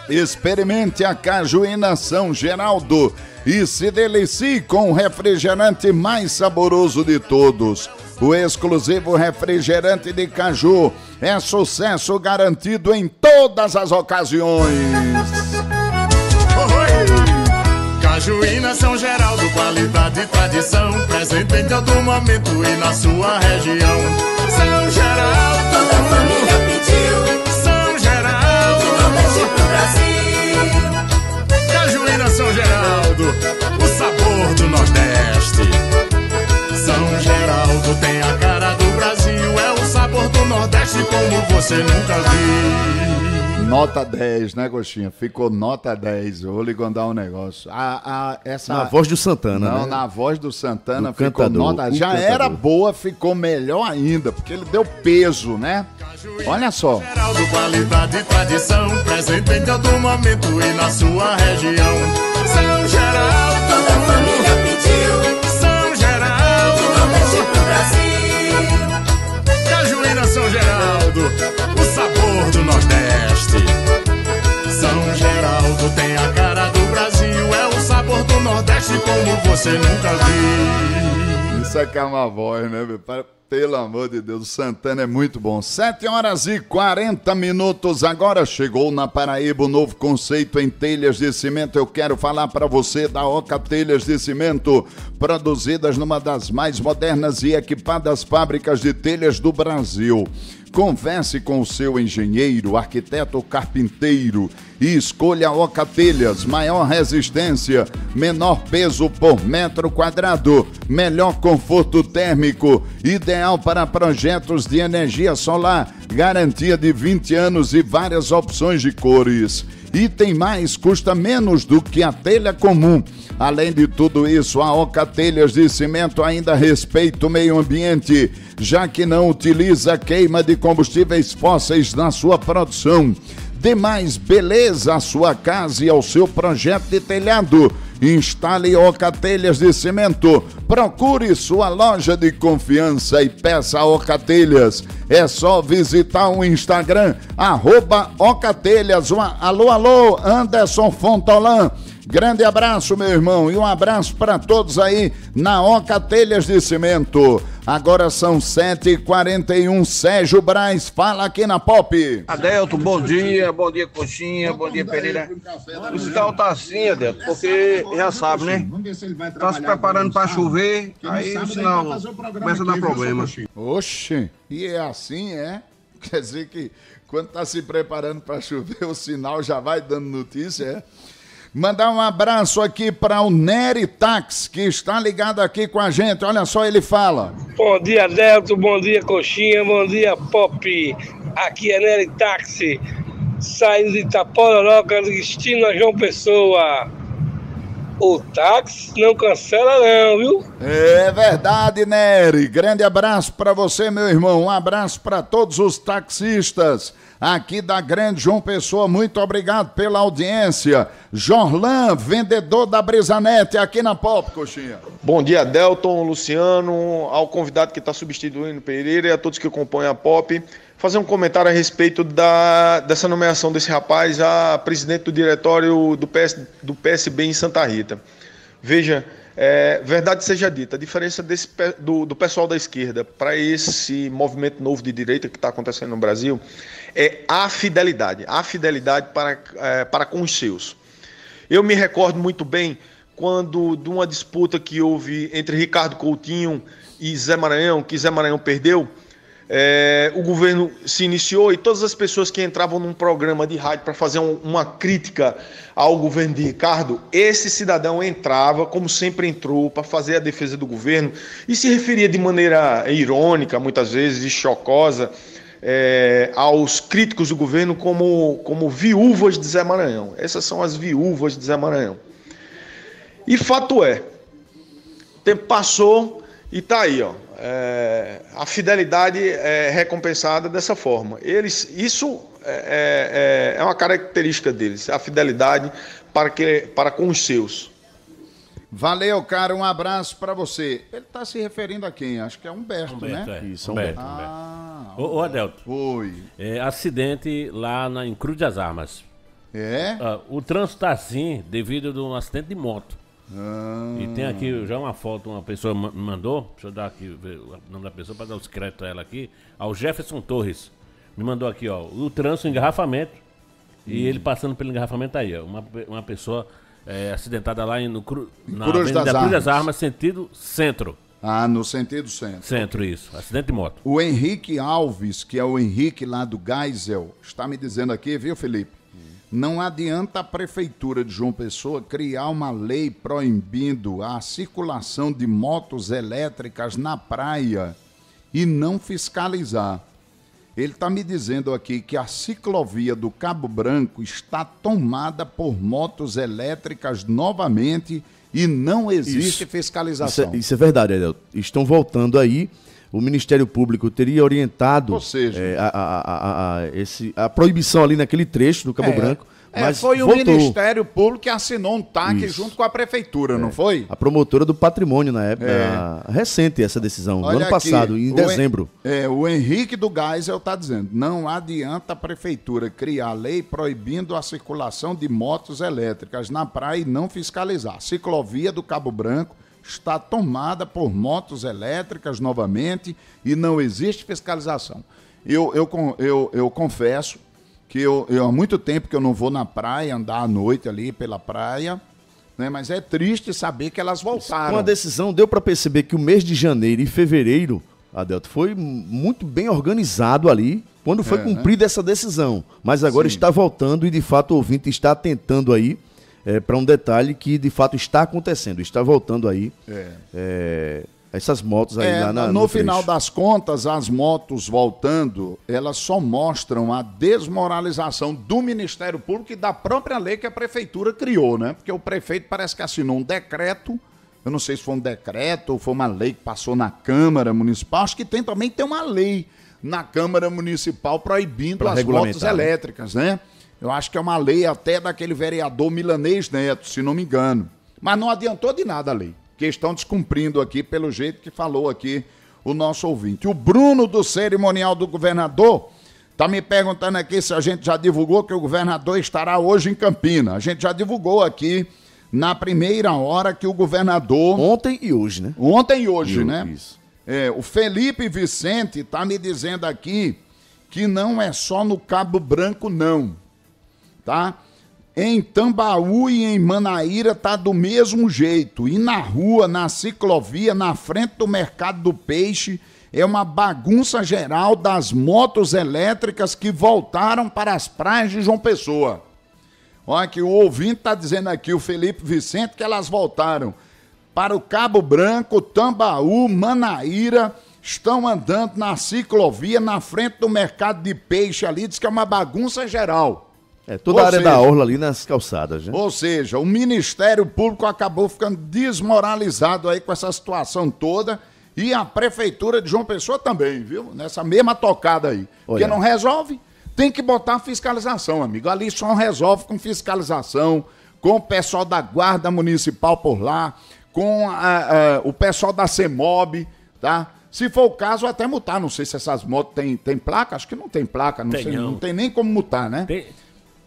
experimente a cajuína São Geraldo e se delicie com o refrigerante mais saboroso de todos. O exclusivo refrigerante de caju é sucesso garantido em todas as ocasiões.
Cajuína São Geraldo, qualidade e tradição, presente em todo momento e na sua região. São Geraldo,
Toda a família pediu
São Geraldo,
do Nordeste pro Brasil.
Cajuína São Geraldo, o sabor do Nordeste. São Geraldo tem a cara do Brasil, é o sabor do Nordeste como você nunca viu.
Nota 10, né, Coxinha? Ficou nota 10. Eu vou lhe contar um negócio. A, a, essa...
Na voz do Santana,
Não,
né?
na voz do Santana
Do
ficou
cantador,
nota. Já
cantador.
era boa, ficou melhor ainda, porque ele deu peso, né? Olha só.
Geraldo, qualidade e tradição, presente em todo momento e na sua região. São Geraldo,
Toda a família pediu
São Geraldo,
do Nordeste pro Brasil.
Cajuína São Geraldo, o sabor do Nordeste. Tem a cara do Brasil, é o sabor do Nordeste como você nunca viu.
Isso é uma voz, né, meu? Pelo amor de Deus, o Santana é muito bom. 7 horas e 40 minutos. Agora chegou na Paraíba o novo conceito em telhas de cimento. Eu quero falar para você da Oca Telhas de Cimento, produzidas numa das mais modernas e equipadas fábricas de telhas do Brasil. Converse com o seu engenheiro, arquiteto ou carpinteiro e escolha Oca Telhas, maior resistência, menor peso por metro quadrado, melhor conforto térmico, ideal para projetos de energia solar, garantia de 20 anos e várias opções de cores. E tem mais, custa menos do que a telha comum. Além de tudo isso, a Oca Telhas de Cimento ainda respeita o meio ambiente, já que não utiliza queima de combustíveis fósseis na sua produção. Dê mais beleza à sua casa e ao seu projeto de telhado. Instale Oca Telhas de Cimento. Procure sua loja de confiança e peça Oca Telhas. É só visitar o Instagram, arroba Oca Telhas. Um Alô, alô, Anderson Fontolan. Grande abraço, meu irmão, e um abraço para todos aí na Oca Telhas de Cimento. Agora são 7h41. Sérgio Braz, fala aqui na Pop.
Adelto, bom dia, bom dia Coxinha, bom dia Pereira. O sinal tá assim, Adelto, porque já sabe, né? Tá se preparando para chover, aí o sinal começa a dar problema.
Oxe, e é assim, é? Quer dizer que quando tá se preparando para chover, o sinal já vai dando notícia, é? Mandar um abraço aqui para o Nery Tax, que está ligado aqui com a gente. Olha só, ele fala.
Bom dia, Delto. Bom dia, Coxinha. Bom dia, Pop. Aqui é Nery Táxi, saindo de Itapororoca, destino a João Pessoa. O táxi não cancela não, viu?
É verdade, Nery. Grande abraço para você, meu irmão. Um abraço para todos os taxistas aqui da Grande João Pessoa. Muito obrigado pela audiência. Jorlan, vendedor da Brisanete, aqui na Pop, Coxinha.
Bom dia, Delton, Luciano, ao convidado que está substituindo Pereira e a todos que compõem a POP. Fazer um comentário a respeito da, dessa nomeação desse rapaz a presidente do diretório do, PS, do PSB em Santa Rita. Veja, é, verdade seja dita, a diferença desse, do, do pessoal da esquerda para esse movimento novo de direita que está acontecendo no Brasil é a fidelidade, a fidelidade para, é, para com os seus. Eu me recordo muito bem quando de uma disputa que houve entre Ricardo Coutinho e Zé Maranhão, que Zé Maranhão perdeu, É, o governo se iniciou e todas as pessoas que entravam num programa de rádio para fazer um- uma crítica ao governo de Ricardo, esse cidadão entrava, como sempre entrou, para fazer a defesa do governo e se referia de maneira irônica, muitas vezes, e chocosa, é, aos críticos do governo como, como viúvas de Zé Maranhão. Essas são as viúvas de Zé Maranhão. E fato é, o tempo passou e tá aí, ó. É, a fidelidade é recompensada dessa forma. Eles, isso é, é- é uma característica deles, a fidelidade para, que, para com os seus.
Valeu, cara. Um abraço pra você. Ele tá se referindo a quem? Acho que é Humberto,
Humberto,
né?
é. Isso, Humberto,
Ah,
Ô, ô Adelto.
Oi.
É, acidente lá na, em Cruz das Armas.
É?
Ah, o trânsito tá assim devido a um acidente de moto.
Ah.
E tem aqui já uma foto, uma pessoa mandou. Deixa eu dar aqui o nome da pessoa para dar os créditos a ela aqui. Ao Jefferson Torres. Me mandou aqui, ó. O trânsito, engarrafamento. E
Hum.
ele passando pelo engarrafamento aí, ó. Uma, uma pessoa é, acidentada lá em, no Cru, na
Cruz das
Cruz das
Armas.
Armas, sentido centro.
Ah, no sentido centro.
Centro, isso. Acidente de moto.
O Henrique Alves, que é o Henrique lá do Geisel, está me dizendo aqui, viu, Felipe? Não adianta a Prefeitura de João Pessoa criar uma lei proibindo a circulação de motos elétricas na praia e não fiscalizar. Ele está me dizendo aqui que a ciclovia do Cabo Branco está tomada por motos elétricas novamente e não existe
Isso.
fiscalização.
Isso é, isso é verdade, Adelto. Estão voltando aí. O Ministério Público teria orientado
Ou seja-
é, a, a- a- a- esse, a proibição ali naquele trecho do Cabo
É.
Branco.
É,
Mas
foi o
voltou.
Ministério Público que assinou um TAC
Isso.
junto com a Prefeitura, não foi?
A promotora do patrimônio na época.
É.
Recente essa decisão, no
Olha
ano
aqui,
passado, em
o
dezembro.
Hen- É, o Henrique do Geisel está dizendo: não adianta a prefeitura criar lei proibindo a circulação de motos elétricas na praia e não fiscalizar. A ciclovia do Cabo Branco está tomada por motos elétricas novamente e não existe fiscalização. Eu, eu, eu, eu confesso que eu, eu há muito tempo que eu não vou na praia, andar à noite ali pela praia, né? mas é triste saber que elas voltaram.
Com a decisão, deu para perceber que o mês de janeiro e fevereiro, Adelto, foi muito bem organizado ali quando foi
É,
cumprida essa decisão. Mas agora
Sim.
está voltando e, de fato, o ouvinte está atentando aí para um detalhe que, de fato, está acontecendo. Está voltando aí
É.
essas motos aí
É,
lá na,
no,
no
final
trecho.
das contas, as motos voltando, elas só mostram a desmoralização do Ministério Público e da própria lei que a prefeitura criou, né? Porque o prefeito parece que assinou um decreto, eu não sei se foi um decreto ou foi uma lei que passou na Câmara Municipal, acho que tem também tem uma lei na Câmara Municipal proibindo
Pra
as motos
né?
elétricas, né? Eu acho que é uma lei até daquele vereador Milanês Neto, se não me engano. Mas não adiantou de nada a lei, que estão descumprindo aqui pelo jeito que falou aqui o nosso ouvinte. O Bruno do cerimonial do governador tá me perguntando aqui se a gente já divulgou que o governador estará hoje em Campina. A gente já divulgou aqui na primeira hora que o governador
Ontem e hoje, né?
Ontem e hoje,
E-
né?
isso.
É, o Felipe Vicente tá me dizendo aqui que não é só no Cabo Branco, não. Tá? Em Tambaú e em Manaíra tá do mesmo jeito. E na rua, na ciclovia, na frente do mercado do peixe, é uma bagunça geral das motos elétricas que voltaram para as praias de João Pessoa. Olha que o ouvinte está dizendo aqui, o Felipe Vicente, que elas voltaram para o Cabo Branco, Tambaú, Manaíra, estão andando na ciclovia na frente do mercado de peixe ali, diz que é uma bagunça geral.
É, toda
Ou
a área
seja,
da orla ali nas calçadas, né?
Ou seja, o Ministério Público acabou ficando desmoralizado aí com essa situação toda e a Prefeitura de João Pessoa também, viu? Nessa mesma tocada aí. Porque
Olha.
não resolve, tem que botar fiscalização, amigo. Ali só resolve com fiscalização, com o pessoal da Guarda Municipal por lá, com a- a- o pessoal da CEMOB, tá? Se for o caso, até multar. Não sei se essas motos têm, têm placa, acho que não tem placa, não,
Tem
sei,
não.
não tem nem como multar, né?
Tem,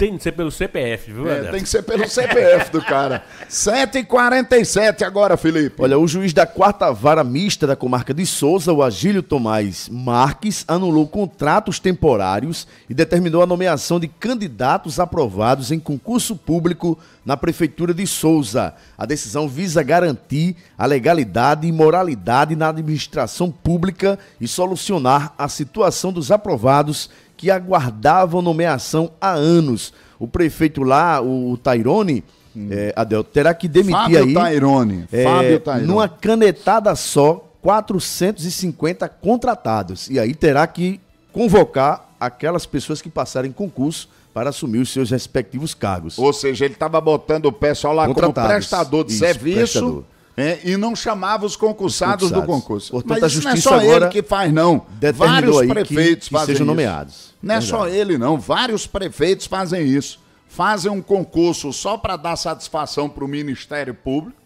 tem que ser pelo CPF, viu,
É, tem que ser pelo CPF do cara. 7h47 agora, Felipe.
Olha, o juiz da quarta vara mista da comarca de Souza, o Agílio Tomás Marques, anulou contratos temporários e determinou a nomeação de candidatos aprovados em concurso público na Prefeitura de Souza. A decisão visa garantir a legalidade e moralidade na administração pública e solucionar a situação dos aprovados que aguardavam nomeação há anos. O prefeito lá, o Tairone, eh, Adel, terá que demitir
Fábio
aí.
Tairone,
eh,
Fábio Tairone.
Numa canetada só, 450 contratados. E aí terá que convocar aquelas pessoas que passarem concurso para assumir os seus respectivos cargos.
Ou seja, ele estava botando o pessoal lá como prestador de
Isso,
serviço
prestador.
É, e não chamava os concursados, do
concursados.
concurso.
Portanto,
Mas isso não é só ele que faz, não. Vários
aí que-
prefeitos
que
fazem
sejam
isso.
nomeados.
Não é
Verdade.
só ele, não. Vários prefeitos fazem isso. Fazem um concurso só para dar satisfação para o Ministério Público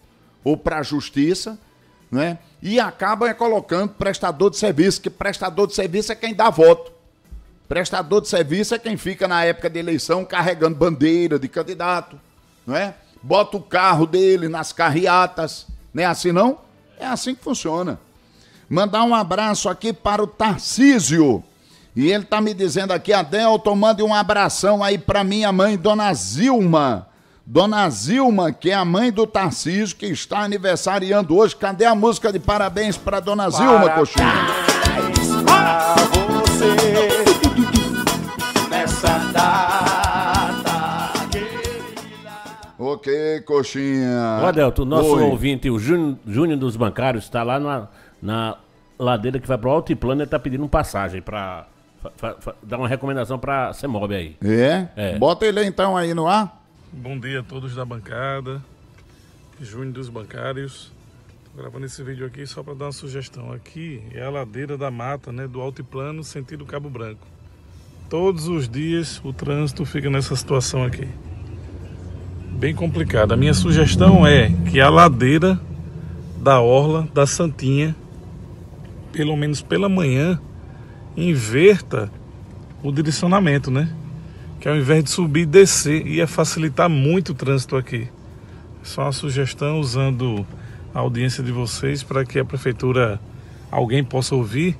ou para a Justiça, né? E acabam é colocando prestador de serviço, que prestador de serviço é quem dá voto. Prestador de serviço é quem fica na época de eleição carregando bandeira de candidato, não é? Bota o carro dele nas carreatas, não é assim não? É assim que funciona. Mandar um abraço aqui para o Tarcísio. E ele tá me dizendo aqui, Adelton, mande um abração aí para minha mãe, Dona Zilma. Dona Zilma, que é a mãe do Tarcísio, que está aniversariando hoje. Cadê a música de parabéns para Dona Zilma, Coxinha?
Pra
Ok, Coxinha.
Ô, Adelto, o nosso
Oi.
ouvinte, o Júnior dos Bancários, está lá na, na ladeira que vai pro Altiplano e está pedindo passagem para dar uma recomendação para Semob aí.
É?
É.
Bota ele então aí no ar.
Bom dia a todos da bancada, Júnior dos Bancários. Tô gravando esse vídeo aqui só para dar uma sugestão. Aqui é a ladeira da mata, né, do altiplano sentido Cabo Branco. Todos os dias o trânsito fica nessa situação aqui. Bem complicado. A minha sugestão é que a ladeira da orla da Santinha, pelo menos pela manhã, inverta o direcionamento, né? que ao invés de subir e descer, ia facilitar muito o trânsito aqui. Só uma sugestão usando a audiência de vocês para que a prefeitura, alguém possa ouvir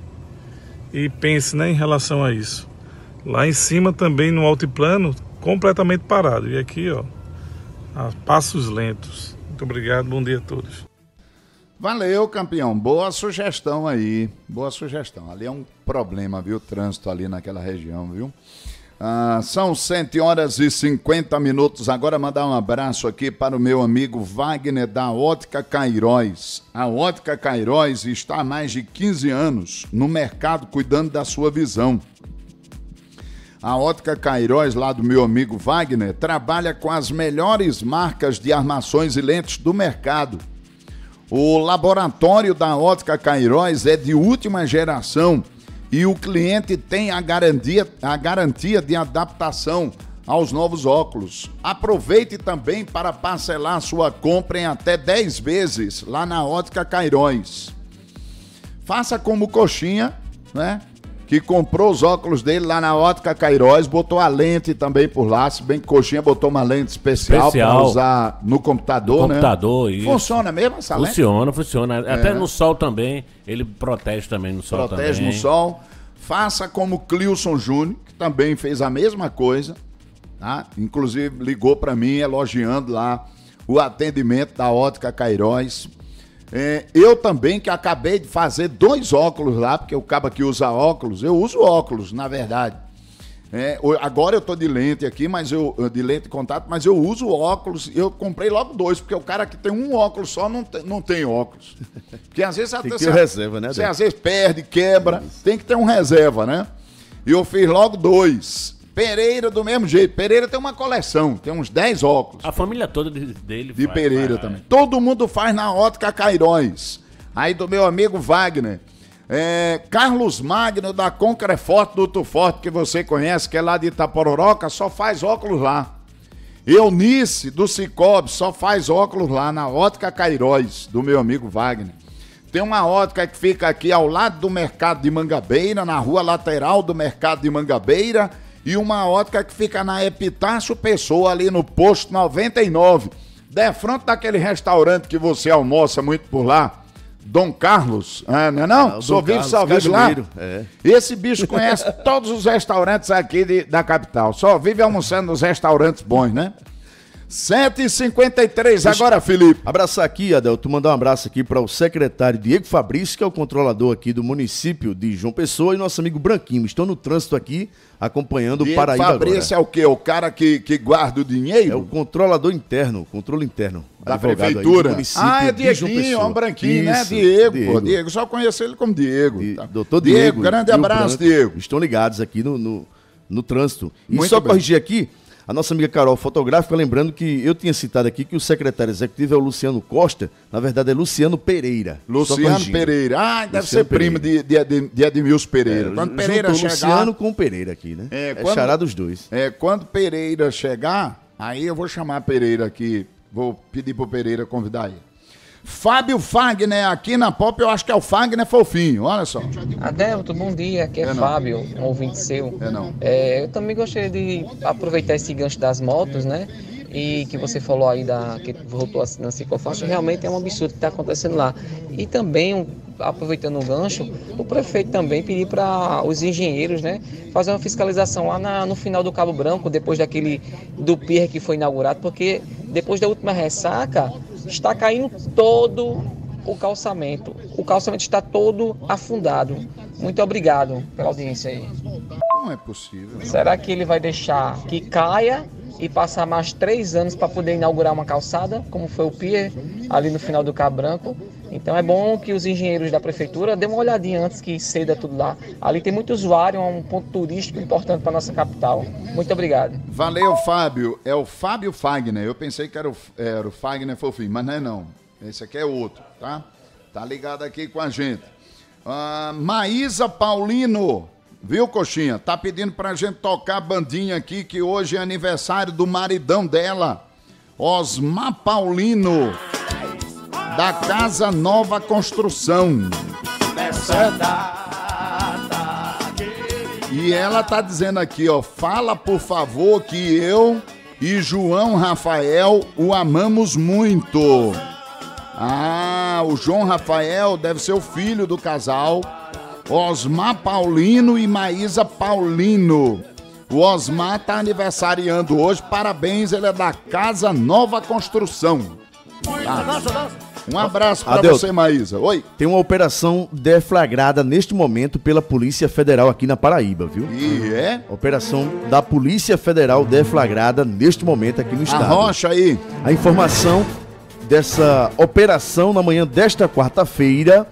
e pense né, em relação a isso. Lá em cima também no altiplano, completamente parado. E aqui, ó, a passos lentos. Muito obrigado, bom dia a todos.
Valeu, campeão. Boa sugestão aí. Boa sugestão. Ali é um problema, viu? Trânsito ali naquela região, viu? Ah, são 7 horas e 50 minutos. Agora mandar um abraço aqui para o meu amigo Wagner da Ótica Cairóis. A Ótica Cairóis está há mais de 15 anos no mercado cuidando da sua visão. A Ótica Cairóis, lá do meu amigo Wagner, trabalha com as melhores marcas de armações e lentes do mercado. O laboratório da Ótica Cairóis é de última geração e o cliente tem a garantia, a garantia de adaptação aos novos óculos. Aproveite também para parcelar sua compra em até 10 vezes lá na Ótica Cairóis. Faça como Coxinha, né? Que comprou os óculos dele lá na Ótica Cairóis, botou a lente também por lá, se bem que Coxinha botou uma lente especial, para
Especial.
usar no computador,
No
né?
computador, isso.
Funciona mesmo essa lente?
Funciona, funciona. Até
É.
no sol também, ele protege também no sol
Protege
também.
no sol. Faça como Clilson Júnior, que também fez a mesma coisa. Tá? Inclusive ligou para mim elogiando lá o atendimento da Ótica Cairóis. É, eu também, que acabei de fazer dois óculos lá, porque o cabo que usa óculos, eu uso óculos, na verdade. É, agora eu tô de lente aqui, mas eu de lente de contato, mas eu uso óculos. Eu comprei logo dois, porque o cara que tem um óculos só não tem, não tem óculos. Porque às vezes
Tem
até
que ter reserva, né,
Você às vezes perde, quebra, tem que ter um reserva, né? E eu fiz logo dois. Pereira do mesmo jeito. Pereira tem uma coleção, tem uns 10 óculos.
A família toda de- dele
De
faz,
Pereira
faz.
também. Todo mundo faz na ótica Cairóis. Aí do meu amigo Wagner. É, Carlos Magno da Concreforte do Tuforte, que você conhece, que é lá de Itapororoca, só faz óculos lá. Eunice do Cicobi só faz óculos lá na ótica Cairóis, do meu amigo Wagner. Tem uma ótica que fica aqui ao lado do mercado de Mangabeira, na rua lateral do mercado de Mangabeira, e uma ótica que fica na Epitácio Pessoa, ali no posto 99, de frente daquele restaurante que você almoça muito por lá. Dom Carlos, ah, não é não?
Ah, o
só
Dom
vive,
Carlos
só vive lá.
É.
Esse bicho conhece todos os restaurantes aqui de- da capital. Só vive almoçando nos restaurantes bons, né? 7h53 agora, Felipe.
Abraçar aqui, Adelto, mandar um abraço aqui para o secretário Diego Fabrício, que é o controlador aqui do município de João Pessoa, e nosso amigo Branquinho. Estão no trânsito aqui, acompanhando o
Diego
Paraíba
Fabrício é o quê? O cara que, que guarda o dinheiro?
É o controlador interno, controle interno.
Da prefeitura. Ah, é Dieguinho, é um branquinho, né?
Isso,
Diego, pô. Diego, só conheço ele como Diego. tá?
Doutor Diego.
grande
e o
abraço,
Branco
Diego.
Estão ligados aqui no, no, no trânsito. E
Muito
só
bem.
corrigir aqui, a nossa amiga Carol Fotográfica, lembrando que eu tinha citado aqui que o secretário executivo é o Luciano Costa, na verdade é Luciano Pereira.
Luciano. Pereira. Ah, deve
Luciano
ser primo de, de, Edmilson Pereira.
É,
quando Pereira chegar...
Luciano com Pereira aqui, né?
É,
É,
quando-
xará dos dois.
É, quando Pereira chegar, aí eu vou chamar Pereira aqui. Vou pedir pro Pereira convidar ele. Fábio Fagner, aqui na Pop, eu acho que é o Fagner fofinho, olha só.
Adelto, bom dia, aqui é,
É.
Fábio, um ouvinte seu.
É não.
É, eu também gostaria de aproveitar esse gancho das motos, né? E que você falou aí da que voltou assim na ciclofaixa, realmente é um absurdo que está acontecendo lá. E também, um- aproveitando o gancho, o prefeito também pedir para os engenheiros, né, fazer uma fiscalização lá na- no final do Cabo Branco, depois daquele do pier que foi inaugurado, porque depois da última ressaca está caindo todo o calçamento. O calçamento está todo afundado. Muito obrigado pela audiência aí.
Não é possível.
Será que ele vai deixar que caia e passar mais três anos para poder inaugurar uma calçada, como foi o Pier, ali no final do Cabo Branco? Então é bom que os engenheiros da prefeitura dêem uma olhadinha antes que ceda tudo lá. Ali tem muito usuário, é um ponto turístico importante para nossa capital. Muito obrigado.
Valeu, Fábio. É o Fábio Fagner. Eu pensei que era o, era o Fagner fofinho, mas não é não. Esse aqui é outro, tá? Tá ligado aqui com a gente. Ah, Maísa Paulino, viu, Coxinha? Tá pedindo pra gente tocar a bandinha aqui, que hoje é aniversário do maridão dela, Osmar Paulino, da Casa Nova Construção. E ela tá dizendo aqui, ó, fala por favor que eu e João Rafael o amamos muito. Ah, o João Rafael deve ser o filho do casal. Osmar Paulino e Maísa Paulino. O Osmar tá aniversariando hoje, parabéns, ele é da Casa Nova Construção. Tá. Um abraço pra
Adelto,
você, Maísa. Oi.
Tem uma operação deflagrada neste momento pela Polícia Federal aqui na Paraíba, viu?
E é?
Operação da Polícia Federal deflagrada neste momento aqui no estado.
Arrocha aí.
A informação dessa operação na manhã desta quarta-feira,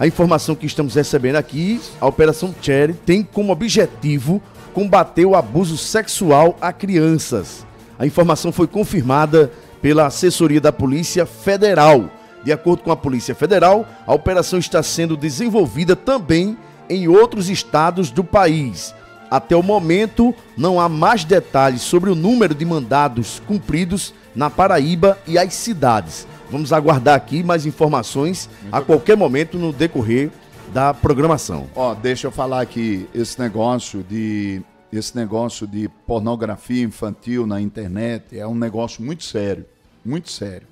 a informação que estamos recebendo aqui, a Operação Cherry tem como objetivo combater o abuso sexual a crianças. A informação foi confirmada pela assessoria da Polícia Federal. De acordo com a Polícia Federal, a operação está sendo desenvolvida também em outros estados do país. Até o momento, não há mais detalhes sobre o número de mandados cumpridos na Paraíba e as cidades. Vamos aguardar aqui mais informações a qualquer momento no decorrer da programação.
Ó, deixa eu falar aqui, esse negócio de esse negócio de pornografia infantil na internet é um negócio muito sério, muito sério.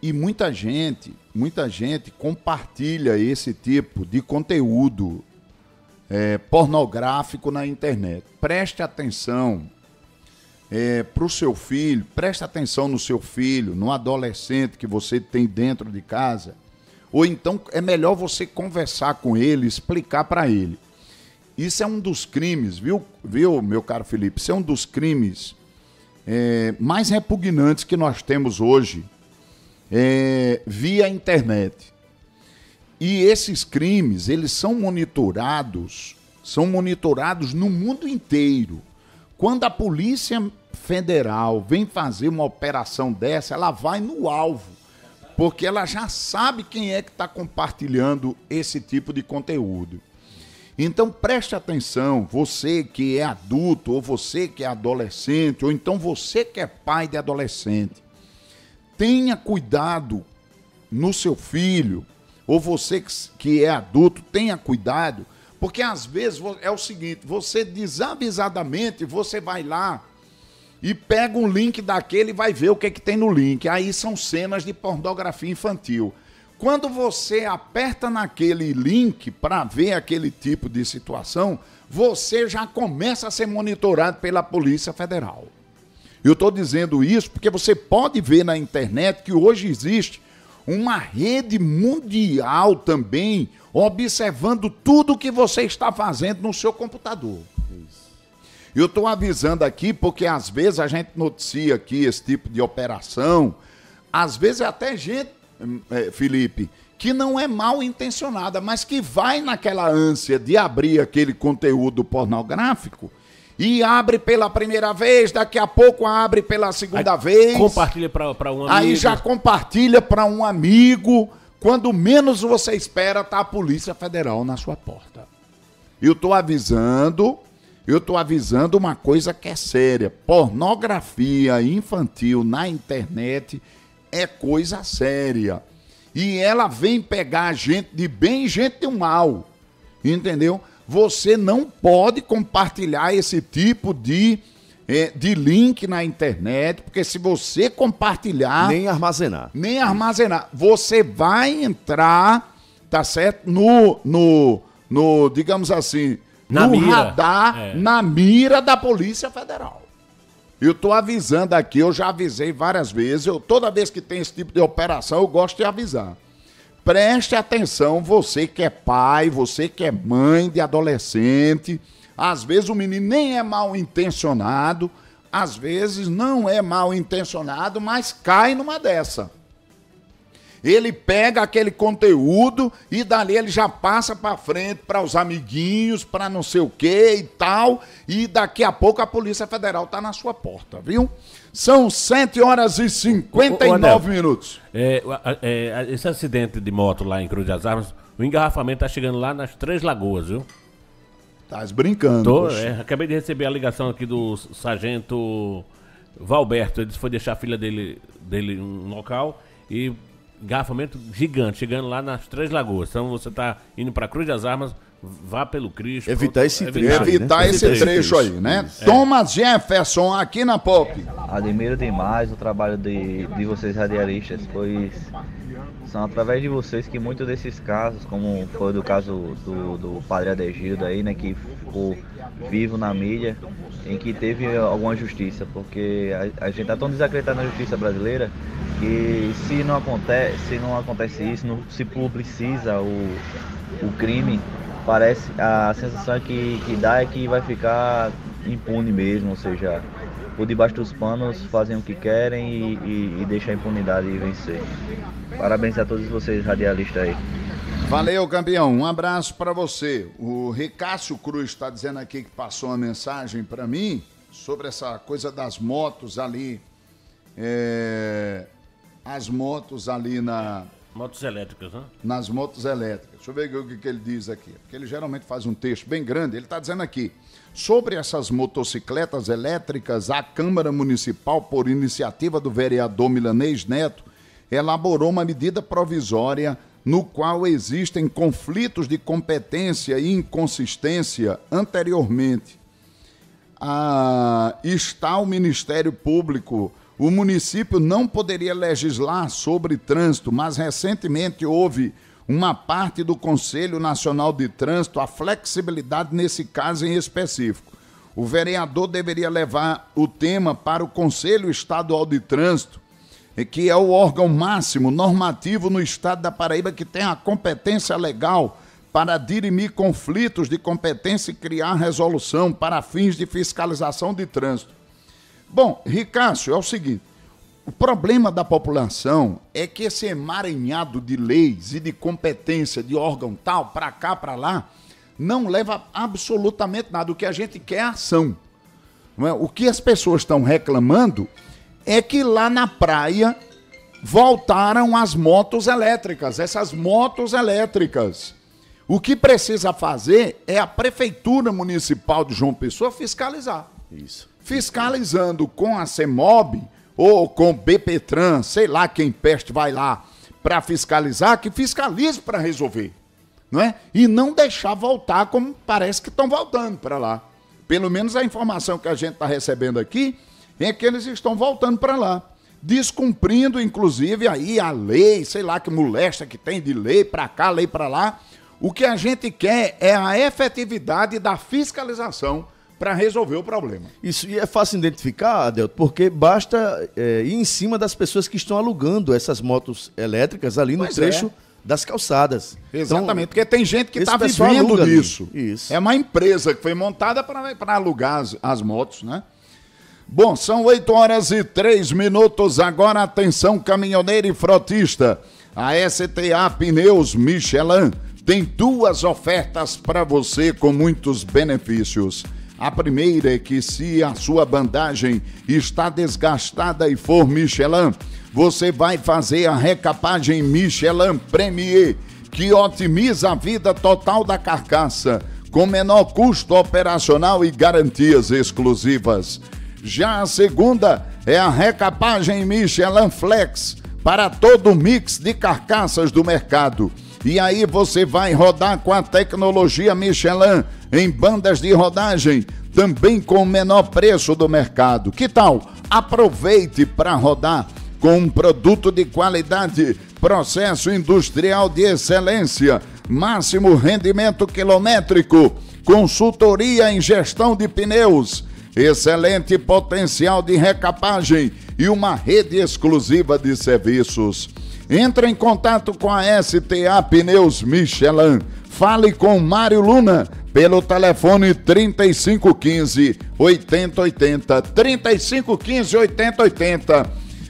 E muita gente, muita gente compartilha esse tipo de conteúdo é, pornográfico na internet. Preste atenção para o seu filho, preste atenção no seu filho, no adolescente que você tem dentro de casa. Ou então é melhor você conversar com ele, explicar para ele. Isso é um dos crimes, viu, viu, meu caro Felipe? Isso é um dos crimes é, mais repugnantes que nós temos hoje é, via internet. E esses crimes, eles são monitorados, são monitorados no mundo inteiro. Quando a Polícia Federal vem fazer uma operação dessa, ela vai no alvo, porque ela já sabe quem é que está compartilhando esse tipo de conteúdo. Então preste atenção, você que é adulto, ou você que é adolescente, ou então você que é pai de adolescente. Tenha cuidado no seu filho, ou você que é adulto, tenha cuidado, Porque às vezes é o seguinte, você desavisadamente, você vai lá e pega um link daquele e vai ver o que, que tem no link. Aí são cenas de pornografia infantil. Quando você aperta naquele link para ver aquele tipo de situação, você já começa a ser monitorado pela Polícia Federal. Eu estou dizendo isso porque você pode ver na internet que hoje existe uma rede mundial também observando tudo que você está fazendo no seu computador. Eu estou avisando aqui porque às vezes a gente noticia aqui esse tipo de operação, às vezes é até gente, hum, é, Felipe, que não é mal intencionada, mas que vai naquela ânsia de abrir aquele conteúdo pornográfico e abre pela primeira vez, daqui a pouco abre pela segunda vez.
Compartilha pra um amigo.
Aí já compartilha para um amigo. Quando menos você espera, tá a Polícia Federal na sua porta. Eu tô avisando, eu tô avisando uma coisa que é séria. Pornografia infantil na internet é coisa séria. E ela vem pegar gente de bem e gente de mal. Entendeu? Você não pode compartilhar esse tipo de, eh, de link na internet, porque se você compartilhar.
Nem armazenar.
Nem armazenar. Você vai entrar, tá certo? No, no, no digamos assim,
Na
no
mira.
radar,
É.
na mira da Polícia Federal. Eu tô avisando aqui, eu já avisei várias vezes. Eu, toda vez que tem esse tipo de operação, eu gosto de avisar. Preste atenção, você que é pai, você que é mãe de adolescente. Às vezes o menino nem é mal intencionado, às vezes não é mal intencionado, mas cai numa dessa. Ele pega aquele conteúdo e dali ele já passa para frente para os amiguinhos, para não sei o que e tal, e daqui a pouco a Polícia Federal tá na sua porta, viu? São 7 horas e 59
Anel,
minutos.
É, o- a- é, a- esse acidente de moto lá em Cruz das Armas, o engarrafamento tá chegando lá nas Três Lagoas, viu?
Tá brincando.
Tô, é, acabei de receber a ligação aqui do sargento Valberto. Ele foi deixar a filha dele, dele um local e engarrafamento gigante, chegando lá nas Três Lagoas. Então você tá indo pra Cruz das Armas, vá pelo Cristo.
Evitar esse
Evitar,
trecho aí,
Evitar esse trecho aí, né?
É.
Thomas Jefferson aqui na Pop.
Admiro demais o trabalho de, de vocês radialistas, pois são através de vocês que muitos desses casos, como foi do caso do, do padre Adegildo aí, né, que ficou vivo na mídia, em que teve alguma justiça, porque a, a gente tá tão desacreditado na justiça brasileira que se não acontece, se não acontece isso, não se publiciza o, o crime, parece a sensação que, que dá é que vai ficar impune mesmo, ou seja, por debaixo dos panos fazem o que querem e, e, e deixam a impunidade vencer. Parabéns a todos vocês radialistas aí.
Valeu, campeão. Um abraço para você. O Ricácio Cruz está dizendo aqui que passou uma mensagem para mim sobre essa coisa das motos ali. é, as motos ali na,
Motos elétricas, né?
nas motos elétricas. Deixa eu ver o que, que ele diz aqui. Porque ele geralmente faz um texto bem grande. Ele está dizendo aqui: sobre essas motocicletas elétricas, a Câmara Municipal, por iniciativa do vereador Milanês Neto, elaborou uma medida provisória no qual existem conflitos de competência e inconsistência anteriormente. Ah, está o Ministério Público. O município não poderia legislar sobre trânsito, mas recentemente houve uma parte do Conselho Nacional de Trânsito a flexibilidade nesse caso em específico. O vereador deveria levar o tema para o Conselho Estadual de Trânsito, que é o órgão máximo normativo no estado da Paraíba que tem a competência legal para dirimir conflitos de competência e criar resolução para fins de fiscalização de trânsito. Bom, Ricácio, é o seguinte: o problema da população é que esse emaranhado de leis e de competência de órgão tal, para cá, para lá, não leva absolutamente nada. O que a gente quer é ação. é? O que as pessoas estão reclamando é que lá na praia voltaram as motos elétricas, essas motos elétricas. O que precisa fazer é a Prefeitura Municipal de João Pessoa fiscalizar.
Isso.
Fiscalizando com a CEMOB ou com BPTran, sei lá quem peste vai lá para fiscalizar, que fiscalize para resolver. não é? E não deixar voltar como parece que estão voltando para lá. Pelo menos a informação que a gente está recebendo aqui é que eles estão voltando para lá. Descumprindo, inclusive, aí a lei, sei lá que molesta que tem de lei para cá, lei para lá. O que a gente quer é a efetividade da fiscalização para resolver o problema.
Isso, e é fácil identificar, Adelto, porque basta é, ir em cima das pessoas que estão alugando essas motos elétricas ali no
Pois
trecho
é.
das calçadas.
Exatamente, porque tem gente que está vivendo disso.
Isso.
É uma empresa que foi montada para alugar as, as motos, né? Bom, são 8 horas e 3 minutos. Agora, atenção, caminhoneiro e frotista. A STA Pneus Michelin tem duas ofertas para você com muitos benefícios. A primeira é que se a sua bandagem está desgastada e for Michelin, você vai fazer a recapagem Michelin Premier, que otimiza a vida total da carcaça, com menor custo operacional e garantias exclusivas. Já a segunda é a recapagem Michelin Flex para todo o mix de carcaças do mercado. E aí você vai rodar com a tecnologia Michelin em bandas de rodagem, também com o menor preço do mercado. Que tal? Aproveite para rodar com um produto de qualidade, processo industrial de excelência, máximo rendimento quilométrico, consultoria em gestão de pneus, excelente potencial de recapagem e uma rede exclusiva de serviços. Entre em contato com a STA Pneus Michelin. Fale com Mário Luna pelo telefone 3515 8080. 3515 8080.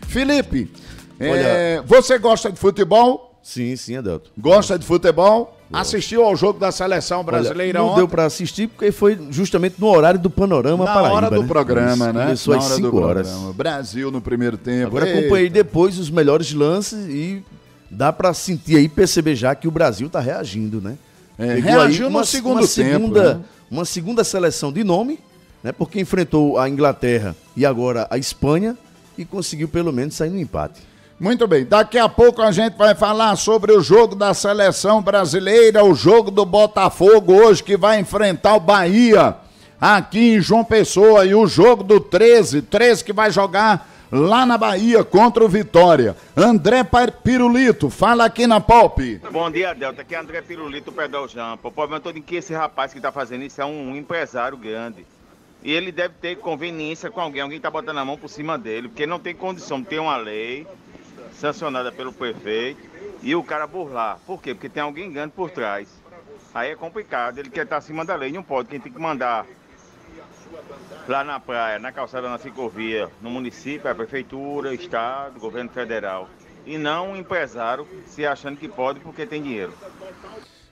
Felipe, é, você gosta de futebol?
Sim, sim, Adelto.
Gosta de futebol? Assistiu ao jogo da seleção brasileira
Olha, não
ontem?
deu para assistir porque foi justamente no horário do Panorama
Na
Paraíba.
hora do
né?
programa,
Isso,
né?
Começou
Na
às
hora do
5 horas.
programa. Brasil no primeiro tempo.
Agora
Ei,
acompanhei depois os melhores lances e dá para sentir aí, perceber já que o Brasil tá reagindo, né?
É, reagiu
aí
no segundo
uma
tempo,
segunda,
né?
Uma segunda seleção de nome, né? Porque enfrentou a Inglaterra e agora a Espanha e conseguiu pelo menos sair no empate.
Muito bem, daqui a pouco a gente vai falar sobre o jogo da seleção brasileira, o jogo do Botafogo hoje que vai enfrentar o Bahia aqui em João Pessoa e o jogo do 13, 13 que vai jogar lá na Bahia contra o Vitória. André Pirulito, fala aqui na Pop.
Bom dia, Delta. Aqui é André Pirulito, Pedal Jampa. O problema todo é que esse rapaz que está fazendo isso é um empresário grande. E ele deve ter conveniência com alguém, alguém está botando a mão por cima dele, porque não tem condição de ter uma lei sancionada pelo prefeito e o cara burlar. Por quê? Porque tem alguém grande por trás. Aí é complicado, ele quer estar acima da lei, não pode. Quem tem que mandar lá na praia, na calçada, na ciclovia, no município, é a prefeitura, estado, governo federal. E não um empresário se achando que pode porque tem dinheiro.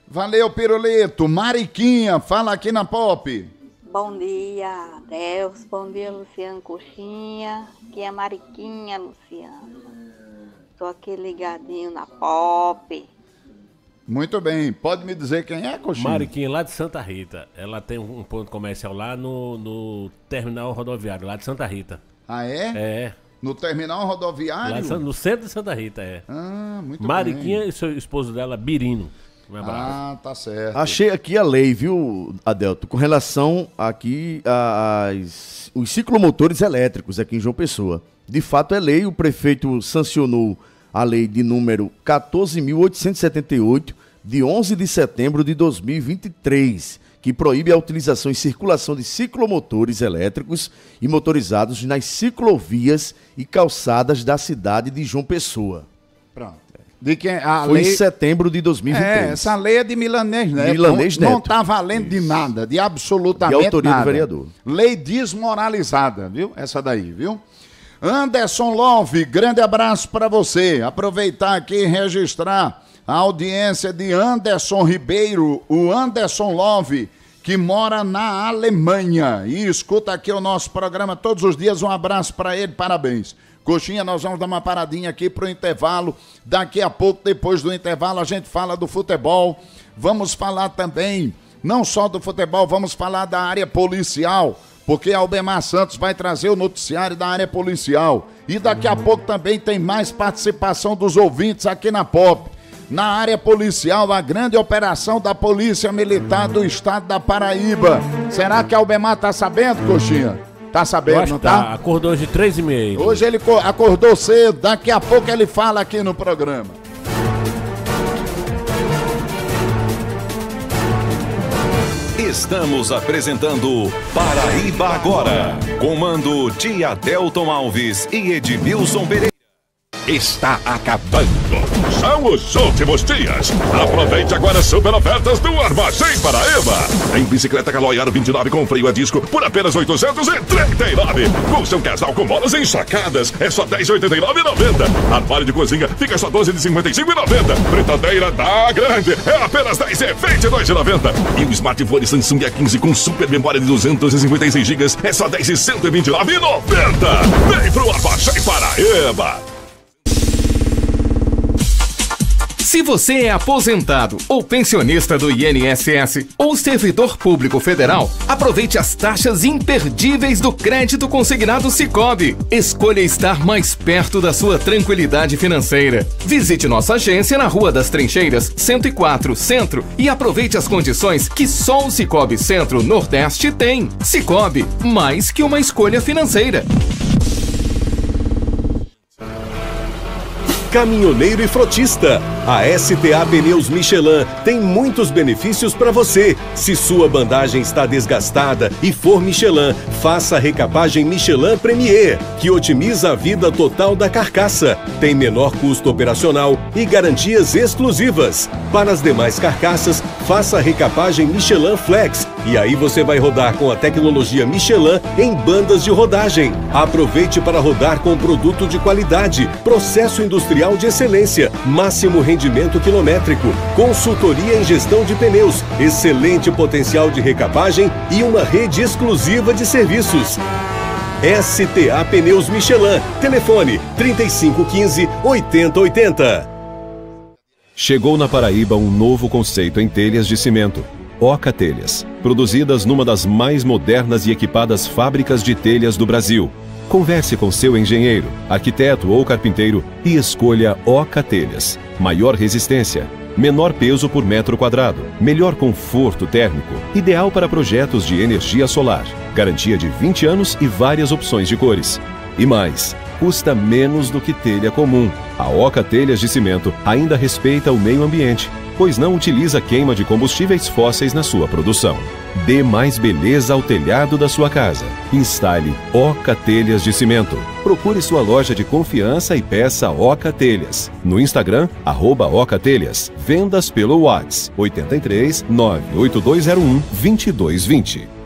Valeu, Pirulito. Mariquinha, fala aqui na Pop.
Bom dia, Deus. Bom dia, Luciano Coxinha. Aqui é Mariquinha, Luciano. Tô aqui ligadinho na pop.
Muito bem, pode me dizer quem é, Coxinha?
Mariquinha, lá de Santa Rita. Ela tem um ponto comercial lá no, no terminal rodoviário, lá de Santa Rita.
Ah, é?
É.
No terminal rodoviário?
Lá no centro de Santa Rita, é.
Ah, muito
Mariquinha
bem.
e seu esposo dela, Birino. Abraço.
Ah, tá certo.
Achei aqui a lei, viu, Adelto, com relação aqui às os ciclomotores elétricos aqui em João Pessoa. De fato é lei, o prefeito sancionou a lei de número 14.878 de 11 de setembro de 2023, que proíbe a utilização e circulação de ciclomotores elétricos e motorizados nas ciclovias e calçadas da cidade de João Pessoa.
Pronto. De quem a
Foi
lei...
em setembro de 2023.
É, essa lei é de Milanês Neto.
Milanês
não, Não
Neto.
tá valendo de nada, de absolutamente
De autoria do
nada.
vereador.
Lei desmoralizada, viu? Essa daí, viu? Anderson Love, grande abraço para você. Aproveitar aqui e registrar a audiência de Anderson Ribeiro, o Anderson Love, que mora na Alemanha e escuta aqui o nosso programa todos os dias. Um abraço para ele, parabéns. Coxinha, nós vamos dar uma paradinha aqui pro intervalo. Daqui a pouco, depois do intervalo, a gente fala do futebol. Vamos falar também, não só do futebol, vamos falar da área policial, porque Albemar Santos vai trazer o noticiário da área policial. E daqui a pouco também tem mais participação dos ouvintes aqui na Pop. na área policial, a grande operação da Polícia Militar do Estado da Paraíba. Será que Albemar tá sabendo, Coxinha? Tá sabendo, não
tá.
tá?
Acordou hoje três e meia.
Hoje ele co- acordou cedo, daqui a pouco ele fala aqui no programa.
Estamos apresentando Paraíba Agora. Comando de Adelton Alves e Edmilson Pereira.
Está acabando. São os últimos dias. Aproveite agora as super ofertas do Armazém Paraíba. Tem bicicleta Caloi Aro 29 com freio a disco por apenas 839. Com seu casal com molas ensacadas é só 10,89,90. Armário de cozinha fica só 12 de 55,90. Fritadeira da grande é apenas 10 e 22,90. E o smartphone Samsung A15 com super memória de 256 GB é só 10 e 129,90. Vem pro Armazém Paraíba.
Se você é aposentado ou pensionista do INSS ou servidor público federal, aproveite as taxas imperdíveis do crédito consignado Cicobi. Escolha estar mais perto da sua tranquilidade financeira. Visite nossa agência na Rua das Trincheiras, 104, Centro e aproveite as condições que só o Cicobi Centro Nordeste tem. Cicobi, mais que uma escolha financeira.
Caminhoneiro e frotista. A STA Pneus Michelin tem muitos benefícios para você. Se sua bandagem está desgastada e for Michelin, faça a recapagem Michelin Premier, que otimiza a vida total da carcaça. Tem menor custo operacional e garantias exclusivas. Para as demais carcaças, faça a recapagem Michelin Flex. E aí você vai rodar com a tecnologia Michelin em bandas de rodagem. Aproveite para rodar com produto de qualidade, processo industrial de excelência, máximo rendimento quilométrico, consultoria em gestão de pneus, excelente potencial de recapagem e uma rede exclusiva de serviços. STA Pneus Michelin. Telefone 3515 8080.
Chegou na Paraíba um novo conceito em telhas de cimento. Oca Telhas, produzidas numa das mais modernas e equipadas fábricas de telhas do Brasil. Converse com seu engenheiro, arquiteto ou carpinteiro e escolha Oca Telhas. Maior resistência, menor peso por metro quadrado, melhor conforto térmico, ideal para projetos de energia solar, garantia de 20 anos e várias opções de cores. E mais, custa menos do que telha comum. A Oca Telhas de Cimento ainda respeita o meio ambiente, pois não utiliza queima de combustíveis fósseis na sua produção. Dê mais beleza ao telhado da sua casa. Instale Oca Telhas de Cimento. Procure sua loja de confiança e peça Oca Telhas. No Instagram, arroba Oca Telhas. Vendas pelo WhatsApp 83 98201 2220.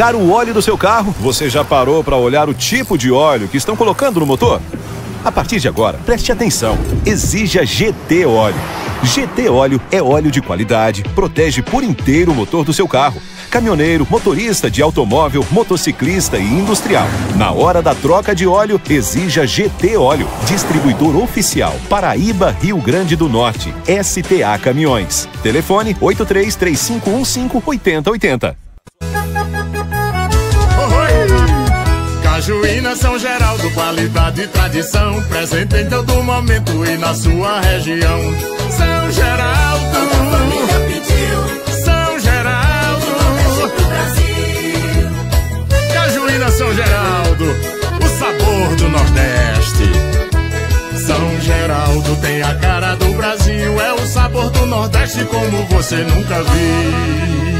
Trocar o óleo do seu carro, você já parou para olhar o tipo de óleo que estão colocando no motor? A partir de agora, preste atenção. Exija GT Óleo. GT Óleo é óleo de qualidade, protege por inteiro o motor do seu carro. Caminhoneiro, motorista de automóvel, motociclista e industrial. Na hora da troca de óleo, exija GT Óleo. Distribuidor oficial Paraíba, Rio Grande do Norte. STA Caminhões. Telefone 8335158080.
Cajuína São Geraldo, qualidade e tradição. Presente em todo momento e na sua região. São Geraldo. São Geraldo. Cajuína São Geraldo, o sabor do Nordeste. São Geraldo tem a cara do Brasil, é o sabor do Nordeste como você nunca viu.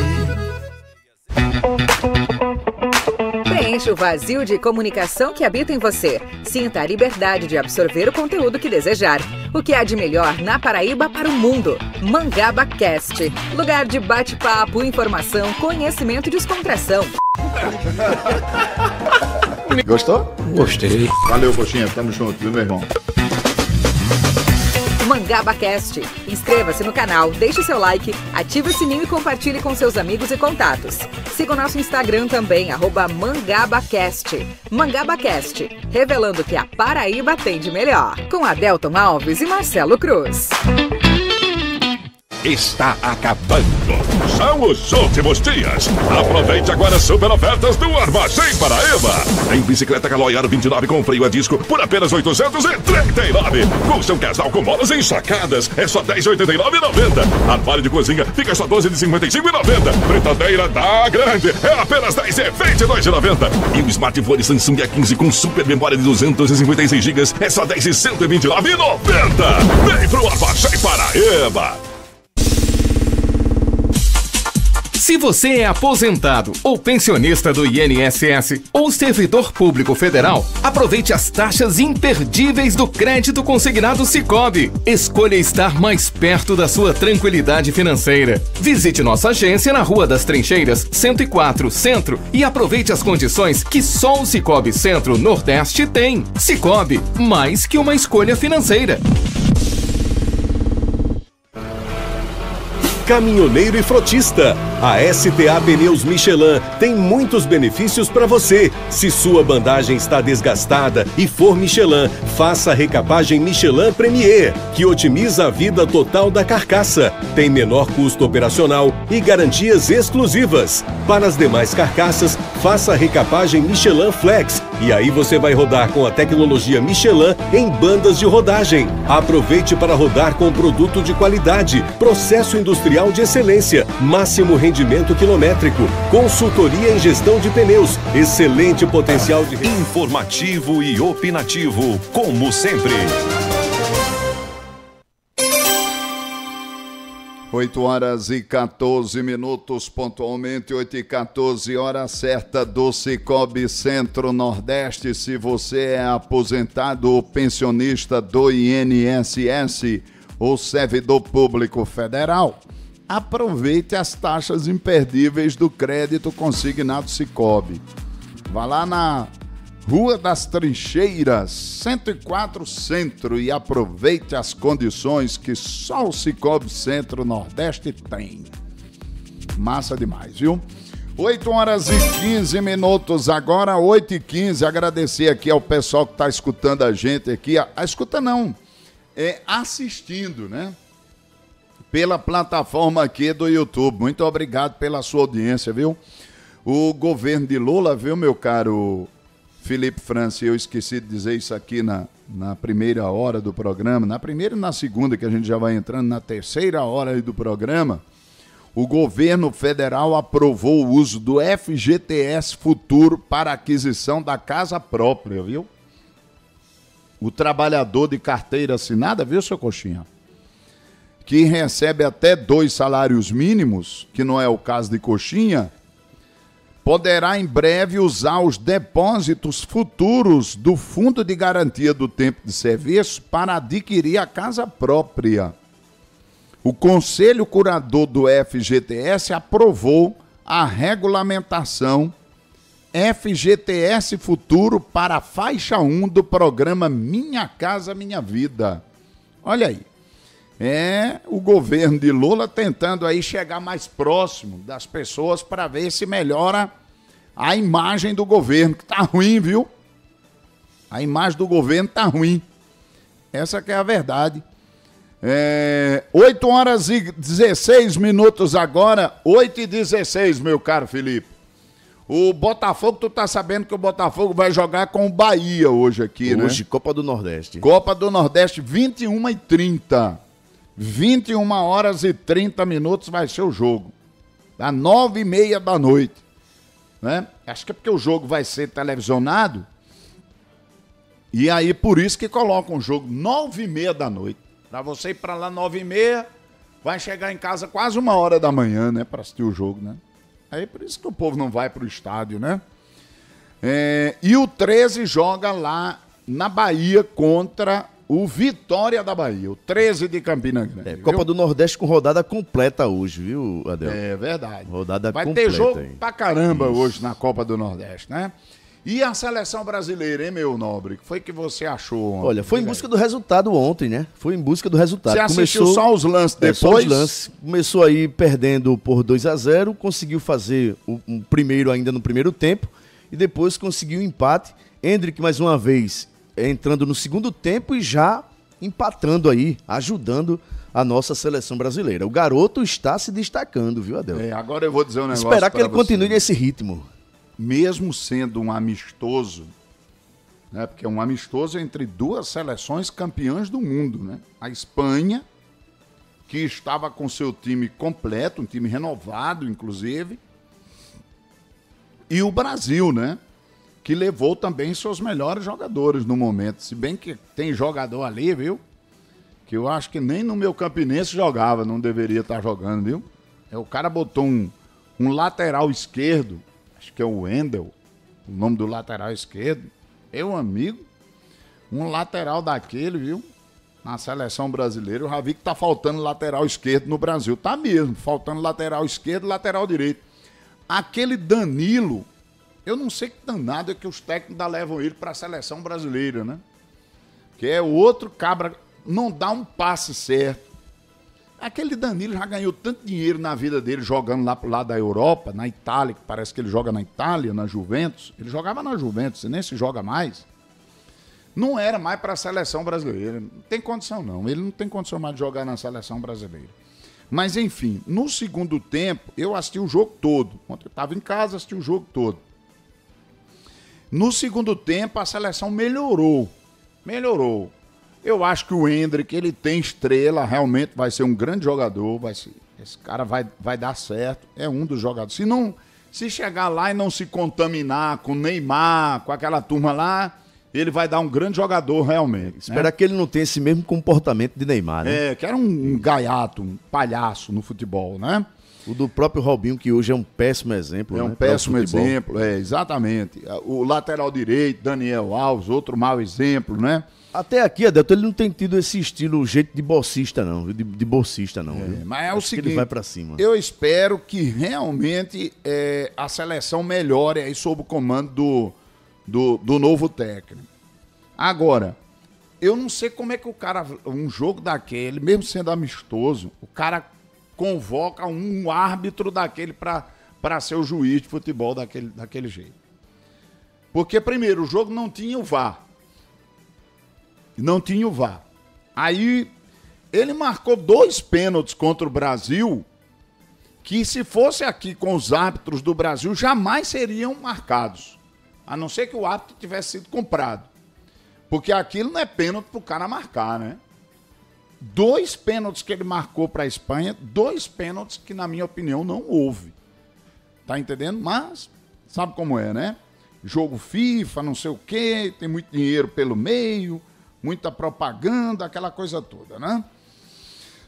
Preencha o vazio de comunicação que habita em você. Sinta a liberdade de absorver o conteúdo que desejar. O que há de melhor na Paraíba para o mundo. Mangaba Cast. Lugar de bate-papo, informação, conhecimento e descontração.
Gostou?
Gostei.
Valeu, Coxinha. Tamo junto, viu, meu irmão?
Mangaba Cast. Inscreva-se no canal, deixe seu like, ative o sininho e compartilhe com seus amigos e contatos. Siga o nosso Instagram também, arroba MangabaCast. MangabaCast, revelando que a Paraíba tem de melhor. Com Adelton Alves e Marcelo Cruz.
Está acabando. São os últimos dias. Aproveite agora as super ofertas do Armazém Paraíba. Tem bicicleta Caloi Aro 29 com freio a disco por apenas 839. Colchão casal com molas ensacadas é só 10,89,90. Armário de cozinha fica só 12 de 55,90. Fritadeira da grande é apenas 10 e 22,90. O smartphone Samsung A15 com super memória de 256 GB é só 10 e 129,90. Vem pro Armazém Paraíba.
Se você é aposentado ou pensionista do INSS ou servidor público federal, aproveite as taxas imperdíveis do crédito consignado Cicobi. Escolha estar mais perto da sua tranquilidade financeira. Visite nossa agência na Rua das Trincheiras, 104, Centro e aproveite as condições que só o Cicobi Centro Nordeste tem. Cicobi, mais que uma escolha financeira.
Caminhoneiro e frotista. A STA Pneus Michelin tem muitos benefícios para você. Se sua bandagem está desgastada e for Michelin, faça a recapagem Michelin Premier, que otimiza a vida total da carcaça. Tem menor custo operacional e garantias exclusivas. Para as demais carcaças, faça a recapagem Michelin Flex. E aí você vai rodar com a tecnologia Michelin em bandas de rodagem. Aproveite para rodar com produto de qualidade, processo industrial de excelência, máximo rendimento quilométrico, consultoria em gestão de pneus, excelente potencial de
Informativo e opinativo, como sempre.
8 horas e 14 minutos, pontualmente 8 e 14, hora certa do Cicobi Centro-Nordeste. Se você é aposentado ou pensionista do INSS ou servidor público federal, aproveite as taxas imperdíveis do crédito consignado Cicobi. Vá lá na Rua das Trincheiras, 104 Centro e aproveite as condições que só o Cicobi Centro Nordeste tem. Massa demais, viu? 8 horas e 15 minutos, agora 8 e 15. Agradecer aqui ao pessoal que está escutando a gente aqui. A, a escuta não, é assistindo, né? Pela plataforma aqui do YouTube. Muito obrigado pela sua audiência, viu? O governo de Lula, viu, meu caro Felipe França, eu esqueci de dizer isso aqui na, na primeira hora do programa, na primeira e na segunda, que a gente já vai entrando na terceira hora do programa, o governo federal aprovou o uso do FGTS Futuro para aquisição da casa própria, viu? O trabalhador de carteira assinada, viu, seu Coxinha? Que recebe até dois salários mínimos, que não é o caso de Coxinha, poderá em breve usar os depósitos futuros do Fundo de Garantia do Tempo de Serviço para adquirir a casa própria. O Conselho Curador do FGTS aprovou a regulamentação FGTS Futuro para a faixa 1 do programa Minha Casa Minha Vida. Olha aí. É o governo de Lula tentando aí chegar mais próximo das pessoas para ver se melhora a imagem do governo, que tá ruim, viu? A imagem do governo tá ruim. Essa que é a verdade. É, 8 horas e 16 minutos agora, 8 e 16, meu caro Felipe. O Botafogo, tu tá sabendo que o Botafogo vai jogar com o Bahia hoje aqui, né?
Hoje, Copa do Nordeste.
Copa do Nordeste, 21 e 30. 21 horas e 30 minutos vai ser o jogo. Às 9 e meia da noite. Né? Acho que é porque o jogo vai ser televisionado. E aí, por isso que colocam o jogo 9 e meia da noite. Para você ir para lá 9 e meia, vai chegar em casa quase uma hora da manhã, né? Para assistir o jogo, né? Aí por isso que o povo não vai para o estádio, né? É, e o 13 joga lá na Bahia contra o Vitória da Bahia, o 13 de Campina Grande.
É? Copa do Nordeste com rodada completa hoje, viu, Adel?
É verdade.
Rodada
Vai
completa.
ter jogo
hein?
pra caramba
Isso.
hoje na Copa do Nordeste, né? E a seleção brasileira, hein, meu nobre? O que foi que você achou ontem?
Olha, foi em busca do resultado ontem, né? Foi em busca do resultado.
Você assistiu só os lances
É, só
depois?
os lances. Começou aí perdendo por 2 a 0 conseguiu fazer o um primeiro ainda no primeiro tempo e depois conseguiu o empate. Hendrick mais uma vez entrando no segundo tempo e já empatando aí, ajudando a nossa seleção brasileira. O garoto está se destacando, viu, Adel?
É, agora eu vou dizer um negócio
Esperar que ele continue
você.
nesse ritmo.
Mesmo sendo um amistoso, né? Porque é um amistoso entre duas seleções campeãs do mundo, né? A Espanha, que estava com seu time completo, um time renovado, inclusive, e o Brasil, né? Que levou também seus melhores jogadores no momento. Se bem que tem jogador ali, viu? Que eu acho que nem no meu campinense jogava, não deveria estar jogando, viu? É, o cara botou um, um lateral esquerdo, acho que é o Wendel, o nome do lateral esquerdo. Meu amigo, um lateral daquele, viu? Na seleção brasileira, eu já vi que tá faltando lateral esquerdo no Brasil. Tá mesmo, faltando lateral esquerdo lateral direito. Aquele Danilo, eu não sei que danado é que os técnicos ainda levam ele para a seleção brasileira, né? Que é o outro cabra, não dá um passe certo. Aquele Danilo já ganhou tanto dinheiro na vida dele jogando lá pro lado da Europa, na Itália, que parece que ele joga na Itália, na Juventus. Ele jogava na Juventus, e nem se joga mais. Não era mais para a seleção brasileira. Não tem condição, não. Ele não tem condição mais de jogar na seleção brasileira. Mas, enfim, no segundo tempo, eu assisti o jogo todo. Ontem eu estava em casa, assisti o jogo todo. No segundo tempo, a seleção melhorou. Melhorou. Eu acho que o Hendrick, ele tem estrela, realmente vai ser um grande jogador. Vai ser, esse cara vai, vai dar certo. É um dos jogadores. Se não. Se chegar lá e não se contaminar com Neymar, com aquela turma lá, ele vai dar um grande jogador realmente.
Esperar
né?
que ele não tenha esse mesmo comportamento de Neymar, né?
É, que era um, um gaiato, um palhaço no futebol, né?
O do próprio Robinho, que hoje é um péssimo exemplo.
É um
né, para o
péssimo exemplo, é, exatamente. O lateral direito, Daniel Alves, outro mau exemplo, né?
Até aqui, Adelto, ele não tem tido esse estilo, o jeito de bolsista, não. De, de bolsista, não. viu?
Mas é o
Acho que
seguinte,
ele vai pra cima.
eu espero que realmente é, a seleção melhore aí sob o comando do, do, do novo técnico. Agora, eu não sei como é que o cara, um jogo daquele, mesmo sendo amistoso, o cara convoca um árbitro daquele para ser o juiz de futebol daquele, daquele jeito. Porque, primeiro, o jogo não tinha o VAR. Não tinha o VAR. Aí, ele marcou dois pênaltis contra o Brasil, que se fosse aqui com os árbitros do Brasil, jamais seriam marcados. A não ser que o árbitro tivesse sido comprado. Porque aquilo não é pênalti pro cara marcar, né? Dois pênaltis que ele marcou para a Espanha, dois pênaltis que, na minha opinião, não houve. Tá entendendo? Mas, sabe como é, né? Jogo FIFA, não sei o quê, tem muito dinheiro pelo meio, muita propaganda, aquela coisa toda, né?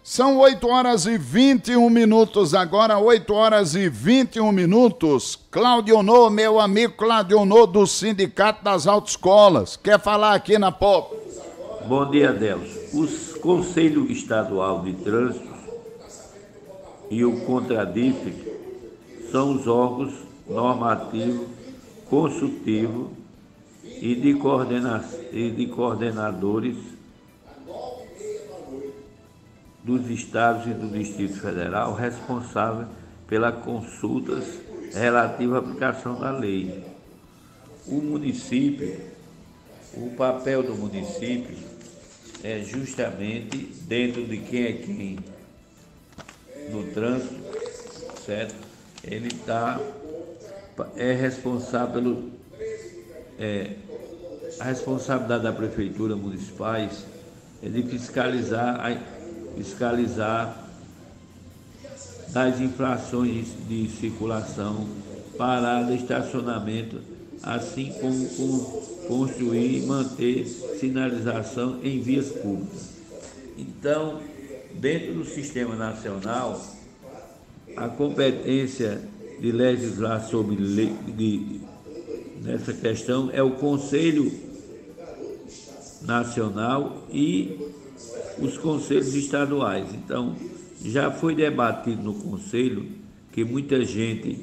São 8 horas e 21 minutos agora, 8 horas e 21 minutos. Claudionô, meu amigo Claudionô do Sindicato das Autoescolas, quer falar aqui na POP?
Bom dia, Deus. O Conselho Estadual de Trânsito e o Contradif são os órgãos normativos, consultivos e de, coordena e de coordenadores dos estados e do Distrito Federal responsáveis pelas consultas relativas à aplicação da lei. O município, o papel do município é justamente dentro de quem é quem no trânsito, certo? Ele tá, é responsável pelo. É, a responsabilidade da prefeitura municipais é de fiscalizar, fiscalizar das infrações de circulação, parada, estacionamento, assim como com- construir e manter sinalização em vias públicas. Então, dentro do sistema nacional, a competência de legislar sobre lei, de, nessa questão é o Conselho nacional e os conselhos estaduais. Então, já foi debatido no conselho que muita gente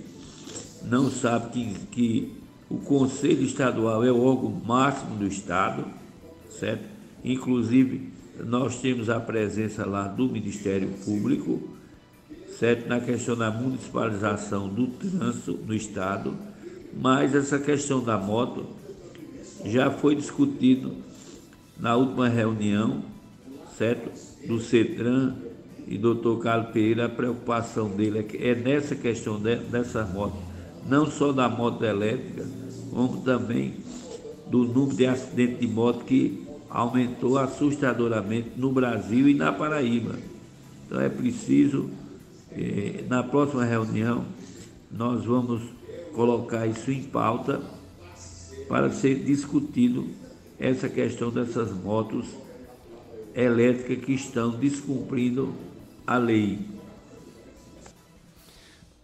não sabe que, que o conselho estadual é o órgão máximo do estado, certo? Inclusive, nós temos a presença lá do Ministério Público, certo? Na questão da municipalização do trânsito no estado, mas essa questão da moto já foi discutido na última reunião, certo? Do CETRAN e doutor Carlos Pereira, a preocupação dele é, é nessa questão de, dessa moto, não só da moto elétrica, como também do número de acidentes de moto que aumentou assustadoramente no Brasil e na Paraíba. Então é preciso, eh, na próxima reunião, nós vamos colocar isso em pauta para ser discutido essa questão dessas motos elétricas que estão descumprindo a lei.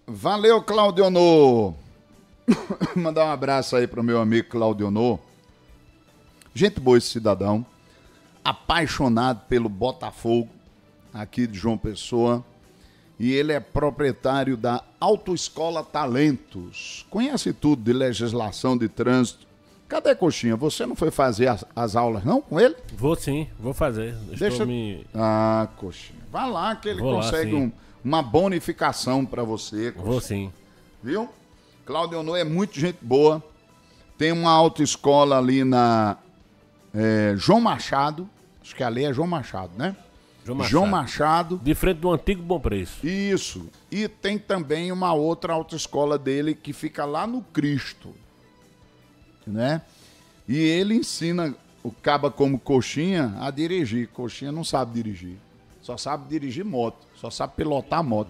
Valeu, Claudionô. Mandar um abraço aí para o meu amigo Claudionô. Gente boa esse cidadão. Apaixonado pelo Botafogo, aqui de João Pessoa. E ele é proprietário da Autoescola Talentos. Conhece tudo de legislação de trânsito. Cadê Coxinha? Você não foi fazer as, as aulas não com ele?
Vou sim, vou fazer. Deixa,
Deixa...
eu me...
Ah, Coxinha. Vai lá que ele
Vou lá,
consegue
sim.
um- uma bonificação para você.
Vou sim.
Viu? Claudio Honor é muito gente boa. Tem uma autoescola ali na é, João Machado. Acho que ali é João Machado, né?
João Machado.
João Machado.
De frente do antigo Bom Preço.
Isso. E tem também uma outra autoescola dele que fica lá no Cristo. Né? E ele ensina o caba como coxinha a dirigir. Coxinha não sabe dirigir. Só sabe dirigir moto. Só sabe pilotar moto.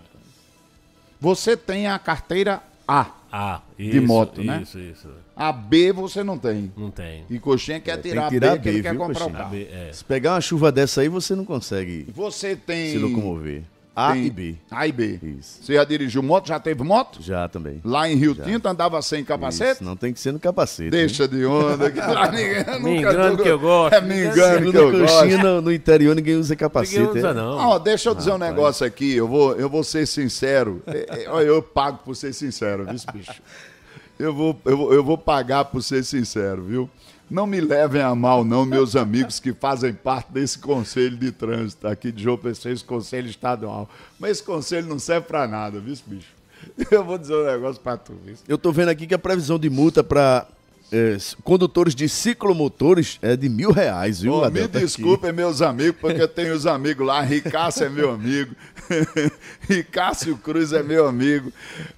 Você tem a carteira A.
A,
de
isso,
moto, né?
isso, isso.
A B você não tem.
Não tem.
E coxinha quer
É,
tirar,
que tirar
a B, que ele quer
viu,
comprar o
Coxinha?
carro.
é.
Se pegar uma chuva dessa aí, você não consegue
Você tem.
se locomover. A
tem
e B.
A e B.
Isso.
Você já dirigiu moto? Já teve moto?
Já também.
Lá em Rio
Já.
Tinto andava sem capacete?
Isso, não tem que ser no capacete.
Deixa de onda. Que lá ninguém, nunca
Me engano
tô-
que eu gosto.
É, me engano que eu gosto.
no, no interior ninguém usa capacete.
Ninguém usa,
é?
não.
Deixa eu dizer um
Rapaz.
negócio aqui, eu vou, eu vou ser sincero. É, é, Olha, eu pago por ser sincero, viu, bicho? Eu vou, eu, vou, eu vou pagar por ser sincero, viu? Não me levem a mal, não, meus amigos que fazem parte desse conselho de trânsito aqui de João Pessoa, esse conselho estadual. Mas esse conselho não serve pra nada, viu, bicho? Eu vou dizer um negócio pra tu, viu?
Eu tô vendo aqui que a previsão de multa para condutores de ciclomotores é de mil reais, viu,
Ô, me
Adel? Tá aqui.
desculpem, meus amigos, porque eu tenho os amigos lá. Ricácio é meu amigo. Ricácio Cruz é meu amigo.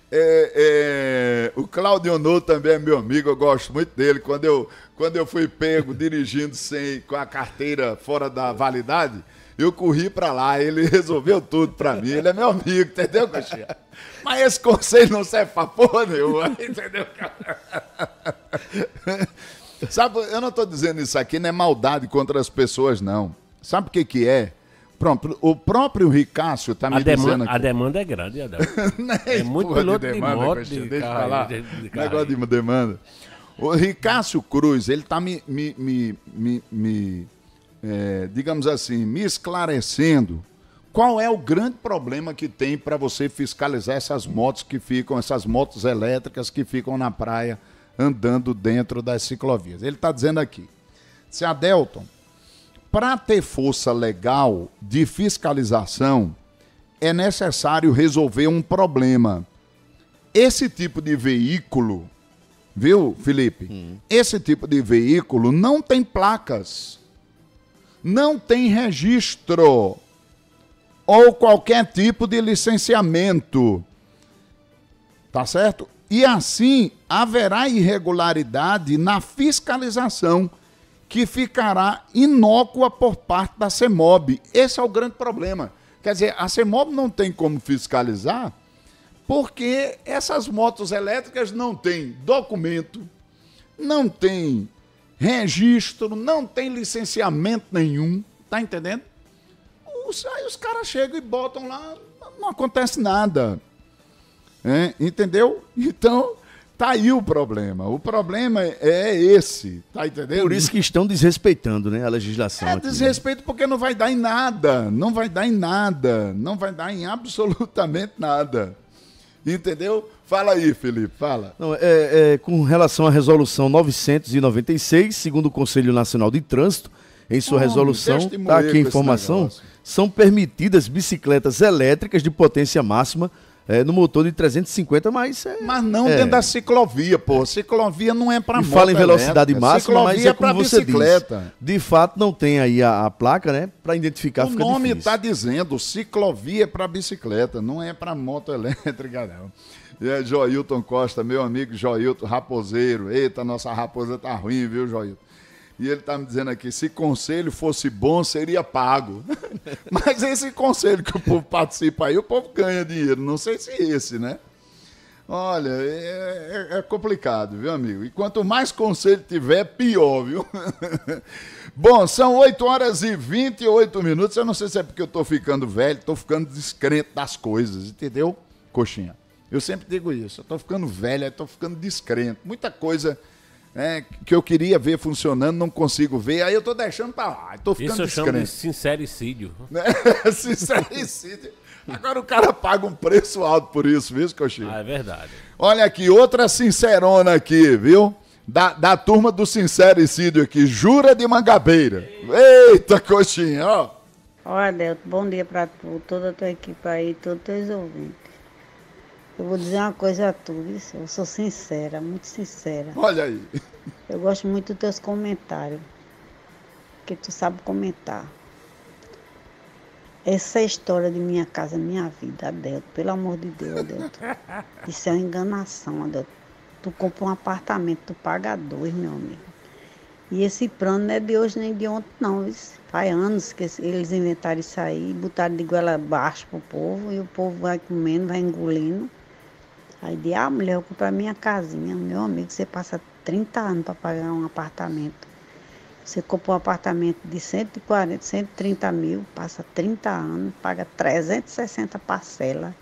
É, é, o Claudio Honor também é meu amigo, eu gosto muito dele. Quando eu, quando eu fui pego dirigindo sem, com a carteira fora da validade, eu corri pra lá, ele resolveu tudo pra mim. Ele é meu amigo, entendeu, Coxinha? Mas esse conselho não serve pra porra nenhuma, entendeu, cara? Sabe, eu não estou dizendo isso aqui, não é maldade contra as pessoas, não. Sabe o que que é? Pronto, o próprio Ricácio tá me
A
dizendo
demanda,
aqui.
a demanda é grande, Adel. É muito
Porra
piloto de, moto,
Coxinha,
de
deixa eu falar.
de, de carro.
Negócio de demanda. O Ricácio Cruz, ele tá me, me, me, me, me, é, digamos assim, me esclarecendo qual é o grande problema que tem para você fiscalizar essas motos que ficam, essas motos elétricas que ficam na praia andando dentro das ciclovias. Ele está dizendo aqui, se a Delton, para ter força legal de fiscalização, é necessário resolver um problema. Esse tipo de veículo, viu, Felipe? Esse tipo de veículo não tem placas, não tem registro ou qualquer tipo de licenciamento. Tá certo? E assim haverá irregularidade na fiscalização que ficará inócua por parte da CEMOB. Esse é o grande problema. Quer dizer, a CEMOB não tem como fiscalizar porque essas motos elétricas não têm documento, não tem registro, não tem licenciamento nenhum. Tá entendendo? Os, aí os caras chegam e botam lá, não acontece nada. É, entendeu? Então, Tá aí o problema. O problema é esse, tá entendendo?
Por isso que estão desrespeitando, né, a legislação.
É
aqui.
desrespeito porque não vai dar em nada. Não vai dar em nada. Não vai dar em absolutamente nada. Entendeu? Fala aí, Felipe, fala.
Não, é, é, com relação à resolução 996, segundo o Conselho Nacional de Trânsito, em sua
Homem,
resolução, está
moer
aqui a informação, são permitidas bicicletas elétricas de potência máxima é, no motor de 350, mas é,
Mas não
é.
dentro da ciclovia, pô. Ciclovia não é para
E
moto
fala em velocidade
elétrica.
máxima, mas
Ciclovia
é como você
bicicleta.
diz. De fato, não tem aí a, a placa, né? Para identificar
O
fica
nome
difícil.
está dizendo ciclovia é para bicicleta, não é para moto elétrica, não. E é Joilton Costa, meu amigo Joilton Raposeiro. Eita, nossa raposa tá ruim, viu, Joilton? E ele tá me dizendo aqui, se conselho fosse bom, seria pago. Mas esse conselho que o povo participa aí, o povo ganha dinheiro. Não sei se esse, né? Olha, é, é- é complicado, viu, amigo? E quanto mais conselho tiver, pior, viu? Bom, são 8 horas e 28 minutos. Eu não sei se é porque eu tô ficando velho, tô ficando descrente das coisas, entendeu? Coxinha. Eu sempre digo isso. Eu tô ficando velho, tô ficando descrente. Muita coisa né, que eu queria ver funcionando, não consigo ver. Aí eu tô deixando pra lá. Tô ficando
Isso eu chamo de sincericídio.
Né? Sincericídio. Agora o cara paga um preço alto por isso, viu, Coxinha?
Ah, é verdade.
Olha aqui, outra sincerona aqui, viu? Da, da turma do sincericídio aqui, Jura de Mangabeira. Eita, coxinha, ó.
Olha, Delto, bom dia pra tu, toda a tua equipe aí, todos os teus ouvintes. Eu vou dizer uma coisa a tu, eu sou sincera, muito sincera.
Olha aí.
Eu gosto muito dos teus comentários, que tu sabe comentar. Essa é a história de minha casa, minha vida, Adelto. Pelo amor de Deus, Adelto. Isso é uma enganação, Adelto. Tu compra um apartamento, tu paga dois, meu amigo. E esse plano não é de hoje nem de ontem, não. Isso faz anos que eles inventaram isso aí, botaram de goela abaixo pro povo, e o povo vai comendo, vai engolindo. Aí de ah, mulher, eu comprar minha casinha. Meu amigo, você passa 30 anos para pagar um apartamento. Você compra um apartamento de 140, 130 mil, passa 30 anos, paga 360 parcelas.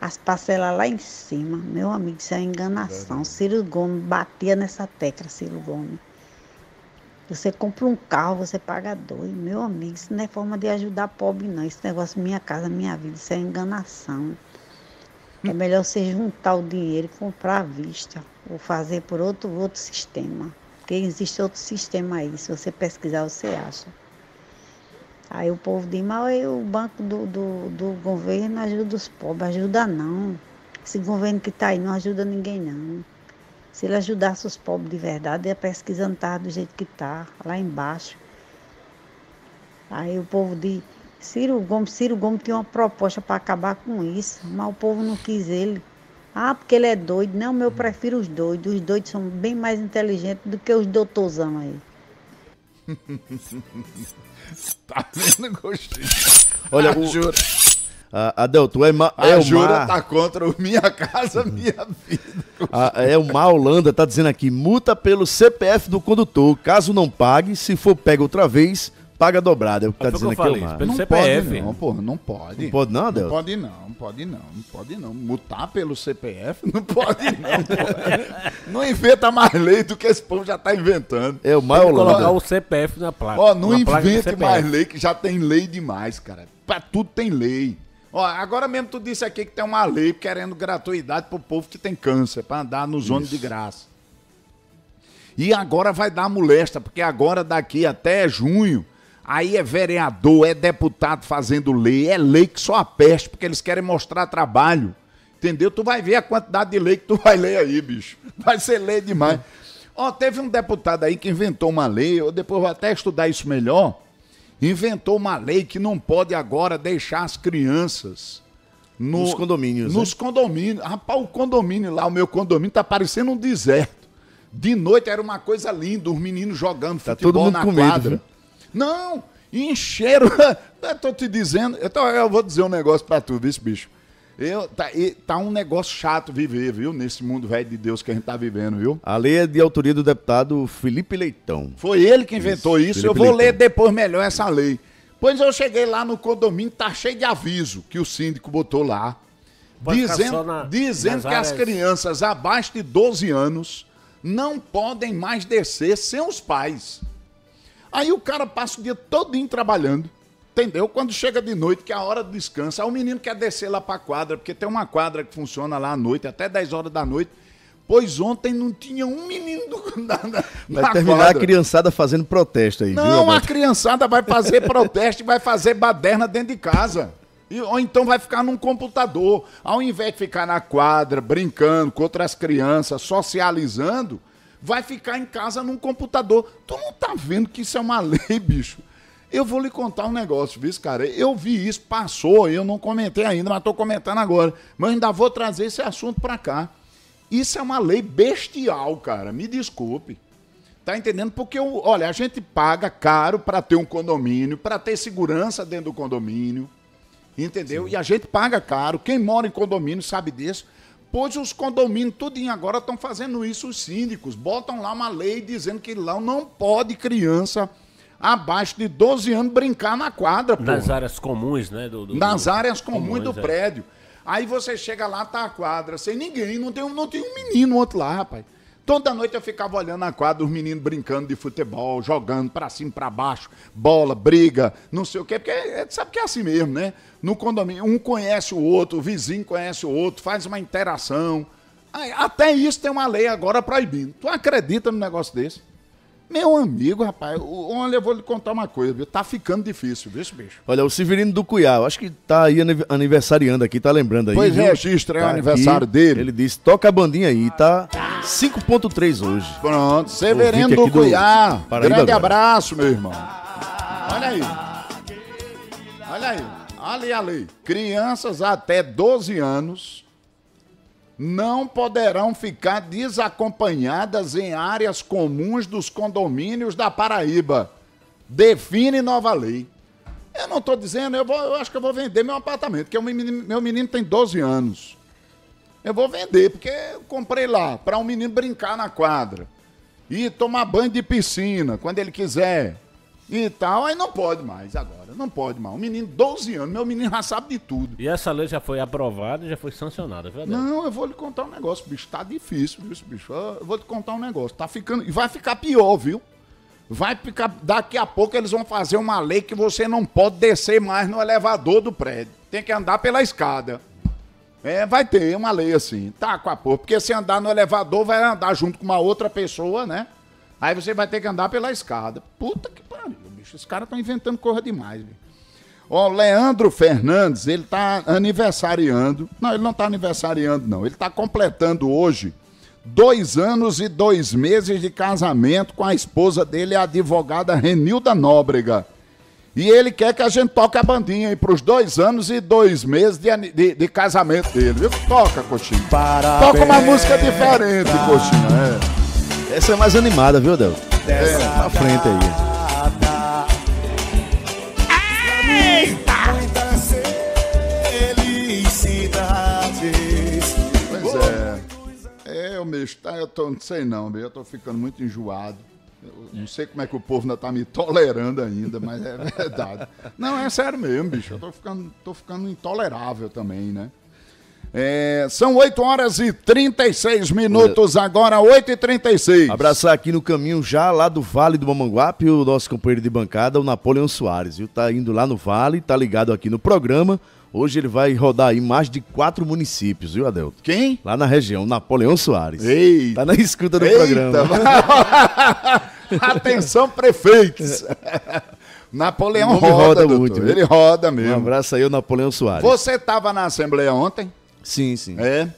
As parcelas lá em cima. Meu amigo, isso é enganação. Ciro Gomes batia nessa tecla, Ciro Gomes. Você compra um carro, você paga dois. Meu amigo, isso não é forma de ajudar pobre, não. Esse negócio minha casa, minha vida, isso é enganação. É melhor você juntar o dinheiro e comprar à vista. Ou fazer por outro, outro sistema. Porque existe outro sistema aí. Se você pesquisar, você acha. Aí o povo diz, mas aí o banco do, do, do governo ajuda os pobres. Ajuda não. Esse governo que está aí não ajuda ninguém não. Se ele ajudasse os pobres de verdade, a pesquisa não estava do jeito que está, lá embaixo. Aí o povo diz, Ciro Gomes, Ciro Gomes tinha uma proposta para acabar com isso, mas o povo não quis ele. Ah, porque ele é doido. Não, eu prefiro os doidos. Os doidos são bem mais inteligentes do que os doutorzão aí.
tá vendo, coxinha?
Olha,
a
o-
Jura,
A, Adelto, é, ma,
a
é o
Jura
mar,
tá contra o Minha Casa Minha Vida.
a, é o Mar Holanda, tá dizendo aqui, multa pelo CPF do condutor. Caso não pague, se for pego outra vez, paga dobrada. É o que tá dizendo
que
aqui
eu falei,
Mar.
pelo
não
CPF.
pode não, porra, não pode.
Não pode não,
Não
Adelto?
pode não, pode não, não pode não. Mutar pelo CPF não pode não. não inventa mais lei do que esse povo já tá inventando.
É o
que colocar o CPF na placa.
Ó, não invente mais lei, que já tem lei demais, cara. Pra tudo tem lei. Ó, agora mesmo tu disse aqui que tem uma lei querendo gratuidade pro povo que tem câncer, pra andar nos ônibus de graça. E agora vai dar molesta, porque agora daqui até junho, aí é vereador, é deputado fazendo lei, é lei que só apeste, porque eles querem mostrar trabalho. Entendeu? Tu vai ver a quantidade de lei que tu vai ler aí, bicho. Vai ser lei demais. Ó, teve um deputado aí que inventou uma lei, eu depois vou até estudar isso melhor. Inventou uma lei que não pode agora deixar as crianças no-
Nos condomínios,
Nos condomínios. Rapaz, o condomínio lá, o meu condomínio, tá parecendo um deserto. De noite era uma coisa linda, os meninos jogando
Tá
futebol
todo mundo
na
com medo,
quadra.
viu?
Não, encheram. eu tô te dizendo, então eu vou dizer um negócio pra tu, viu, esse bicho. Eu, tá, e- tá um negócio chato viver, viu? Nesse mundo velho de Deus que a gente tá vivendo, viu?
A lei é de autoria do deputado Felipe Leitão.
Foi ele que inventou isso.
Felipe
eu vou
Leitão.
ler depois melhor essa lei. Pois eu cheguei lá no condomínio, tá cheio de aviso que o síndico botou lá.
Pode
dizendo,
na-
dizendo que as
áreas-
crianças abaixo de 12 anos não podem mais descer sem os pais. Aí o cara passa o dia todinho trabalhando, entendeu? Quando chega de noite, que é a hora do descanso, aí o menino quer descer lá pra quadra, porque tem uma quadra que funciona lá à noite, até 10 horas da noite. Pois ontem não tinha um menino do, na, na,
Vai
na
terminar
quadra.
a criançada fazendo protesto aí, viu?
Não, a
Adalto?
criançada vai fazer protesto e vai fazer baderna dentro de casa. E- ou então vai ficar num computador. Ao invés de ficar na quadra, brincando com outras crianças, socializando, vai ficar em casa num computador. Tu não tá vendo que isso é uma lei, bicho? Eu vou lhe contar um negócio, viu, cara? Eu vi isso, passou, eu não comentei ainda, mas tô comentando agora. Mas ainda vou trazer esse assunto pra cá. Isso é uma lei bestial, cara. Me desculpe. Tá entendendo? Porque, olha, a gente paga caro para ter um condomínio, para ter segurança dentro do condomínio. Entendeu? E a gente paga caro. Quem mora em condomínio sabe disso. Pois os condomínios, tudinho agora, estão fazendo isso, os síndicos. Botam lá uma lei dizendo que lá não pode criança abaixo de 12 anos brincar na quadra, pô.
Nas áreas comuns, né? Do, do-
Nas áreas comuns do
é.
prédio. Aí você chega lá, tá a quadra, sem ninguém, não tem, um- não tem um menino outro lá, rapaz. Toda noite eu ficava olhando a quadra, os meninos brincando de futebol, jogando pra cima, pra baixo, bola, briga, não sei o quê, porque é- sabe que é assim mesmo, né? No condomínio, um conhece o outro, o vizinho conhece o outro, faz uma interação. Até isso tem uma lei agora proibindo. Tu acredita num negócio desse? Meu amigo, rapaz, olha, eu vou lhe contar uma coisa, viu? Tá ficando difícil, viu, esse bicho?
Olha, o Severino do Cuiá, eu acho que tá aí aniv- aniversariando aqui, tá lembrando aí.
Pois
viu?
registra, é o
Tá
aniversário
aqui,
dele.
Ele disse, toca a bandinha aí, tá 5.3 hoje.
Pronto, Severino do
do
Cuiá.
Paraíba
Grande
agora.
abraço, meu irmão. Olha aí. Olha aí. Olha aí. Crianças até 12 anos não poderão ficar desacompanhadas em áreas comuns dos condomínios da Paraíba. Define nova lei. Eu não estou dizendo, eu, vou, eu acho que eu vou vender meu apartamento, porque o menino- meu menino tem 12 anos. Eu vou vender, porque eu comprei lá para um menino brincar na quadra. E tomar banho de piscina quando ele quiser. E tal. Aí não pode mais agora. Não pode mais. Um menino, 12 anos, meu menino já sabe de tudo.
E essa lei já foi aprovada e já foi sancionada, Adel?
Não, eu vou lhe contar um negócio, bicho. Tá difícil, viu, bicho? Eu vou te contar um negócio. Tá ficando. E vai ficar pior, viu? Vai ficar. Daqui a pouco eles vão fazer uma lei que você não pode descer mais no elevador do prédio. Tem que andar pela escada. É, vai ter uma lei assim. Tá com a porra. Porque se andar no elevador, vai andar junto com uma outra pessoa, né? Aí você vai ter que andar pela escada. Puta que pariu, bicho. Os caras estão inventando coisa demais, bicho. Ó, o Leandro Fernandes, ele tá aniversariando. Não, ele não tá aniversariando, não. Ele tá completando hoje dois anos e dois meses de casamento com a esposa dele, a advogada Renilda Nóbrega. E ele quer que a gente toque a bandinha aí pros dois anos e dois meses de, de- de casamento dele, viu? Toca, Coxinha. Toca uma música diferente, Coxinha. É.
Essa é mais animada, viu, Del? É, pra frente aí.
Pois é. É, o bicho, tá, eu tô, não sei não, bicho, eu tô ficando muito enjoado. Eu não sei como é que o povo ainda tá me tolerando ainda, mas é verdade. Não, é sério mesmo, bicho. Eu tô ficando, tô ficando intolerável também, né? É, são 8 horas e 36 minutos agora, 8 e 36
Abraçar aqui no caminho já lá do Vale do Mamanguape o nosso companheiro de bancada, o Napoleão Soares, viu? Tá indo lá no Vale, tá ligado aqui no programa. Hoje ele vai rodar aí mais de quatro municípios, viu, Adelto?
Quem?
Lá na região, Napoleão Soares.
Eita.
Tá na escuta do
Eita,
programa.
Atenção, prefeitos. Napoleão roda,
roda muito?
Ele roda mesmo.
Um abraço aí, o Napoleão Soares.
Você estava na Assembleia ontem?
Sim, sim.
É.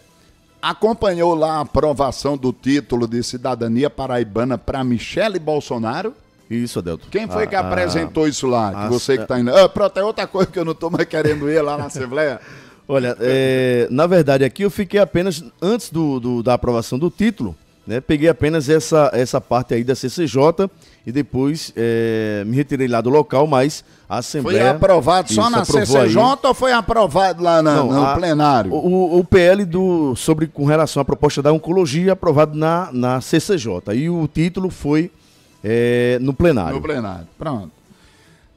Acompanhou lá a aprovação do título de cidadania paraibana para Michele Bolsonaro?
Isso, Adelto.
Quem foi que
A-
apresentou isso lá? Que você que está indo. Ah, pronto, é outra coisa que eu não estou mais querendo ir lá na Assembleia.
Olha, é, na verdade aqui eu fiquei apenas, antes do, do- da aprovação do título, né, peguei apenas essa, essa parte aí da CCJ e depois é, me retirei lá do local, mas a
Foi
Assembleia...
aprovado só
Isso,
na CCJ
aí.
ou foi aprovado lá na-
Não,
no
a-
plenário?
O, o PL do, sobre, com relação à proposta da oncologia aprovado na, na CCJ. E o título foi é, no plenário.
No plenário. Pronto.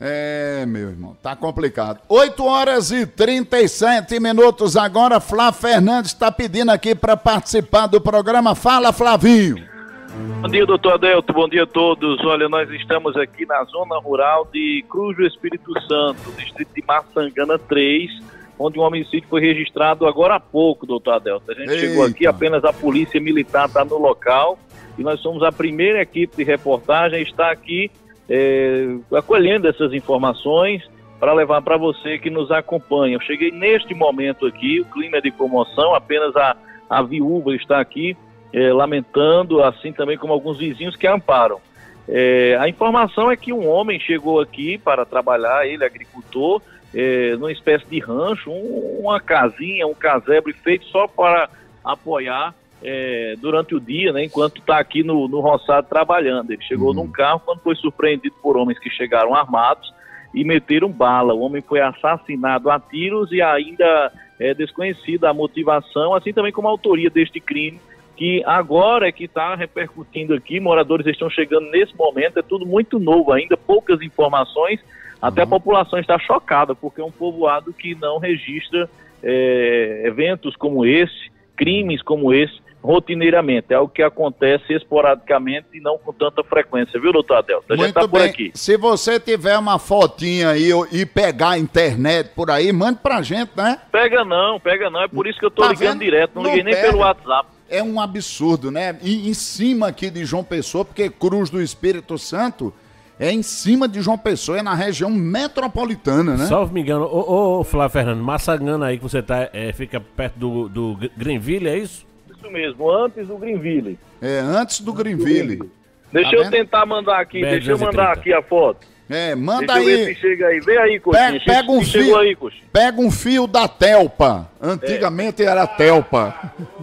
É, meu irmão, tá complicado. 8 horas e 37 minutos agora. Flávio Fernandes está pedindo aqui para participar do programa. Fala, Flavinho.
Bom dia, doutor Adelto. Bom dia a todos. Olha, nós estamos aqui na zona rural de Cruz do Espírito Santo, distrito de Maçangana 3, onde um homicídio foi registrado agora há pouco, doutor Adelto. A gente
Eita.
chegou aqui, apenas a polícia militar está no local e nós somos a primeira equipe de reportagem a estar aqui é, acolhendo essas informações para levar para você que nos acompanha. Eu cheguei neste momento aqui, o clima é de comoção, apenas a, a viúva está aqui é, lamentando, assim também como alguns vizinhos que amparam. É, a informação é que um homem chegou aqui para trabalhar, ele é agricultor, é, numa espécie de rancho, um- uma casinha, um casebre feito só para apoiar é, durante o dia, né, enquanto está aqui no, no roçado trabalhando. Ele chegou num carro quando foi surpreendido por homens que chegaram armados e meteram bala. O homem foi assassinado a tiros e ainda é desconhecida a motivação, assim também como a autoria deste crime, que agora é que está repercutindo aqui. Moradores estão chegando nesse momento, é tudo muito novo ainda, poucas informações. Até a população está chocada, porque é um povoado que não registra é, eventos como esse, crimes como esse, rotineiramente. É algo que acontece esporadicamente e não com tanta frequência, viu, doutor Adelson? A gente está por aqui.
Se você tiver uma fotinha aí e pegar a internet por aí, mande pra gente, né?
Pega não, pega não. É por isso que eu tô
Tá
ligando
vendo?
direto, não,
Não
liguei nem
pega.
pelo WhatsApp.
É um absurdo, né? E em cima aqui de João Pessoa, porque Cruz do Espírito Santo é em cima de João Pessoa, é na região metropolitana, né?
Salve me engano. Ô, ô, Flávio Fernando, Massagana aí que você tá, é, fica perto do, do Gr- Greenville, é isso?
Isso mesmo, antes do Greenville.
É, antes do Greenville.
Deixa
Tá
eu
vendo?
tentar mandar aqui,
Bem,
deixa eu
230.
mandar aqui a foto.
É, manda
deixa eu ver
aí.
se chega aí. Vem aí, Coxinha.
Pega, pega um fio.
aí, Coxinha.
Pega um fio da Telpa. Antigamente era Telpa.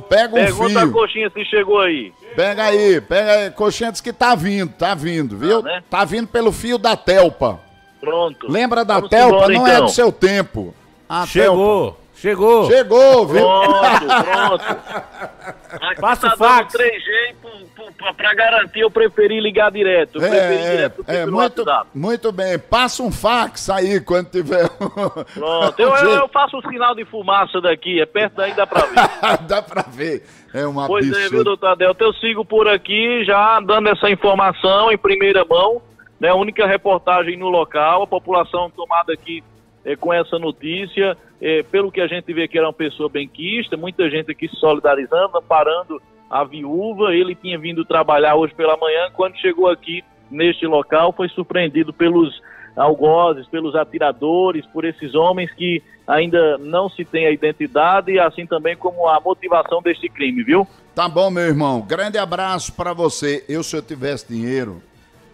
Pega um
Pergunta a
fio.
Coxinha se chegou aí.
Pega aí, pega aí. Coxinha diz que tá vindo, tá vindo, viu?
né?
Tá vindo pelo fio da Telpa.
Pronto.
Lembra da
Vamos
Telpa?
embora,
Não é
então.
do seu tempo. A
Chegou,
Telpa.
Chegou.
Chegou, viu?
Pronto, pronto.
Passa
tá
o fax.
dando 3G pro- pro- pra, pra garantir, eu preferi ligar direto. Eu preferi
É,
direto
é, é muito, muito bem. Passa um fax aí quando tiver.
Pronto, eu, eu, eu faço o sinal de fumaça daqui, é perto daí, dá pra ver.
Dá pra ver. É uma
Pois é, viu, doutor Adelto? Eu sigo por aqui já dando essa informação em primeira mão, né? Única reportagem no local, a população tomada aqui eh, com essa notícia. Eh, pelo que a gente vê que era uma pessoa benquista, muita gente aqui se solidarizando, amparando a viúva. Ele tinha vindo trabalhar hoje pela manhã, quando chegou aqui neste local, foi surpreendido pelos algozes, pelos atiradores, por esses homens que ainda não se tem a identidade, assim também como a motivação deste crime, viu?
Tá bom, meu irmão. Grande abraço pra você. Eu, se eu tivesse dinheiro,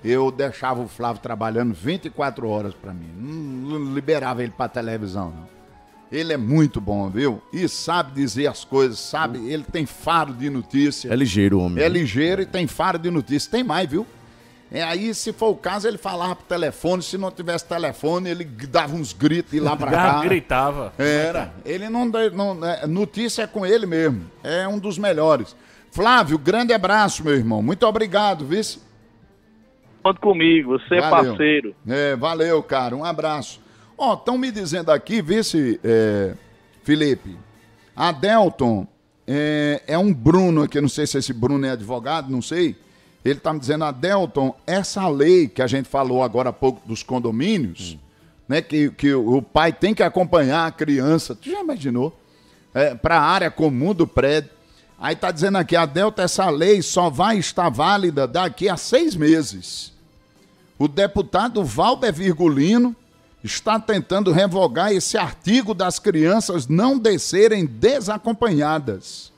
eu deixava o Flávio trabalhando 24 horas pra mim. Não, liberava ele pra televisão, não. Ele é muito bom, viu? E sabe dizer as coisas, sabe? Ele tem faro de notícia.
É ligeiro o homem.
É ligeiro e tem faro de notícia. Tem mais, viu? É aí, se for o caso, ele falava pro telefone. Se não tivesse telefone, ele dava uns gritos e lá pra cá.
Gritava.
Era. Ele não, dá- não é, notícia é com ele mesmo. É um dos melhores. Flávio, grande abraço, meu irmão. Muito obrigado, vice.
Conta comigo, você é parceiro.
É, valeu, cara. Um abraço. Ó, estão me dizendo aqui, vice é, Felipe. A Delton é, é um Bruno aqui, não sei se esse Bruno é advogado, não sei. Ele tá me dizendo, a Delton, essa lei que a gente falou agora há pouco dos condomínios, né, que, que o pai tem que acompanhar a criança, tu já imaginou? É, para a área comum do prédio. Aí tá dizendo aqui, a Delta, essa lei só vai estar válida daqui a seis meses. O deputado Valber Virgulino está tentando revogar esse artigo das crianças não descerem desacompanhadas.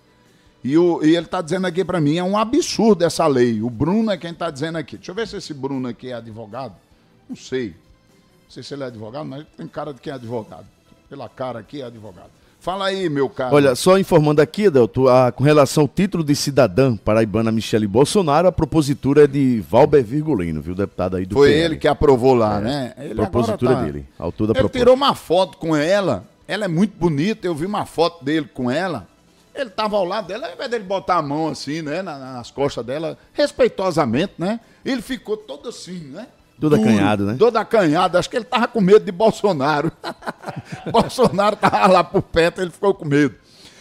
E, o- e ele está dizendo aqui para mim, é um absurdo essa lei. O Bruno é quem está dizendo aqui. Deixa eu ver se esse Bruno aqui é advogado. Não sei. Não sei se ele é advogado, mas tem cara de quem é advogado. Pela cara aqui é advogado. Fala aí, meu cara.
Olha, só informando aqui, Adelto, a- com relação ao título de cidadã paraibana Michele Bolsonaro, a propositura é de Valber Virgulino, viu, deputado aí do
Foi
PL.
ele que aprovou lá, né? Ele
propositura
tá-
dele, autor da
Ele
proposta.
tirou uma foto com ela. Ela é muito bonita. Eu vi uma foto dele com ela. Ele tava ao lado dela, ao invés dele botar a mão assim, né, na- nas costas dela, respeitosamente, né? Ele ficou todo assim, né?
Todo acanhado, né?
Todo acanhado. Acho que ele tava com medo de Bolsonaro. Bolsonaro tava lá por perto, ele ficou com medo.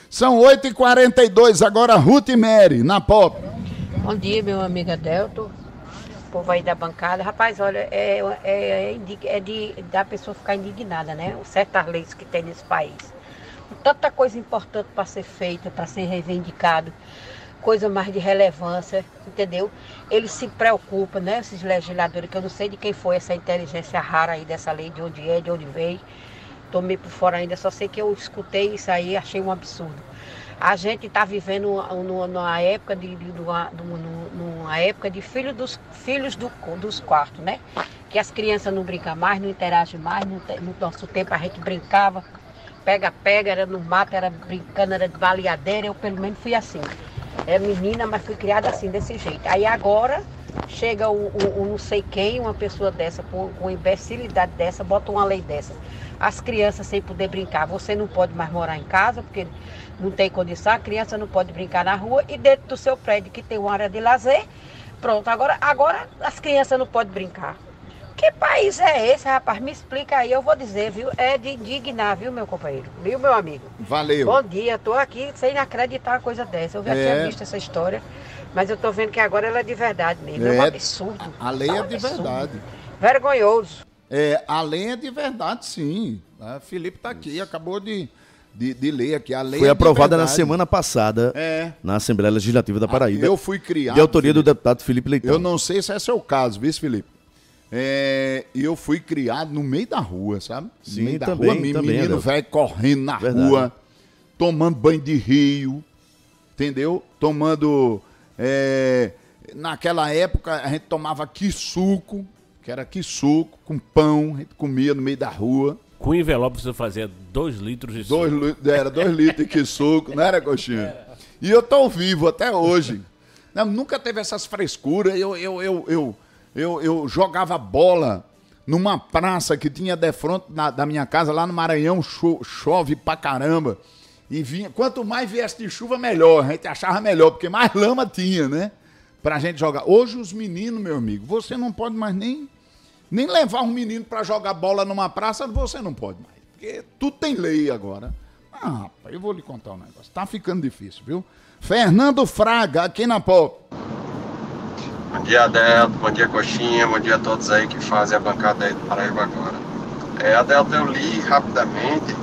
São 8h42, agora Ruth e Mary, na pop.
Bom dia, meu amigo Adelto. O povo aí da bancada. Rapaz, olha, é, é, é, indig- é de, da pessoa ficar indignada, né? Certas leis que tem nesse país. Tanta coisa importante para ser feita, para ser reivindicado, coisa mais de relevância, entendeu? Eles se preocupam, né? Esses legisladores, que eu não sei de quem foi essa inteligência rara aí dessa lei, de onde é, de onde veio. Tomei por fora ainda, só sei que eu escutei isso aí e achei um absurdo. A gente está vivendo uma- numa, numa época de, de- de uma, de uma- numa época de filho dos filhos do, dos quartos, né? Que as crianças não brincam mais, não interagem mais. No, no nosso tempo a gente brincava, pega-pega, era no mato, era brincando, era de baleadeira. Eu pelo menos fui assim. É menina, mas fui criada assim, desse jeito. Aí agora chega o, o- o não sei quem, uma pessoa dessa, com, com imbecilidade dessa, bota uma lei dessa. As crianças sem poder brincar. Você não pode mais morar em casa, porque não tem condição, a criança não pode brincar na rua e dentro do seu prédio que tem uma área de lazer, pronto, agora, agora as crianças não podem brincar. Que país é esse, rapaz? Me explica aí, eu vou dizer, viu? É de indignar, viu, meu companheiro? Viu, meu amigo?
Valeu.
Bom dia, tô aqui sem acreditar uma coisa dessa. Eu já
É.
tinha visto essa história, mas eu tô vendo que agora ela é de verdade mesmo. É, um
É,
absurdo.
A lei
É um
é de
absurdo.
verdade.
Vergonhoso.
É, a lei é de verdade, sim. A Felipe tá aqui, acabou de, de, de ler aqui. A lei
Foi
é
aprovada na semana passada
É.
na Assembleia Legislativa da Paraíba.
eu fui criado,
De autoria do
Felipe.
deputado Felipe Leitão.
Eu não sei se esse é o caso, viu, Felipe? É, e eu fui criado no meio da rua, sabe?
Sim,
no meio da
também,
rua, me-
também,
menino
Adelson.
velho correndo na
Verdade.
rua, tomando banho de rio, entendeu? Tomando. é, naquela época a gente tomava suco, que era suco com pão, a gente comia no meio da rua.
Com envelope você fazia dois litros de
Dois,
suco.
li- era dois litros de suco, não era, coxinha? E eu tô vivo até hoje. Não, nunca teve essas frescuras. Eu, eu, eu, eu, eu, eu jogava bola numa praça que tinha de frente na- da minha casa, lá no Maranhão, cho- chove pra caramba. E vinha, quanto mais viesse de chuva, melhor. A gente achava melhor, porque mais lama tinha, né? Pra gente jogar. Hoje os meninos, meu amigo, você não pode mais nem, nem levar um menino pra jogar bola numa praça, você não pode mais. Porque tudo tem lei agora. Ah, rapaz, eu vou lhe contar um negócio. Tá ficando difícil, viu? Fernando Fraga, aqui na Pop.
Bom dia, Adelto. Bom dia, Coxinha. Bom dia a todos aí que fazem a bancada aí do Paraíba agora. É, Adelto, eu li rapidamente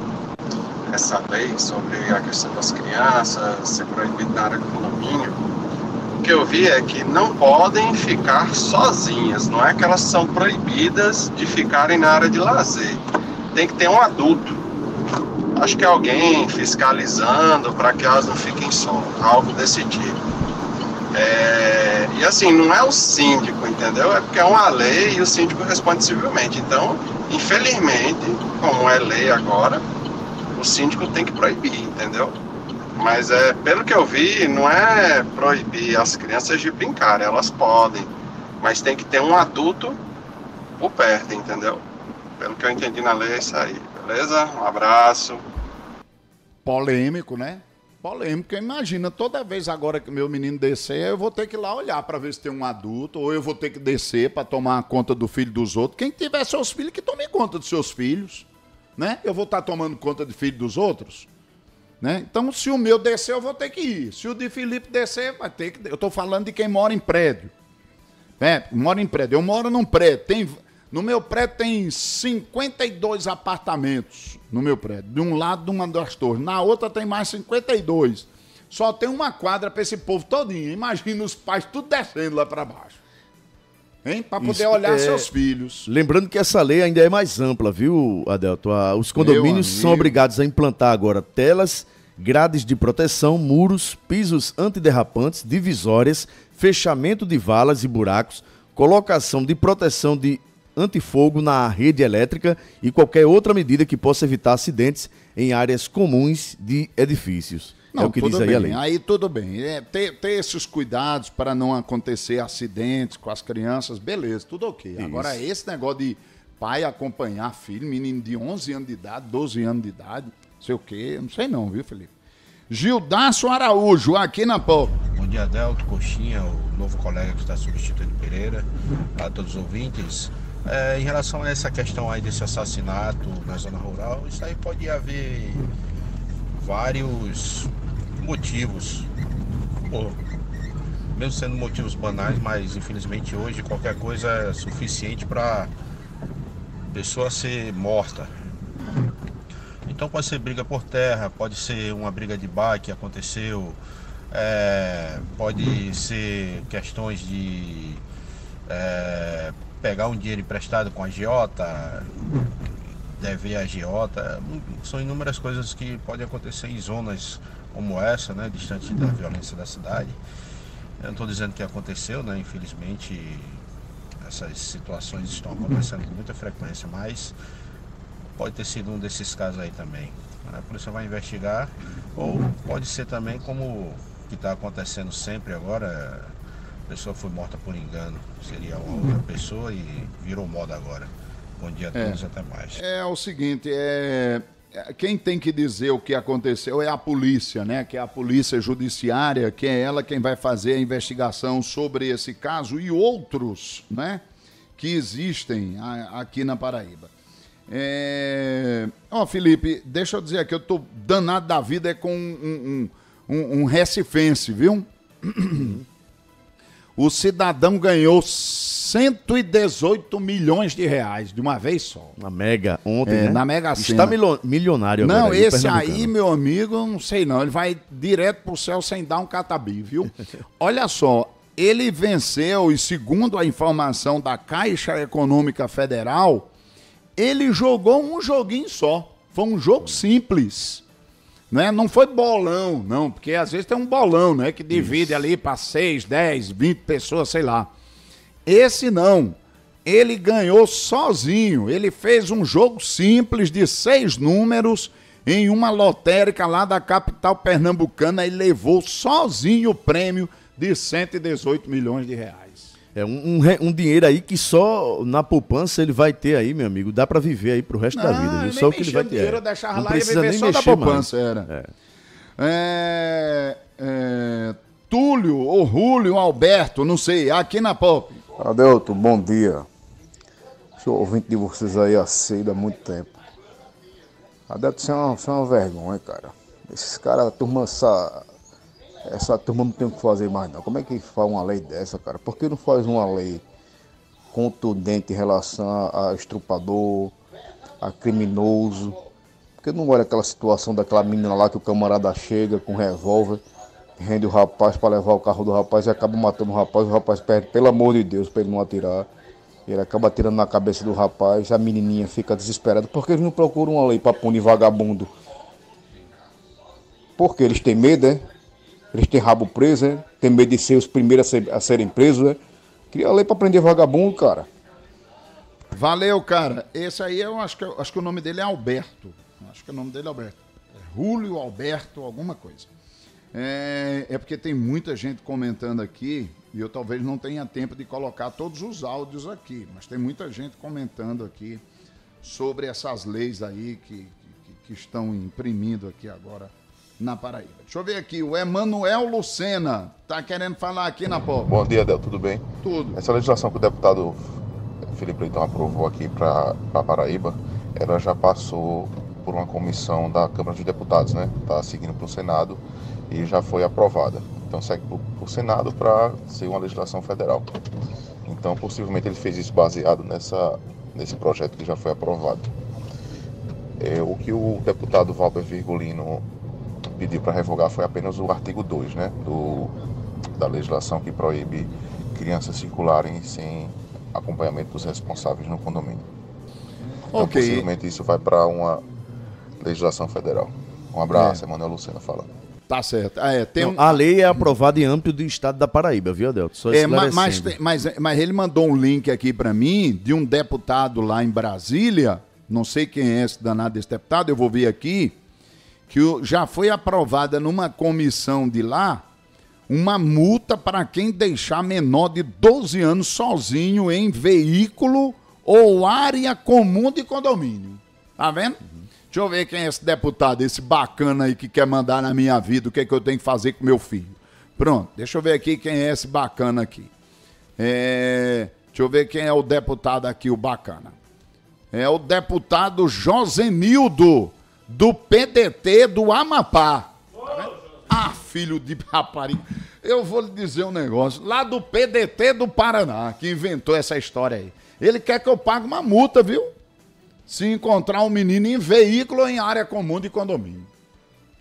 essa lei sobre a questão das crianças ser proibido na área de condomínio. O que eu vi é que não podem ficar sozinhas. Não é que elas são proibidas de ficarem na área de lazer. Tem que ter um adulto. Acho que alguém fiscalizando para que elas não fiquem só. Algo desse tipo. É, e assim, não é o síndico, entendeu? É porque é uma lei e o síndico responde civilmente. Então, infelizmente, como é lei agora, o síndico tem que proibir, entendeu? Mas é, pelo que eu vi, não é proibir as crianças de brincar, elas podem. Mas tem que ter um adulto por perto, entendeu? Pelo que eu entendi na lei é isso aí, beleza? Um abraço.
Polêmico, né? Polêmico. Imagina, toda vez agora que meu menino descer, eu vou ter que ir lá olhar pra ver se tem um adulto, ou eu vou ter que descer pra tomar conta do filho dos outros. Quem tiver seus filhos, que tome conta dos seus filhos, né? Eu vou estar tomando conta de filho dos outros, né? Então, se o meu descer, eu vou ter que ir. Se o de Felipe descer, vai ter que. Eu tô falando de quem mora em prédio. É, mora em prédio. Eu moro num prédio. Tem, no meu prédio tem 52 apartamentos. No meu prédio. De um lado de uma das torres. Na outra tem mais 52. Só tem uma quadra para esse povo todinho. Imagina os pais tudo descendo lá para baixo. Hein? Para poder
Isso
olhar
é-
seus filhos.
Lembrando que essa lei ainda é mais ampla, viu, Adelto? Ah, Os condomínios são obrigados a implantar agora telas, grades de proteção, muros, pisos antiderrapantes, divisórias, fechamento de valas e buracos, colocação de proteção de antifogo na rede elétrica e qualquer outra medida que possa evitar acidentes em áreas comuns de edifícios. é o que diz
tudo
aí
bem.
a lei.
Aí tudo bem. É, ter, ter esses cuidados para não acontecer acidentes com as crianças, beleza, tudo ok. Agora, esse negócio de pai acompanhar filho, menino de 11 anos de idade, 12 anos de idade, não sei o quê, não sei não, viu, Felipe? Gildácio Araújo, aqui na Pop.
Bom dia, Adelto, Coxinha, o novo colega que está substituindo Pereira, a todos os ouvintes. É, em relação a essa questão aí desse assassinato na zona rural, isso aí pode haver vários motivos. Mesmo sendo motivos banais, mas infelizmente hoje qualquer coisa é suficiente para pessoa ser morta. Então pode ser briga por terra, pode ser uma briga de bar que aconteceu, é, pode ser questões de é, pegar um dinheiro emprestado com a agiota, dever a agiota. São inúmeras coisas que podem acontecer em zonas como essa, né, distante da violência da cidade. Eu não estou dizendo que aconteceu, né? Infelizmente essas situações estão acontecendo com muita frequência, mas pode ter sido um desses casos aí também. A polícia vai investigar, ou pode ser também como que está acontecendo sempre agora, a pessoa foi morta por engano, seria uma outra pessoa e virou moda agora. Bom dia a
É.
todos, até mais.
É o seguinte, é, é, quem tem que dizer o que aconteceu é a polícia, né? Que é a polícia judiciária, que é ela quem vai fazer a investigação sobre esse caso e outros, né? Que existem aqui na Paraíba. É... Ó, Felipe, deixa eu dizer aqui, eu tô danado da vida é com um, um, um, um recifense, viu? O cidadão ganhou 118 milhões de reais de uma vez só.
Na Mega, ontem,
É,
né?
na Mega
Está
Sena.
milo- milionário
Não,
agora. aí,
esse aí, meu amigo, não sei não. Ele vai direto pro céu sem dar um catabi, viu? Olha só, ele venceu e segundo a informação da Caixa Econômica Federal, ele jogou um joguinho só. Foi um jogo simples. Né? Não foi bolão, não, porque às vezes tem um bolão, né, que divide ali para 6, 10, 20 pessoas, sei lá. Esse não. Ele ganhou sozinho. Ele fez um jogo simples de seis números em uma lotérica lá da capital pernambucana e levou sozinho o prêmio de 118 milhões de reais.
É um, um um dinheiro aí que só na poupança ele vai ter aí, meu amigo. Dá pra viver aí pro resto da vida. viu?
ele
Só o que ele vai ter.
dinheiro,
é.
eu deixava
Não
lá e
precisa
viver
nem
só da
mexer mais.
poupança, era. É, é, Túlio ou Rúlio Alberto, não sei, aqui na Pop.
Adelto, bom dia. Sou ouvinte de vocês aí há cedo, há muito tempo. Adelto, isso é uma, isso é uma vergonha, cara. Esses caras, a turma, essa, essa turma não tem o que fazer mais não. Como é que faz uma lei dessa, cara? Por que não faz uma lei contundente em relação a, estrupador, a criminoso? Por que não olha aquela situação daquela menina lá que o camarada chega com um revólver, rende o rapaz para levar o carro do rapaz e acaba matando o rapaz, o rapaz perde, pelo amor de Deus, para ele não atirar. Ele acaba atirando na cabeça do rapaz, a menininha fica desesperada. Por que eles não procuram uma lei para punir vagabundo? Porque eles têm medo, é? Eles têm rabo preso, é? Tem medo de ser os primeiros a, ser- a serem presos, é? Cria lei para prender vagabundo, cara.
Valeu, cara. Esse aí eu acho que, acho que o nome dele é Alberto. Acho que o nome dele é Alberto. É Rúlio Alberto, alguma coisa. É, é porque tem muita gente comentando aqui e eu talvez não tenha tempo de colocar todos os áudios aqui, mas tem muita gente comentando aqui sobre essas leis aí que, que, que estão imprimindo aqui agora na Paraíba. Deixa eu ver aqui, o Emanuel Lucena tá querendo falar aqui na Pop.
Bom dia, Del, tudo bem?
Tudo.
Essa legislação que o deputado Felipe Leitão aprovou aqui para Paraíba, ela já passou por uma comissão da Câmara dos Deputados, né? Está seguindo para o Senado e já foi aprovada. Então segue para o Senado para ser uma legislação federal. Então possivelmente ele fez isso baseado nessa, nesse projeto que já foi aprovado. É, o que o deputado Walter Virgulino pediu para revogar foi apenas o artigo 2 né, do, da legislação que proíbe crianças circularem sem acompanhamento dos responsáveis no condomínio. Então,
Ok.
possivelmente isso vai para uma legislação federal. Um abraço,
É.
Emanuel Lucena falando.
Tá certo. Ah, é, tem
Não,
um...
A lei é aprovada em âmbito do estado da Paraíba, viu, Adelto? Só
É, ma- mas, mas, mas ele mandou um link aqui pra mim de um deputado lá em Brasília, não sei quem é esse danado desse deputado, eu vou ver aqui, que já foi aprovada numa comissão de lá uma multa para quem deixar menor de 12 anos sozinho em veículo ou área comum de condomínio. Tá vendo? Deixa eu ver quem é esse deputado, esse bacana aí que quer mandar na minha vida o que, é que eu tenho que fazer com meu filho. Pronto, deixa eu ver aqui quem é esse bacana aqui. É, Deixa eu ver quem é o deputado aqui, o bacana. É o deputado Josenildo, do PDT do Amapá. Ah, filho de rapariga. Eu vou lhe dizer um negócio. Lá do PDT do Paraná, que inventou essa história aí. Ele quer que eu pague uma multa, viu? Se encontrar um menino em veículo em área comum de condomínio.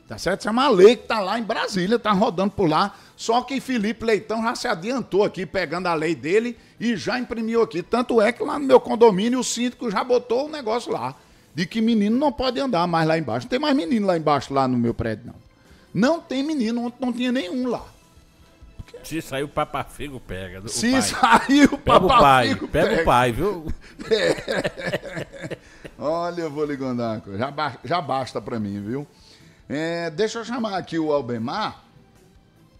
Tá certo? Isso é uma lei que tá lá em Brasília, tá rodando por lá. Só que Felipe Leitão já se adiantou aqui, pegando a lei dele e já imprimiu aqui. Tanto é que lá no meu condomínio o síndico já botou o negócio lá. De que menino não pode andar mais lá embaixo. Não tem mais menino lá embaixo, lá no meu prédio, não. Não tem menino, não tinha nenhum lá.
Se saiu o papafigo, pega. O
Se
pai.
saiu o papafigo,
pega
pega.
o pai, viu?
É. Olha, eu vou lhe contar uma coisa. Já, ba- já basta pra mim, viu? É, deixa eu chamar aqui o Albemar.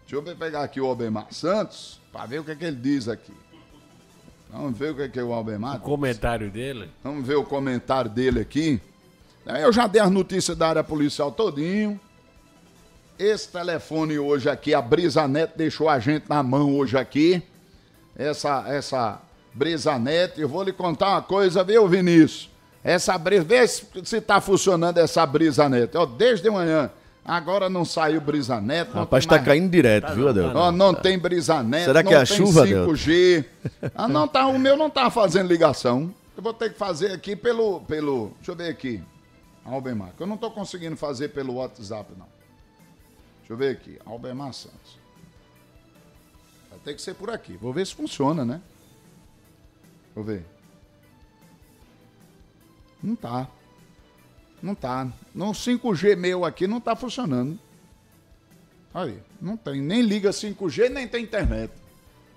Deixa eu pegar aqui o Albemar Santos, pra ver o que, é que ele diz aqui. Vamos ver o que, é que o Albemar
O comentário dele.
Vamos ver o comentário dele aqui. Eu já dei as notícias da área policial todinho. Esse telefone hoje aqui, a Brisa Neto deixou a gente na mão hoje aqui. Essa, essa Brisa Neto, eu vou lhe contar uma coisa, viu, Vinícius? Essa brisa, vê se, se tá funcionando essa Brisa Neto. Ó, desde manhã, agora não saiu Brisa Neto. não
Rapaz,
tem
tá
mais-
caindo direto, viu, Adelton?
Ó, não tem brisa net,
Será que
não
é a chuva, Adelton?
5G. Ah, não, tá, o meu não tá fazendo ligação. Eu vou ter que fazer aqui pelo. pelo deixa eu ver aqui. Albemar, que eu não tô conseguindo fazer pelo WhatsApp, não. Deixa eu ver aqui. Albemar Santos. Vai ter que ser por aqui. Vou ver se funciona, né? Vou ver. Não tá. Não tá. No 5G meu aqui não tá funcionando. Aí, não tem. Nem liga 5G, nem tem internet.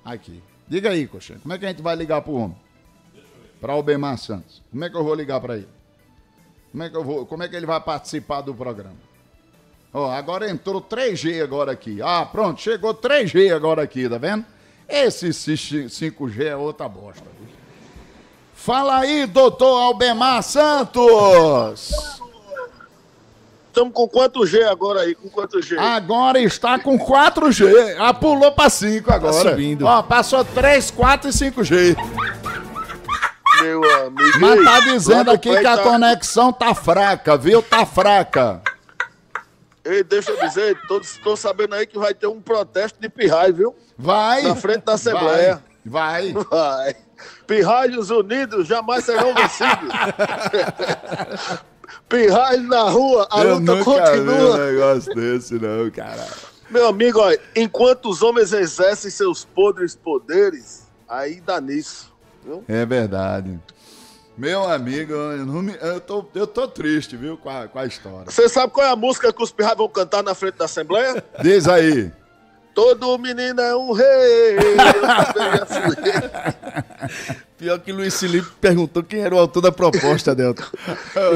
Aqui. Diga aí, Coxinha. Como é que a gente vai ligar pro homem? Para Albemar Santos. Como é que eu vou ligar para ele? Como é que eu vou? Como é que ele vai participar do programa? Ó, agora entrou 3G agora aqui. Ah, pronto, chegou 3G agora aqui, tá vendo? Esse 5G é outra bosta. Fala aí, doutor Albemar Santos!
Estamos com quanto G agora aí? Com quanto G?
Agora está com 4G. Ah, pulou para 5 agora.
subindo.
Ó, passou 3, 4 e 5G.
Meu amigo.
Mas tá dizendo aqui que a
tá-
conexão tá fraca, viu? Tá fraca.
Ei, deixa eu dizer, estou sabendo aí que vai ter um protesto de pirraia, viu?
Vai.
Na frente da Assembleia.
Vai.
Vai. Pirralhos unidos jamais serão vencidos. Pirralhos na rua, a
Eu
luta
nunca
continua.
vi um negócio desse, não, cara.
Meu amigo, olha, enquanto os homens exercem seus podres poderes, aí dá nisso. Viu?
É verdade. Meu amigo, eu, me- eu tô, eu tô triste, viu, com a, com a história.
Você sabe qual é a música que os pirralhos vão cantar na frente da Assembleia?
Diz aí.
Todo menino é um rei.
Pior que Luiz Felipe perguntou quem era o autor da proposta, Delta.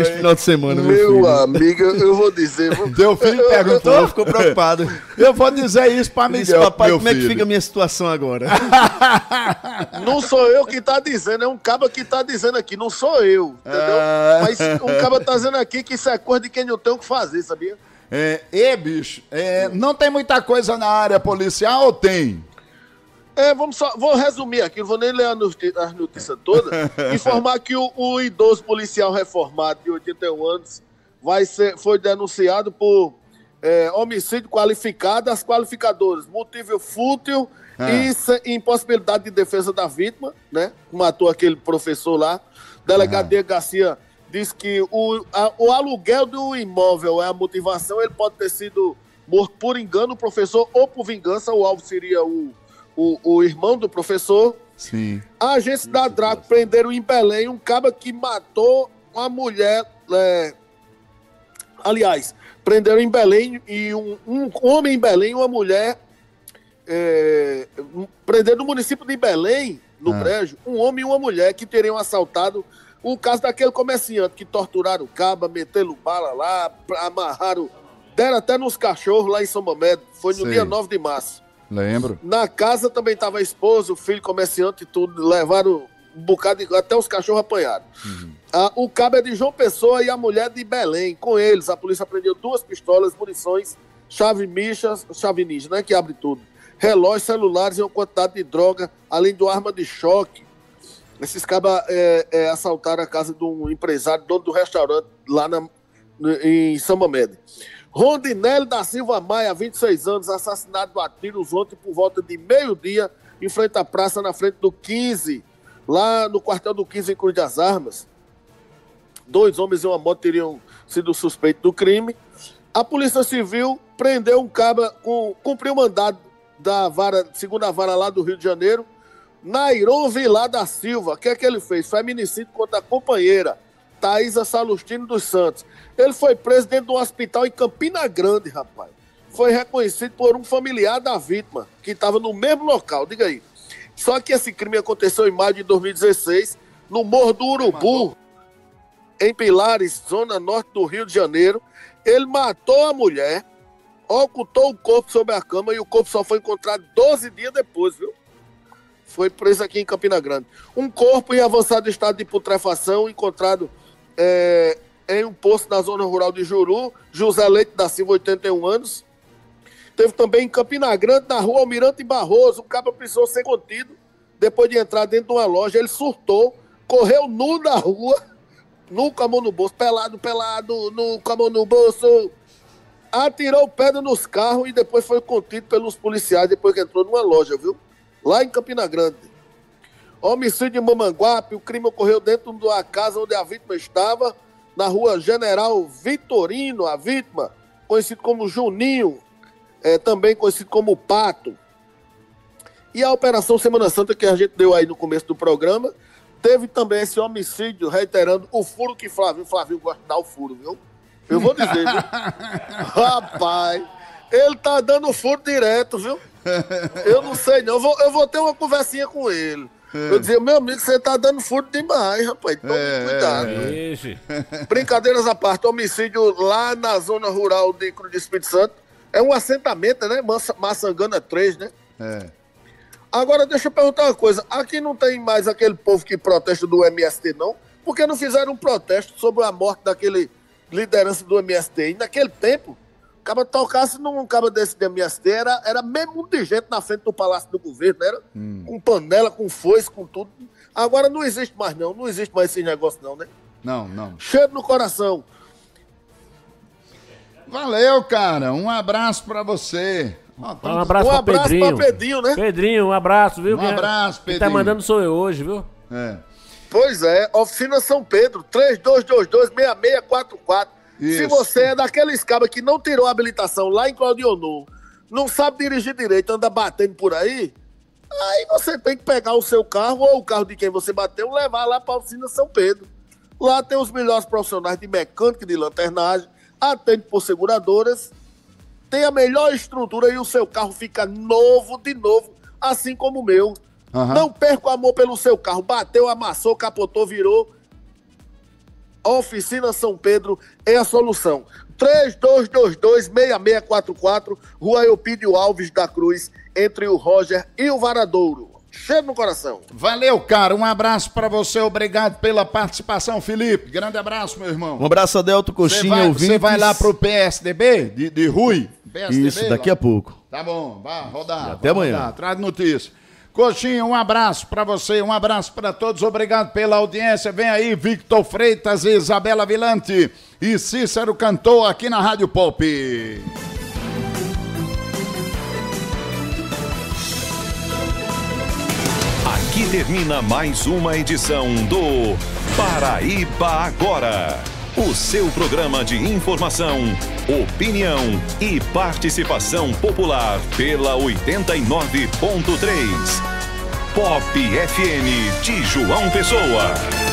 Esse final de semana, meu,
Meu
filho.
amigo, eu vou dizer. vou-
Teu filho perguntou?
Ficou preocupado.
Eu vou dizer isso pra
Disse,
Miguel,
papai, como é que
filho.
fica a minha situação agora?
Não sou eu que tá dizendo, é um caba que tá dizendo aqui, não sou eu, entendeu?
Ah.
Mas um caba tá dizendo aqui que isso é coisa de quem não tem o que fazer, sabia?
É, e, bicho, é, não tem muita coisa na área policial ou tem?
É, vamos só, vou resumir aqui, não vou nem ler a noti- as notícias todas. informar que o, o idoso policial reformado de 81 anos vai ser, foi denunciado por é, homicídio qualificado, as qualificadoras, motivo fútil
Ah.
e impossibilidade de defesa da vítima, né? Matou aquele professor lá. Delegado Diego Garcia diz que o, a- o aluguel do imóvel é a motivação, ele pode ter sido morto por engano, o professor, ou por vingança, o alvo seria o, o, o irmão do professor.
Sim.
Agentes da Draco prenderam em Belém um cara que matou uma mulher. é, aliás, prenderam em Belém e um, um homem em Belém e uma mulher. É, prenderam no município de Belém, no
Ah.
prédio, um homem e uma mulher que teriam assaltado o caso daquele comerciante que torturaram o caba, meteram bala lá, amarraram, deram até nos cachorros lá em São Mamed. Foi no
Sei.
dia 9 de março.
Lembro.
Na casa também estava a esposa, o filho, comerciante e tudo. Levaram um bocado de. Até os cachorros apanharam. Ah, o cabo é de João Pessoa e a mulher de Belém. Com eles, a polícia apreendeu duas pistolas, munições, chave michas, chave ninja, né? Que abre tudo. Relógios, celulares e uma quantidade de droga, além uma arma de choque. Esses cabas é, é, assaltaram a casa de um empresário, dono do restaurante, lá na, em Samamed. Rondinelli da Silva Maia, 26 anos, assassinado a tiros ontem por volta de meio-dia, em frente à praça, na frente do 15, lá no quartel do 15, em Cruz das Armas. Dois homens e uma moto teriam sido suspeitos do crime. A Polícia Civil prendeu um caba, com, cumpriu o mandado da vara, segunda vara lá do Rio de Janeiro, Nairon Vilar da Silva. O que é que ele fez? Feminicídio contra a companheira, Thaisa Salustino dos Santos. Ele foi preso dentro de um hospital em Campina Grande, rapaz. Foi reconhecido por um familiar da vítima, que estava no mesmo local. Diga aí. Só que esse crime aconteceu em maio de 2016, no Morro do Urubu, em Pilares, zona norte do Rio de Janeiro. Ele matou a mulher, ocultou o corpo sobre a cama e o corpo só foi encontrado 12 dias depois, viu? Foi preso aqui em Campina Grande. Um corpo em avançado estado de putrefação encontrado é, em um poço na zona rural de Juru. José Leite da Silva, 81 anos. Teve também em Campina Grande, na rua Almirante Barroso. O cabo precisou ser contido depois de entrar dentro de uma loja. Ele surtou, correu nu na rua, nu com a mão no bolso, pelado, pelado, nu com a mão no bolso. Atirou pedra nos carros e depois foi contido pelos policiais depois que entrou numa loja, viu? Lá em Campina Grande. Homicídio em Mamanguape, o crime ocorreu dentro da casa onde a vítima estava, na rua General Vitorino, a vítima, conhecido como Juninho, é, também conhecido como Pato. E a Operação Semana Santa, que a gente deu aí no começo do programa, teve também esse homicídio, reiterando o furo que Flávio, Flávio gosta de dar o furo, viu? Eu vou dizer, viu? Rapaz, ele tá dando furo direto, viu? Eu não sei não, eu vou, eu vou ter uma conversinha com ele. Eu dizia, meu amigo, você tá dando furo demais, rapaz. Tome cuidado.
Ixi.
Brincadeiras à parte, homicídio lá na zona rural de Cruz do Espírito Santo. É um assentamento, né? Maçangana 3, né?
É.
Agora, deixa eu perguntar uma coisa. Aqui não tem mais aquele povo que protesta do MST, não? Por que não fizeram um protesto sobre a morte daquele liderança do MST? E naquele tempo, o cara tocasse num cara desse do MST, era, era mesmo mundo de gente na frente do Palácio do Governo, não era? Com panela, com foice, com tudo. Agora não existe mais, não. Não existe mais esse negócio, não, né?
Não, não.
Cheiro no coração.
Valeu, cara. Um abraço pra você.
Um abraço,
Um
pra
abraço
Pedrinho.
pra Pedrinho, né?
Pedrinho, um abraço, viu?
Um
Quem-
abraço,
Quem tá
Pedrinho.
mandando sou eu hoje, viu?
É.
Pois é, Oficina São Pedro, 3222-6644. Se
Isso.
você é daqueles cabas que não tirou a habilitação lá em Claudionor, não sabe dirigir direito, anda batendo por aí, aí você tem que pegar o seu carro ou o carro de quem você bateu, levar lá para a Oficina São Pedro. Lá tem os melhores profissionais de mecânica e de lanternagem, atende por seguradoras, tem a melhor estrutura e o seu carro fica novo de novo, assim como o meu.
Aham.
Não perca o amor pelo seu carro. Bateu, amassou, capotou, virou. Oficina São Pedro é a solução. 3222-6644, Rua Eupídio Alves da Cruz, entre o Roger e o Varadouro. Cheiro no coração.
Valeu, cara. Um abraço pra você. Obrigado pela participação, Felipe. Grande abraço, meu irmão.
Um abraço, Adelto
Você
Coxinha,
vai,
ouvintes.
você vai lá pro PSDB de, de Rui? PSDB,
Isso, daqui
lá?
a pouco.
Tá bom, vá rodar.
Até
vai
amanhã.
rodar, Traz notícia. Coxinha, um abraço pra você, um abraço pra todos, obrigado pela audiência. Vem aí Victor Freitas e Isabela Vilante e Cícero Cantor aqui na Rádio Pop.
Aqui termina mais uma edição do Paraíba Agora. O seu programa de informação, opinião e participação popular pela 89.3. Pop FM de João Pessoa.